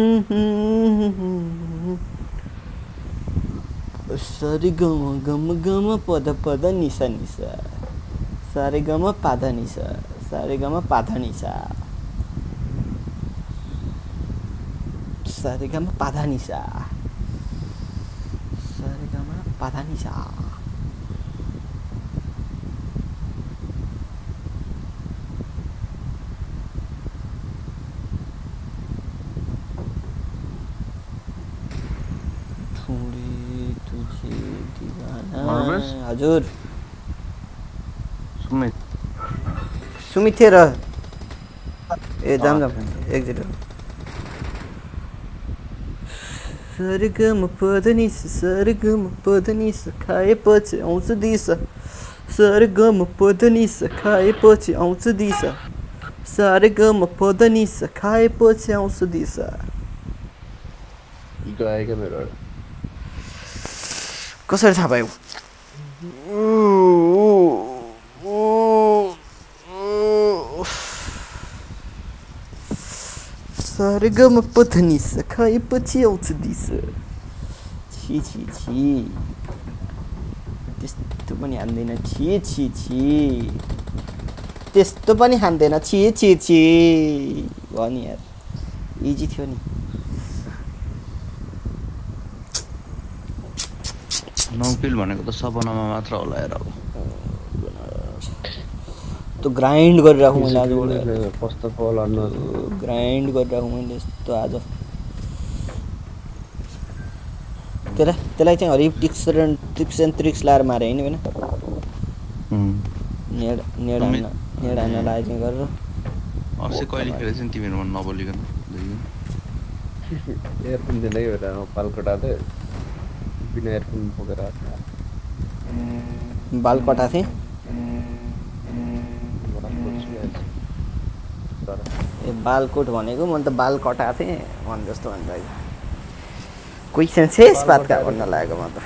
sari gama gama gama pada pada nisa nisa sari gama pada nisa sari gama pada nisa sari gama pada nisa sari gama pada nisa हजुर। सुमित सुमित थियो र ए जाम जाम। एकजिट सरगम पदनिस सरगम पदनिस खाएपछि आउँछ दिसा सरगम पदनिस खाएपछि आउँछ दिसा सरगम पदनिस खाएपछि आउँछ दिसा गएको मेरो कसरी थाहा पायो पथनिस खाएपछि आउँछ दिस छि छि छि त्यस्तो पनि हान्दैन छि छि छि त्यस्तो पनि हान्दैन छि छि छि भयो यार इजी थियो नि नौकिल भनेको त सपनामा मात्र होला हेर अब त्यो ग्राइन्ड गरेर राखौँ मैले आजबाट फर्स्ट अफ अल ग्राइन्ड गरेर राखौँ मैले यस्तो आज। त्यसलाई त्यसलाई चाहिँ हरिफ टिक्स र टिप्स एन्ड ट्रिक्स लाएर मारे होइन होइन नेड नेड हान्न नेड हान्न लाए चाहिँ गरेर अस्ति कहिले खेलेको नि तिमीहरूमा नबोलिकन एयरफोन दिँदै भएर पालकोटाले बिना एयरफोन बोकेर बाल कटाएको थिएँ ए बालकोट भनेको मैले त बाल कटाएको थिएँ भने जस्तो भन्छ क्वेसन शेष बात भन्न लागेको म त।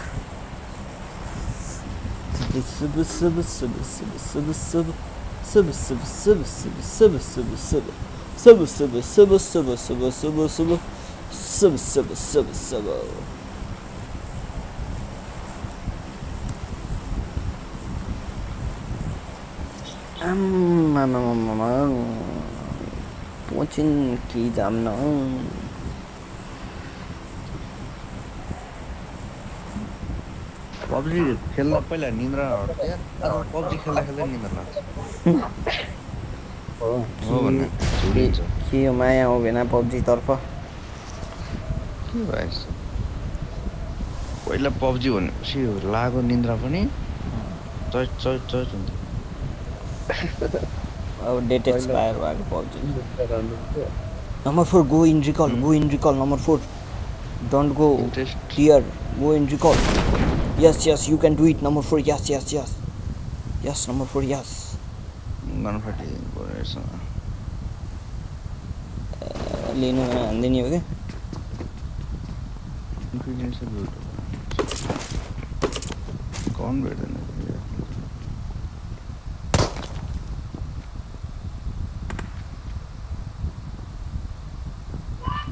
शुभ Putin ki dám não. PUBG खेल्दा पहिला निन्द्रा हट्थ्यो अब पब्जी खेल्दा खेल्दै निन्द्रा लाग्छ के हो माया हो भेना पब्जीतर्फ के भएछ पहिला पब्जी भनेपछि लागो निन्द्रा पनि चोइच चोइच चोइच हुन्छ अब डेट एक्सपायर भएको PUBG number four go in recall go in recall number four don't go. Dear go in recall yes yes you can do it number four yes yes yes yes number four yes लिनु हान्दै नि हो क्या कौन भेट्दैन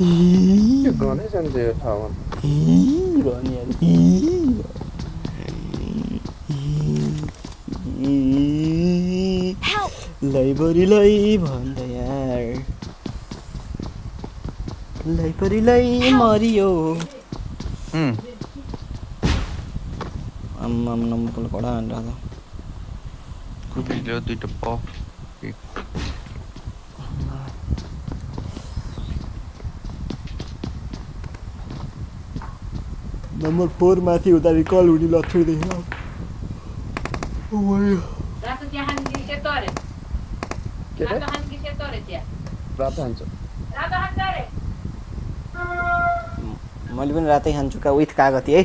त्यो गनै जान्छ यो ठाउँमा Help! लै भन्दा यार लै परी लै मरियो आम्मा नम्बर कडा कुपीले दुइटा पफ नम्बर फोर माथि हुँदा रिकल हुने हान्छ मैले पनि रातै खान्छु का विथ कागती है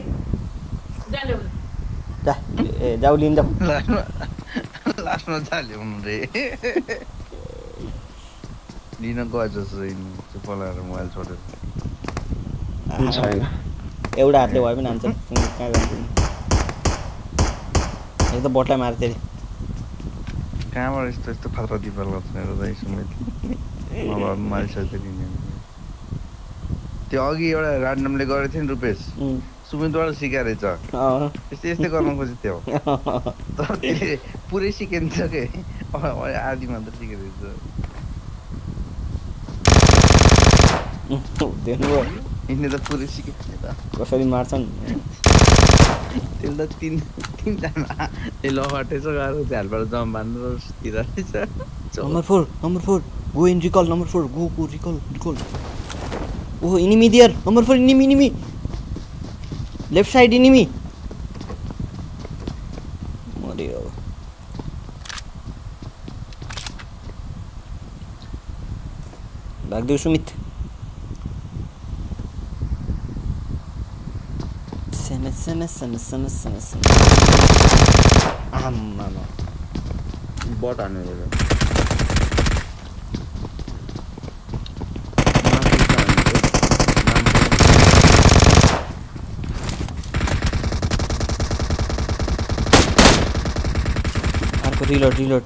ए जाउ लिन जाऊ लास्टमा लास्टमा चाल्यो रे लिन गए जस्तो पलाएर मोबाइल छोडेर छैन एउटा हातले भए पनि हान्छ। कहाँ गर्छु एक त बटलाई मार्छ अरे। कहाँबाट यस्तो यस्तो फाल्टो दिपाल गर्छ मेरो दाइ सुमित? मलाई मारिसक्थ्यो नि त्यो अघि एउटा ऱ्यान्डमले गरेको थियो नि रुपेश। सुमितबाट सिकाएछ। यस्तै यस्तै गर्न खोजेको थियो। तर त्यसले पुरै सिकिन्छ के। आधी मात्र सिकेको हुँदैन यिनले त पुरै त। कसरी मार्छन्? त्यसले त तिन तिनजना। ए गएर झ्यालबाट जम बाँध्नु तिर रहेछ। Number four number four. Go in recall number four. Go go recall recall. ओहो enemy there. Number four enemy enemy. Left side enemy. मऱ्यो भाग्देऊ Sumit 스미 스미 스미 스미 스미 스미 암마노 뭐 아니에요 reload reload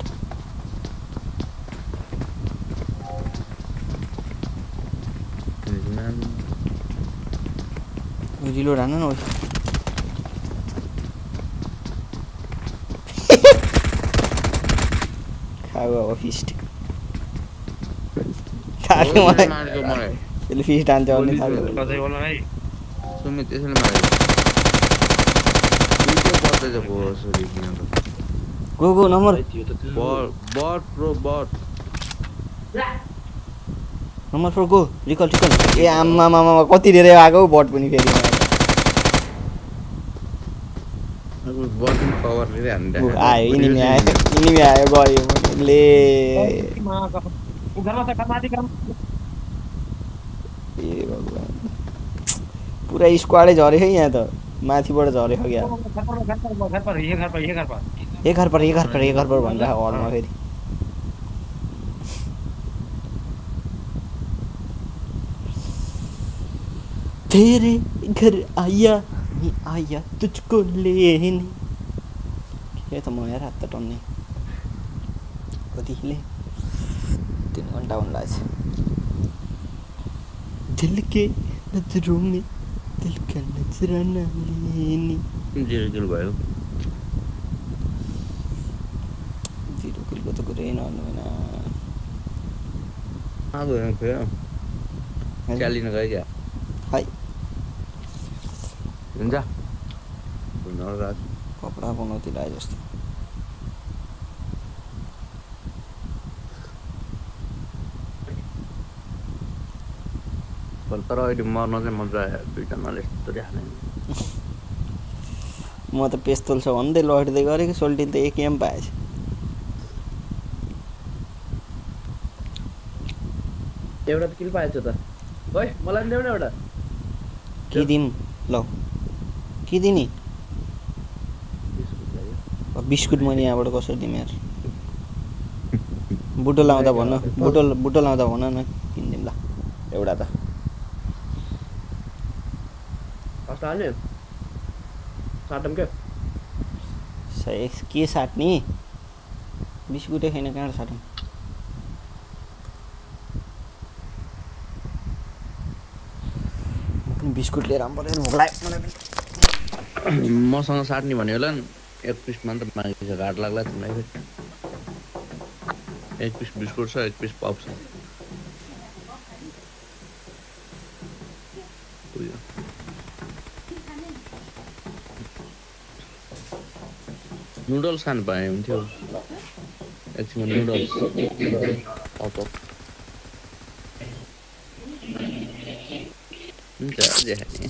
reload ano no अब फिस्ट खाने मलाई त्यसले फिस्ट हान्छ भने खाएको सुमित त्यसैले go go number but but pro but number four go recall recall ए आम्मा मामा कति धेरै आएको बट पनि फेरि आयो इनिमी आयो इनिमी आयो गयो ले ए पुरा स्क्वाडै झऱ्यो है यहाँ त। माथिबाट झरेको क्या? एक घर पर एक घर पर एक घर पर भनेर हलमा फेरि। तेरे घर आया आया तुझको लेने। के त म यार त टन्ने घन्टा हुन लाग्छ दिल के नजरों में दिल का नजराना लेनी जिरो किल भयो जिरो किलको त कुरै नभन्नु होइन आज हेर्नु खोइ चालिन गयो क्या है हुन्छ धन्यवाद कपडा बनाउँदै जस्तो तर अहिले मर्न चाहिँ मजा आयो दुइटामा यस्तो हाल्ने म त पेस्तोल छ भन्दै लड्दै गरेको सोल्टिन त एक एम पाएछ एउटा त किल पाएछ त ओइ मलाई पनि देऊ न एउटा के दिउँ ल के दिने अब बिस्कुट मैले यहाँबाट कसरी दिउँ यार बुटो लाउँदा भन बुटो बुटो लाउँदा भन न किनिदिउँ ल एउटा त हाल्ने साटम क्या सय के साट्ने बिस्कुटै छैन कहाँबाट साटौँ बिस्कुट लिएर मसँग साट्ने भन्यो होला नि एक पिस मात्र मागेको छ घाट लाग्ला तिमीलाई फेरि एक पिस बिस्कुट छ एक पिस पप छ नुडल्स खानु पाए हुन्थ्यो। एकछिनमा नुडल्स हुन्छ जे खाने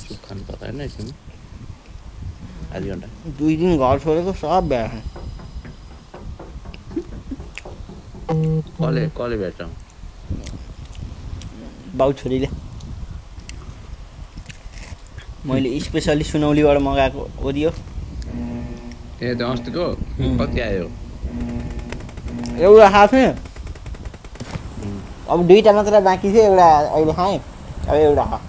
सुप खानु पर्दैन एकछिनमा आधी घन्टा। दुई दिन घर छोडेको सब भ्या कसले कसले भेट्छ बाउ छोरीले। मैले स्पेसली सुनौलीबाट मगाएको ओरियो। ए अस्तिको कति आयो एउटा खाएको थिएँ अब दुईवटा मात्र बाँकी थियो एउटा अहिले खाएँ अब एउटा खा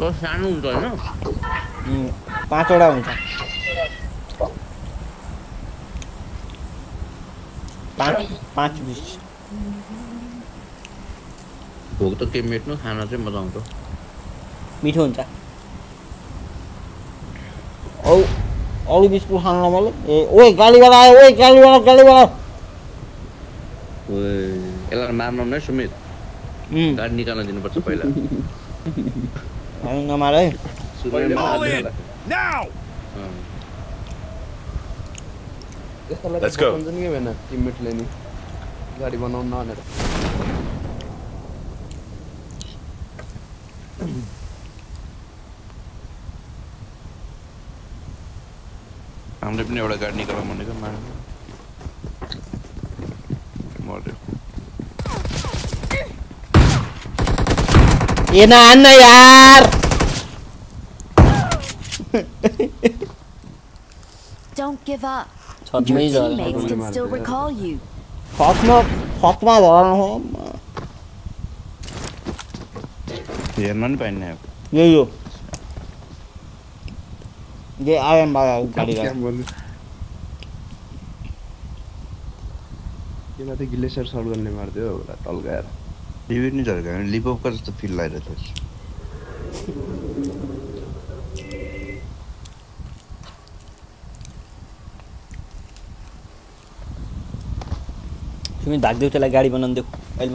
सानो हुन्छ होइन पाँचवटा हुन्छ पाँच पाँच बिस भोक त के मेट्नु खाना चाहिँ मजा आउँछ मिठो हुन्छ औ अरू बिस्कुट खानु मैले ए ओइ गालीवाला आयो ओइ गालीवाला गालीवाला ओए, यसलाई मार्नु नै सुमित गाडी निकाल्न दिनुपर्छ पहिला होइन, नमार Let's go. गाडी बनाउनु न हामीले पनि एउटा गाडी निकाल्नु भनेको मार्नु मर्यो ए नान्न यार Don't give up. Your छतमै झर teammates can still recall you. छतमा छतमा झर्नु हो हेर्न नि पाइन्न अब यही हो जे आएम बाबा गाडी क्याम्प गर्नु यसलाई त ग्लेसियर सर्ट गर्ने मार्थ्यो होला टल्काएर टिभी नि झर्का लिपअपको जस्तो फिल लागिरहेको छ सुमित भागिदेऊ त्यसलाई गाडी बनाउनु देऊ अहिले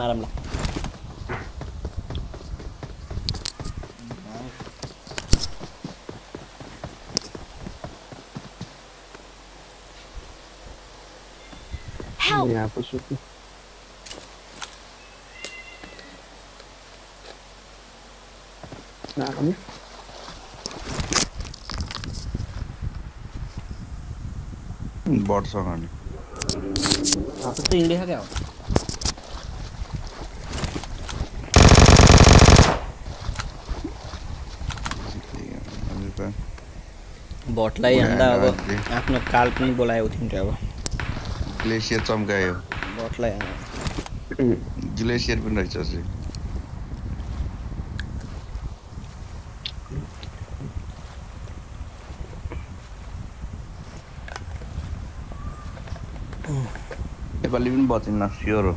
Nope. Yeah, push it. Nah, come here. Bot song आप तो इंडिया क्या हो अंदा अब आपने काल बोला है उठिन जाओ ग्लेसियर चम्कायो ग्लेसियर पनि रहेछ अझै नेपाली पनि बचिन्न स्योर हो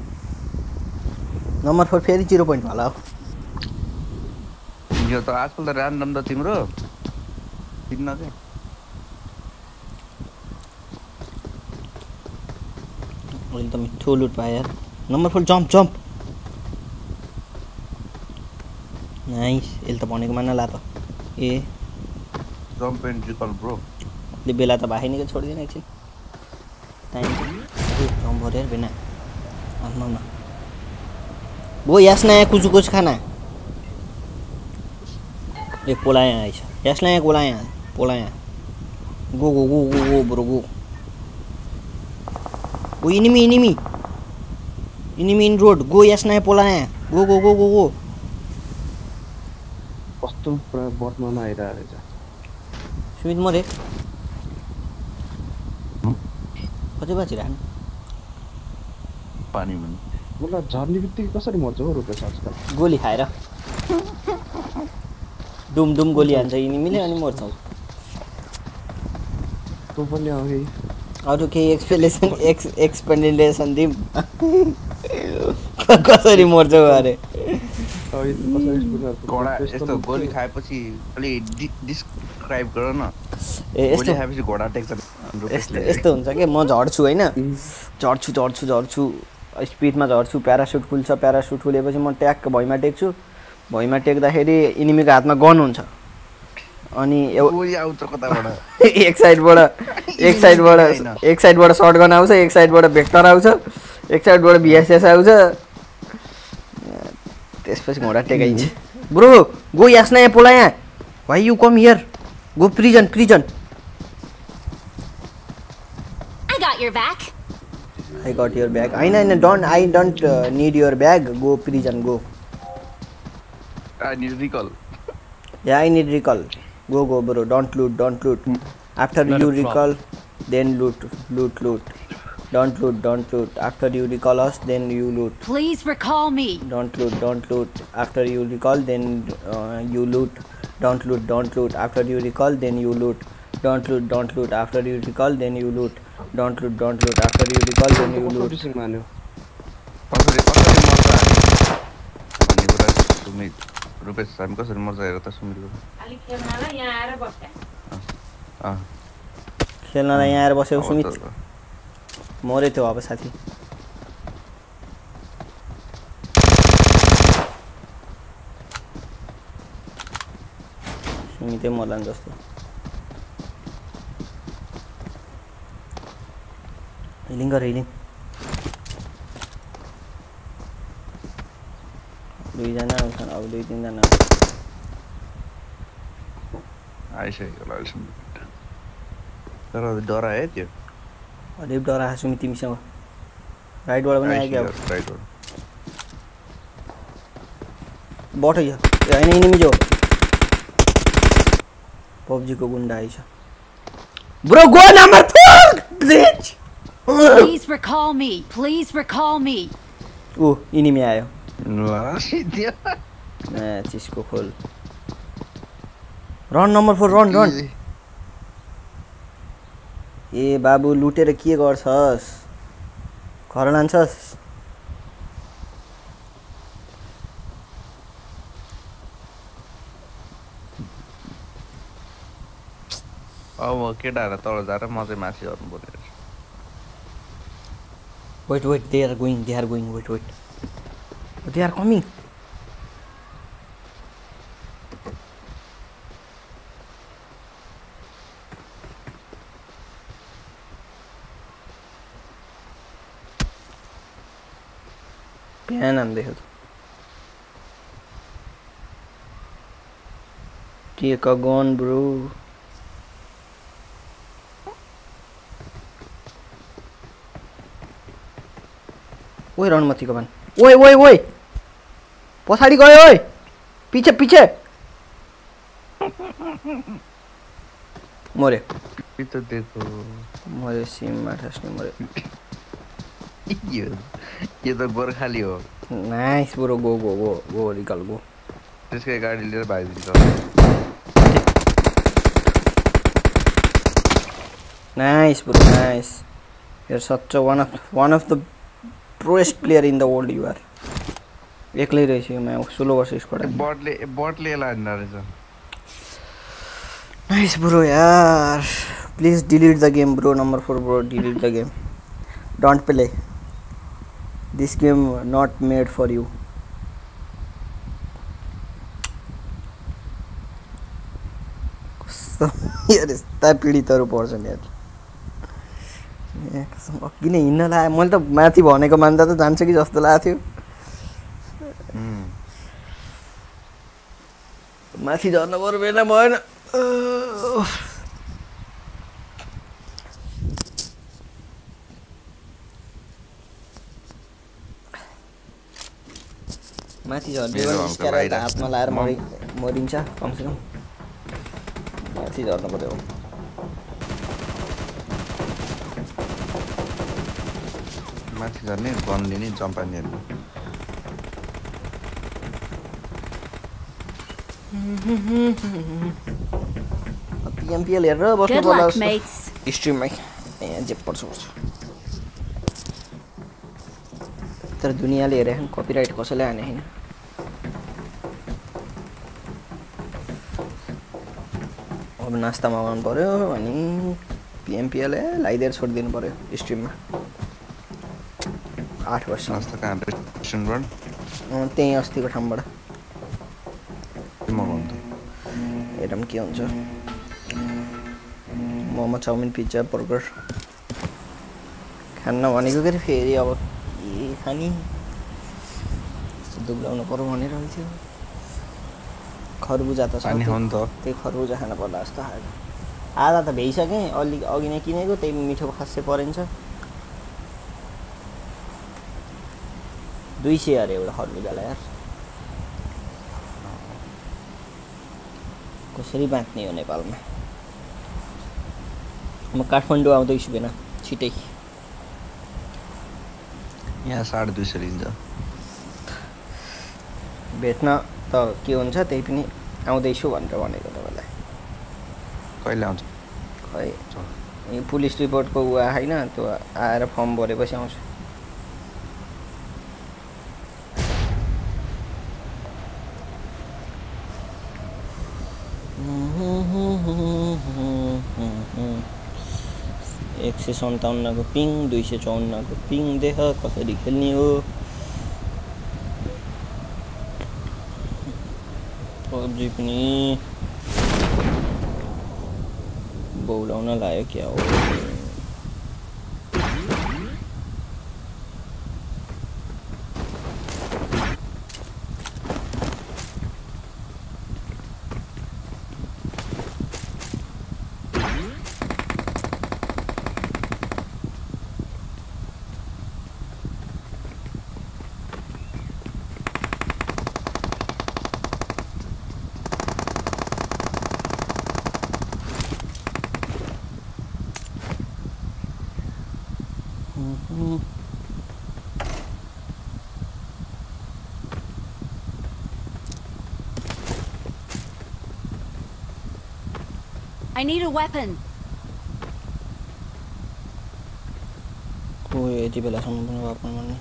नम्बर फोर फेरि जिरो पोइन्ट होला हो यो त आजकल त ऱ्यान्डम त तिम्रो चिन्न क्या अहिले त मिठो लुट पाएँ यार। Number four jump jump nice यसले त भनेको मान ला त। ए। जम्प एन्ड जिकल ब्रो अहिले बेला त भाइ निकै छोडिदिनु एकछिन। टाइम जम्प यार बेना आफ्नो न गो यासना यहाँ कुचु खाना। ए पोला यहाँ आइछ यासना यहाँ कोला यहाँ पोला यहाँ go go go go go bro go. Go enemy enemy enemy in road. Go यासना यहाँ पोला यहाँ go go go go go. कस्तो पुरा बटमा आइरहेको रहेछ सुमित मरे कति बाँचिरहनु पानी पनि। मलाई झर्ने बित्तिकै कसरी मर्छ हो रुपेश आजकल? गोली खाएर। डुम डुम गोली हान्छ यिनीले अनि मर्छौ तँ पनि आऊ अरू केही एक्सप्लेनेसन एक्स एक्सप्लेनेसन दिउँ कसरी मर्छौ अरे? अब यस्तो। गोली खाएपछि डिस्क्राइब गर न। ए खाएपछि घोडा टेक्छ हुन्छ कि? म झर्छु होइन? झर्छु झर्छु झर्छु। स्पिडमा झर्छु प्यारासुट खुल्छ प्यारासुट खुलेपछि म ट्याक्क भुइँमा टेक्छु। भुइँमा टेक्दाखेरि इनिमीको हातमा गन हुन्छ। अनि एक साइडबाट एक साइडबाट एक साइडबाट सर्ट गन आउँछ एक साइडबाट भेक्टर आउँछ एक साइडबाट भिएसएस आउँछ। त्यसपछि घोडा टेकाइन्छ। ब्रो गो यासना यहाँ पोला यहाँ। भाइ you come here go prison prison I got your back. I got your bag होइन होइन don't I don't need your bag go prison go I need recall. Yeah, I need recall. Go, go, bro. Don't loot, don't loot. Hmm. After Not you recall, then loot, loot, loot. Don't loot, don't loot. After you recall us, then you loot. Please recall me. Don't loot, don't loot. After you recall, then uh, you loot. Don't loot, don't loot. After you recall, then you loot. Don't loot, don't loot. After you recall, then you loot. Don't loot, don't loot. After you recall, then you loot. Pasal Rupesh हामी कसरी मर्छ हेर त अँ, खेल्नलाई यहाँ आएर बसेको सुमित। मऱ्यो त्यो अब साथी। सुमितै मर्लान् जस्तो। हिलिङ गर हिलिङ। दुईजना आउँछन् अब दुई तिनजना आइसकेको होला अहिलेसम्म। तर डरायो है त्यो। अलिक डरा सुमित तिमीसँग। राइटबाट पनि आइगयो राइटबाट बट होइन इनिमी जो पब्जीको गुन्डा आइछ bro go number Please recall me. Please recall me. ऊ इनिमी आयो। चिसको खोल run number four run run ए बाबु लुटेर के गर्छस्? घर लान्छस्? अब केटाहरूलाई तल झाएर म चाहिँ माथि पर्ने रहेछ wait wait they are going they are going wait wait They are coming. Pianam देखो Take a bro. Wait on Wait, wait, wait. पछाडि गयो ओए पछि पछि। मऱ्यो दिएको मऱ्यो सिममा ठस्ने मऱ्यो यो त गोर्खाली हो। Nice bro go go go go रिकल गो। त्यसकै गाडी लिएर भागिदिन्छ nice bro nice. You're such a one of one of the proest player in the world you are एक्लै रहेछ यो म्याउ सोलो वर्ष स्क्वाड बटले बटले यसलाई हान्दा रहेछ। नाइस ब्रो यार। Please delete the game bro number four bro delete the game don't play this game not made for you यार यस्ता पीडितहरू पर्छन् यार। अघि नै हिँड्न लाग्यो मैले त माथि भनेको मान्दा त जान्छ कि जस्तो लागेको थियो। माथि झर्न पर्यो बेला भएन। माथि झर्ने हातमा लाएर मरि मरिन्छ कमसेकम माथि झर्नु पऱ्यो माथि झर्ने गन लिने जम्पानी पिएमपिएल हेरेर बस्नु Good पर्ला. स्ट्रिममै यहाँ जे पर्छ पर्छ तर दुनियाँले हेरे कपिराइट कसैले हाने होइन अब नास्तामा आउनु पऱ्यो अनि लगाइदिएर छोडिदिनु पऱ्यो स्ट्रिममा आठ वर्ष त्यहीँ अस्तिको ठाउँबाट के हुन्छ मोमो चाउमिन पिज्जा बर्गर खान्न भनेको के अरे फेरि अब के खाने दुब्लाउनु पऱ्यो भनेर थियो खरबुजा त त्यही खरबुजा खानु पर्ला जस्तो खाएको आधा त भ्याइसकेँ अलिक अघि नै किनेको त्यही मिठो खासै परिन्छ दुई सय अरे एउटा खरबुजालाई यार कसरी बाँच्ने हो नेपालमा म काठमाडौँ आउँदैछु बेला छिटै यहाँ साढे दुई सय लिन्छ भेट्न त के हुन्छ त्यही पनि आउँदैछु भनेर भनेको तपाईँलाई कहिले आउँछ खै यो पुलिस रिपोर्टको ऊ होइन त्यो आएर फर्म भरेपछि आउँछु एक सय सन्ताउन्नको पिङ दुई सय चौन्नको पिङ देख कसरी खेल्ने हो? पब्जी पनि बौलाउन लाग्यो क्या हो? need a weapon. Oh, ये जी पहला समझ में आपने मरने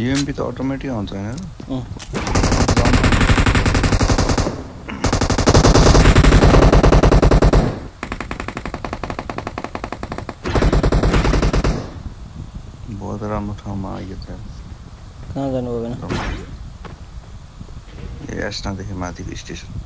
यूएमपी तो ऑटोमेटिक आता है ना? बहुत आराम उठा हम आ गए थे। कहाँ जाने वो ना तो- ये ऐसा देखिए माती स्टेशन।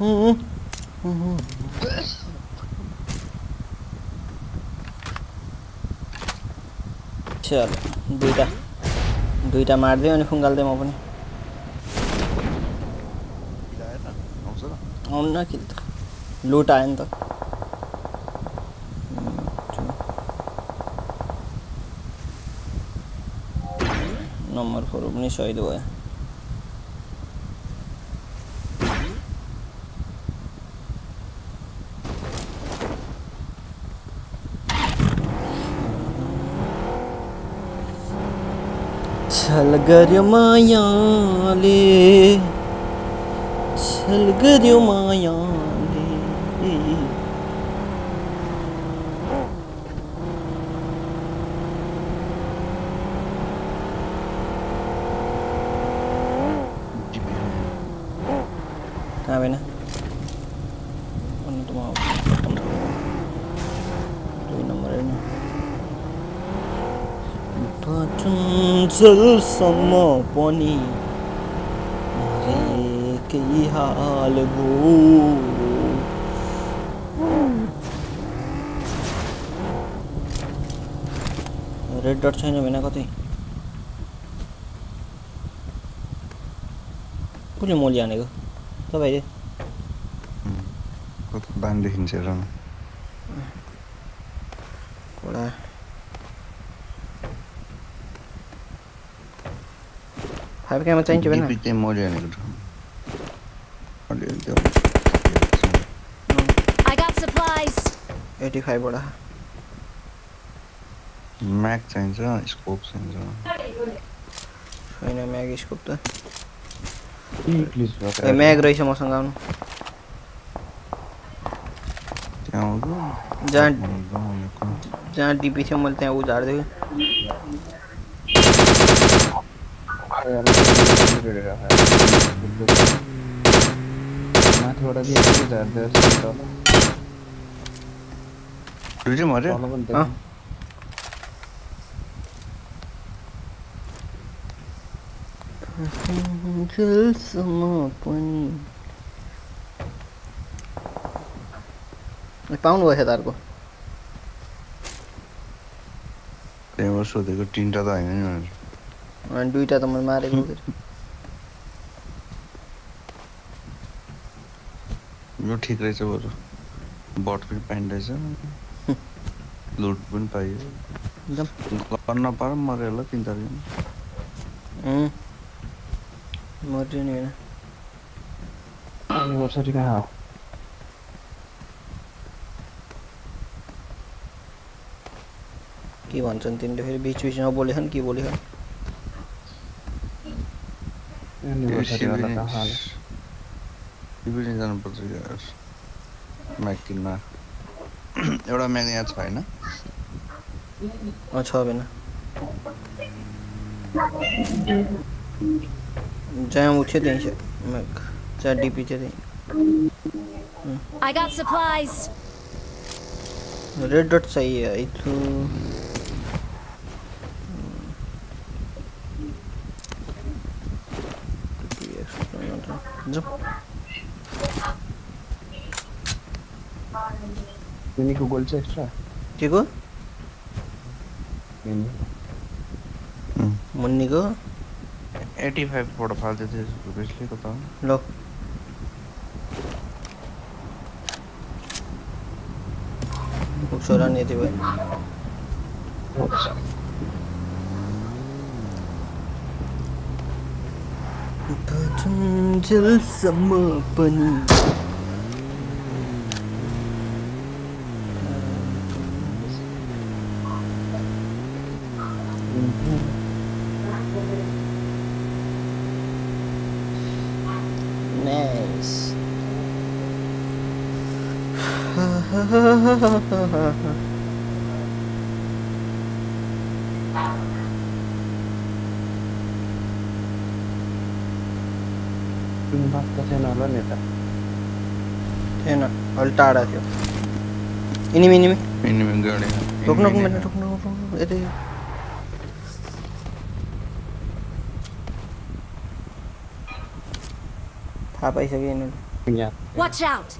चलो दुईवटा दुईवटा मारिदियो अनि खुङ्गालिदिएँ म पनि। आउनु न किल त। लुट आयो नि त। नम्बर फोर पनि सही भयो। छलगर्यो मायाले छलगर्यो मायाले। पाटुन्जेलसम्म पनि मरेकै हाल भयो रेड डट छैन भने कतै? कसले मोली हानेको? तपाईँले कति बान Harga macam macam mana? Kita model ni. Model tu. I got supplies. 85 बड़ा मैग चाहिन्छ स्कोप चाहिन्छ छैन म्याग स्कोप त ए म्याग रहेछ मसँग आउनु जहाँ जहाँ डिपी थियो मैले त्यहाँ उजार्दै उझार्दै माथिबाट चाहिँ झार्दै तल दुइटै मऱ्यो तल पनि अँ। देख्नु। जेलसम्म पनि ए, पाउनु भएछ त अर्को त्यहाँबाट सोधेको तिनवटा त होइन नि। त मैले मारेको यो ठिक रहेछ बरु बट पनि पाइँदो रहेछ लुट पनि पाइयो एकदम गर्न नपाएर मऱ्यो होला तिन चार दिन। मर्यो नि होइन कहाँ हो? के भन्छन् तिनीले फेरि बिच बिचमा बोलेछन् के बोलेछन् यार म्याक किन्न एउटा म्याक यहाँ छ होइन अँ छ भएन जहाँ थियो त्यहीँ छ म्याक जहाँ डिपी थियो त्यहीँ I got supplies. Red dot चाहिए आइथु जाऊ నీకు గొలుసు ఎక్స్ట్రా నీకు मुन्नी को? 85 फोड़ फाल देते इसको पिछले को तो, तो लो। छोरा नहीं थी भाई। तो बटन जल समपनी जुन बात त थिएन होला नि त थिएन अलि टाढा थियो इनिमी इनिमी इनिमी गाडी रोक्नु रोक्नु भने रोक्नु रोक्नु यतै थाहा पाइसक्यो यिनीहरूले यहाँ Watch out.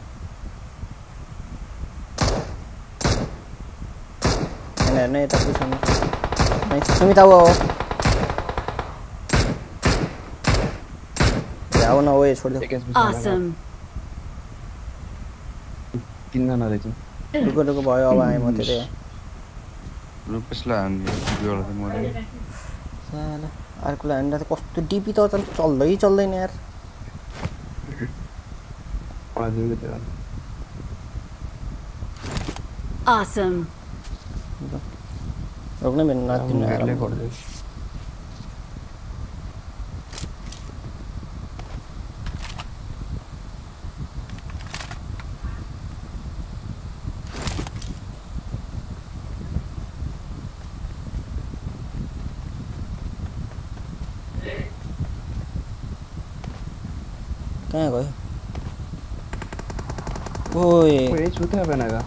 हेर्न यता पुग्छन् सुमिता हो आऊ न ओए छोडिदियो Awesome. तिनजना रहेछ रुको रुको भयो अब आएँ म धेरै रुपेशलाई हान्ने अर्कोलाई हान्दा त कस्तो डिपी त झन् चल्दै चल्दैन यार Awesome. रुकने में नाक में पहले खोल दे कहाँ गए ओए। छूते बनेगा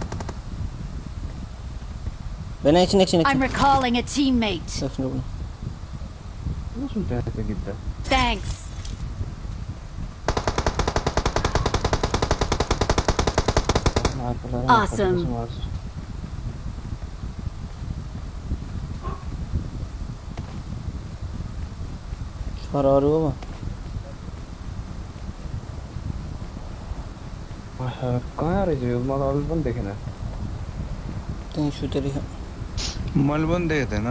Ben için için için. I'm recalling a teammate. Nasıl internete gitti? Thanks. Awesome. Para arıyor mu? Kaya arayacağız. Yılmaz abi bunu dekine. Ben şu tarihe. मैले पनि देखेको थिएन।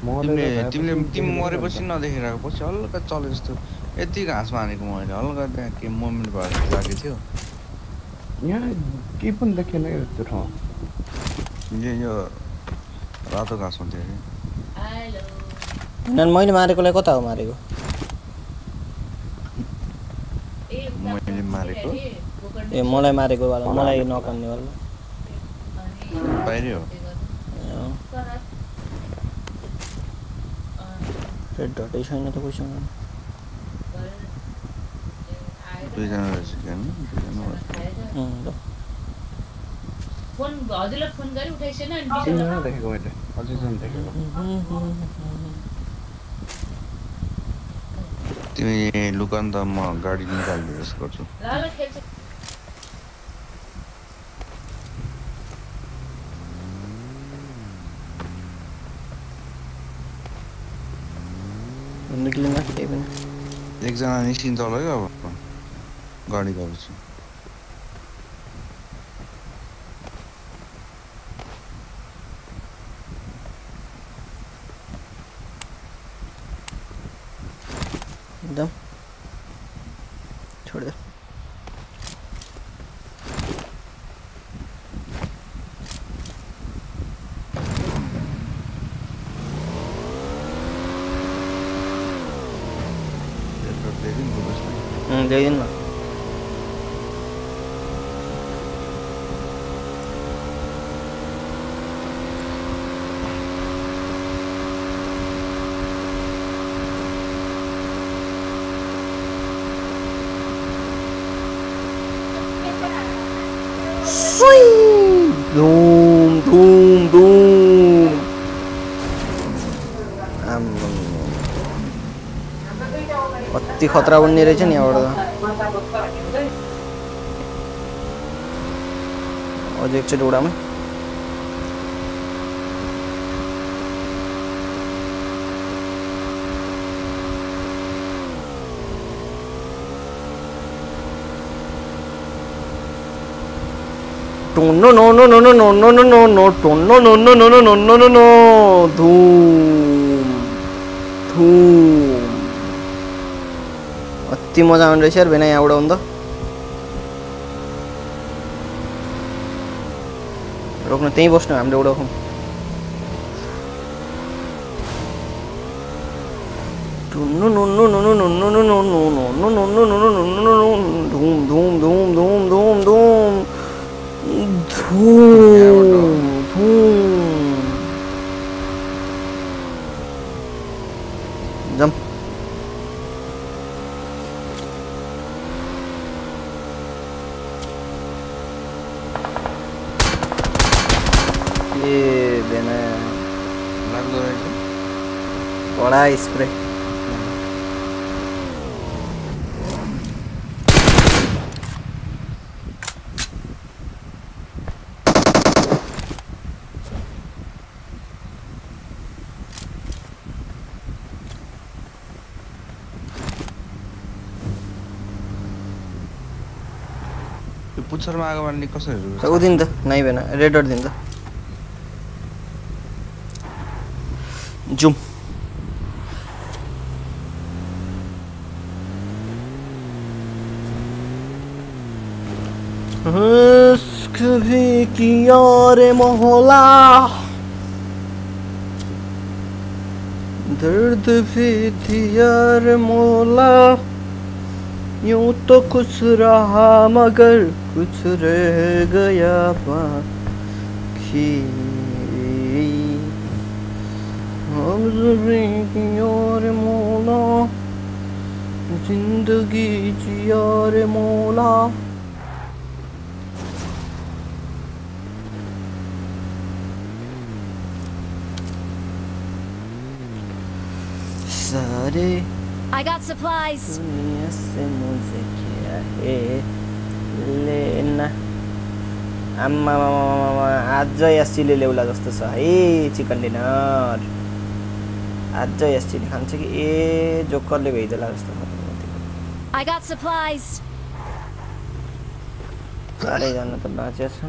तिमीले तिमीले तिमी मरेपछि नदेखिरहेको पछि हल्का चले जस्तो। यति घाँसमा हानेको मैले हल्का त्यहाँ के मोमेन्ट भएर लागेको थियो। यहाँ केही पनि देखेन त्यो ठाउँ? यो यो रातो घाँसमा थियो कि नन मैले मारेकोलाई कता हो मारेको? मैले मारेको। ए मलाई मारेको वाला मलाई नकान्ने वाला। बाहिरै हो। ডটেই হয় না তো কইছো না দুইজনের আছে কেন দুইজনের फोन तिमी लुकन त म गाडी गर्छु एकजना निस्किन्छ होला क्या अब। गाडी गएपछि ખતરા બન્ને રહે છે ને આવડતા હજી એક છે ડોડામાં ટોનો નો નો નો નો નો નો નો નો નો ટોનો નો નો નો નો નો નો નો નો ધૂમ ધૂમ अति मजा आउने रहेछ भेना यहाँबाट हुँदा रोक्नु त्यहीँ बस्नु हामीले उडाउँ धुम धुम धुम धुम धुम धुम धुम धुम यो पुच्छरमा आगो बाल्ने कसरी ऊ दिनु त नाइ भएन रेड डट दिनु त जुम। कभी किया रे मोहला दर्द भी रे मोला। यूँ तो कुछ रहा, मगर कुछ रह गया बाकी। हम की और मोला, ज़िंदगी जिया रे मोला। सारे I got supplies. से मुझे क्या है लेना आम्मामामामामा आज एससीले ल्याउला जस्तो छ है चिकन डिनर आज एससीले खान्छ कि ए जोकरले भइदेला जस्तो छ I got supplies. चारैजना त बाँचेका छन्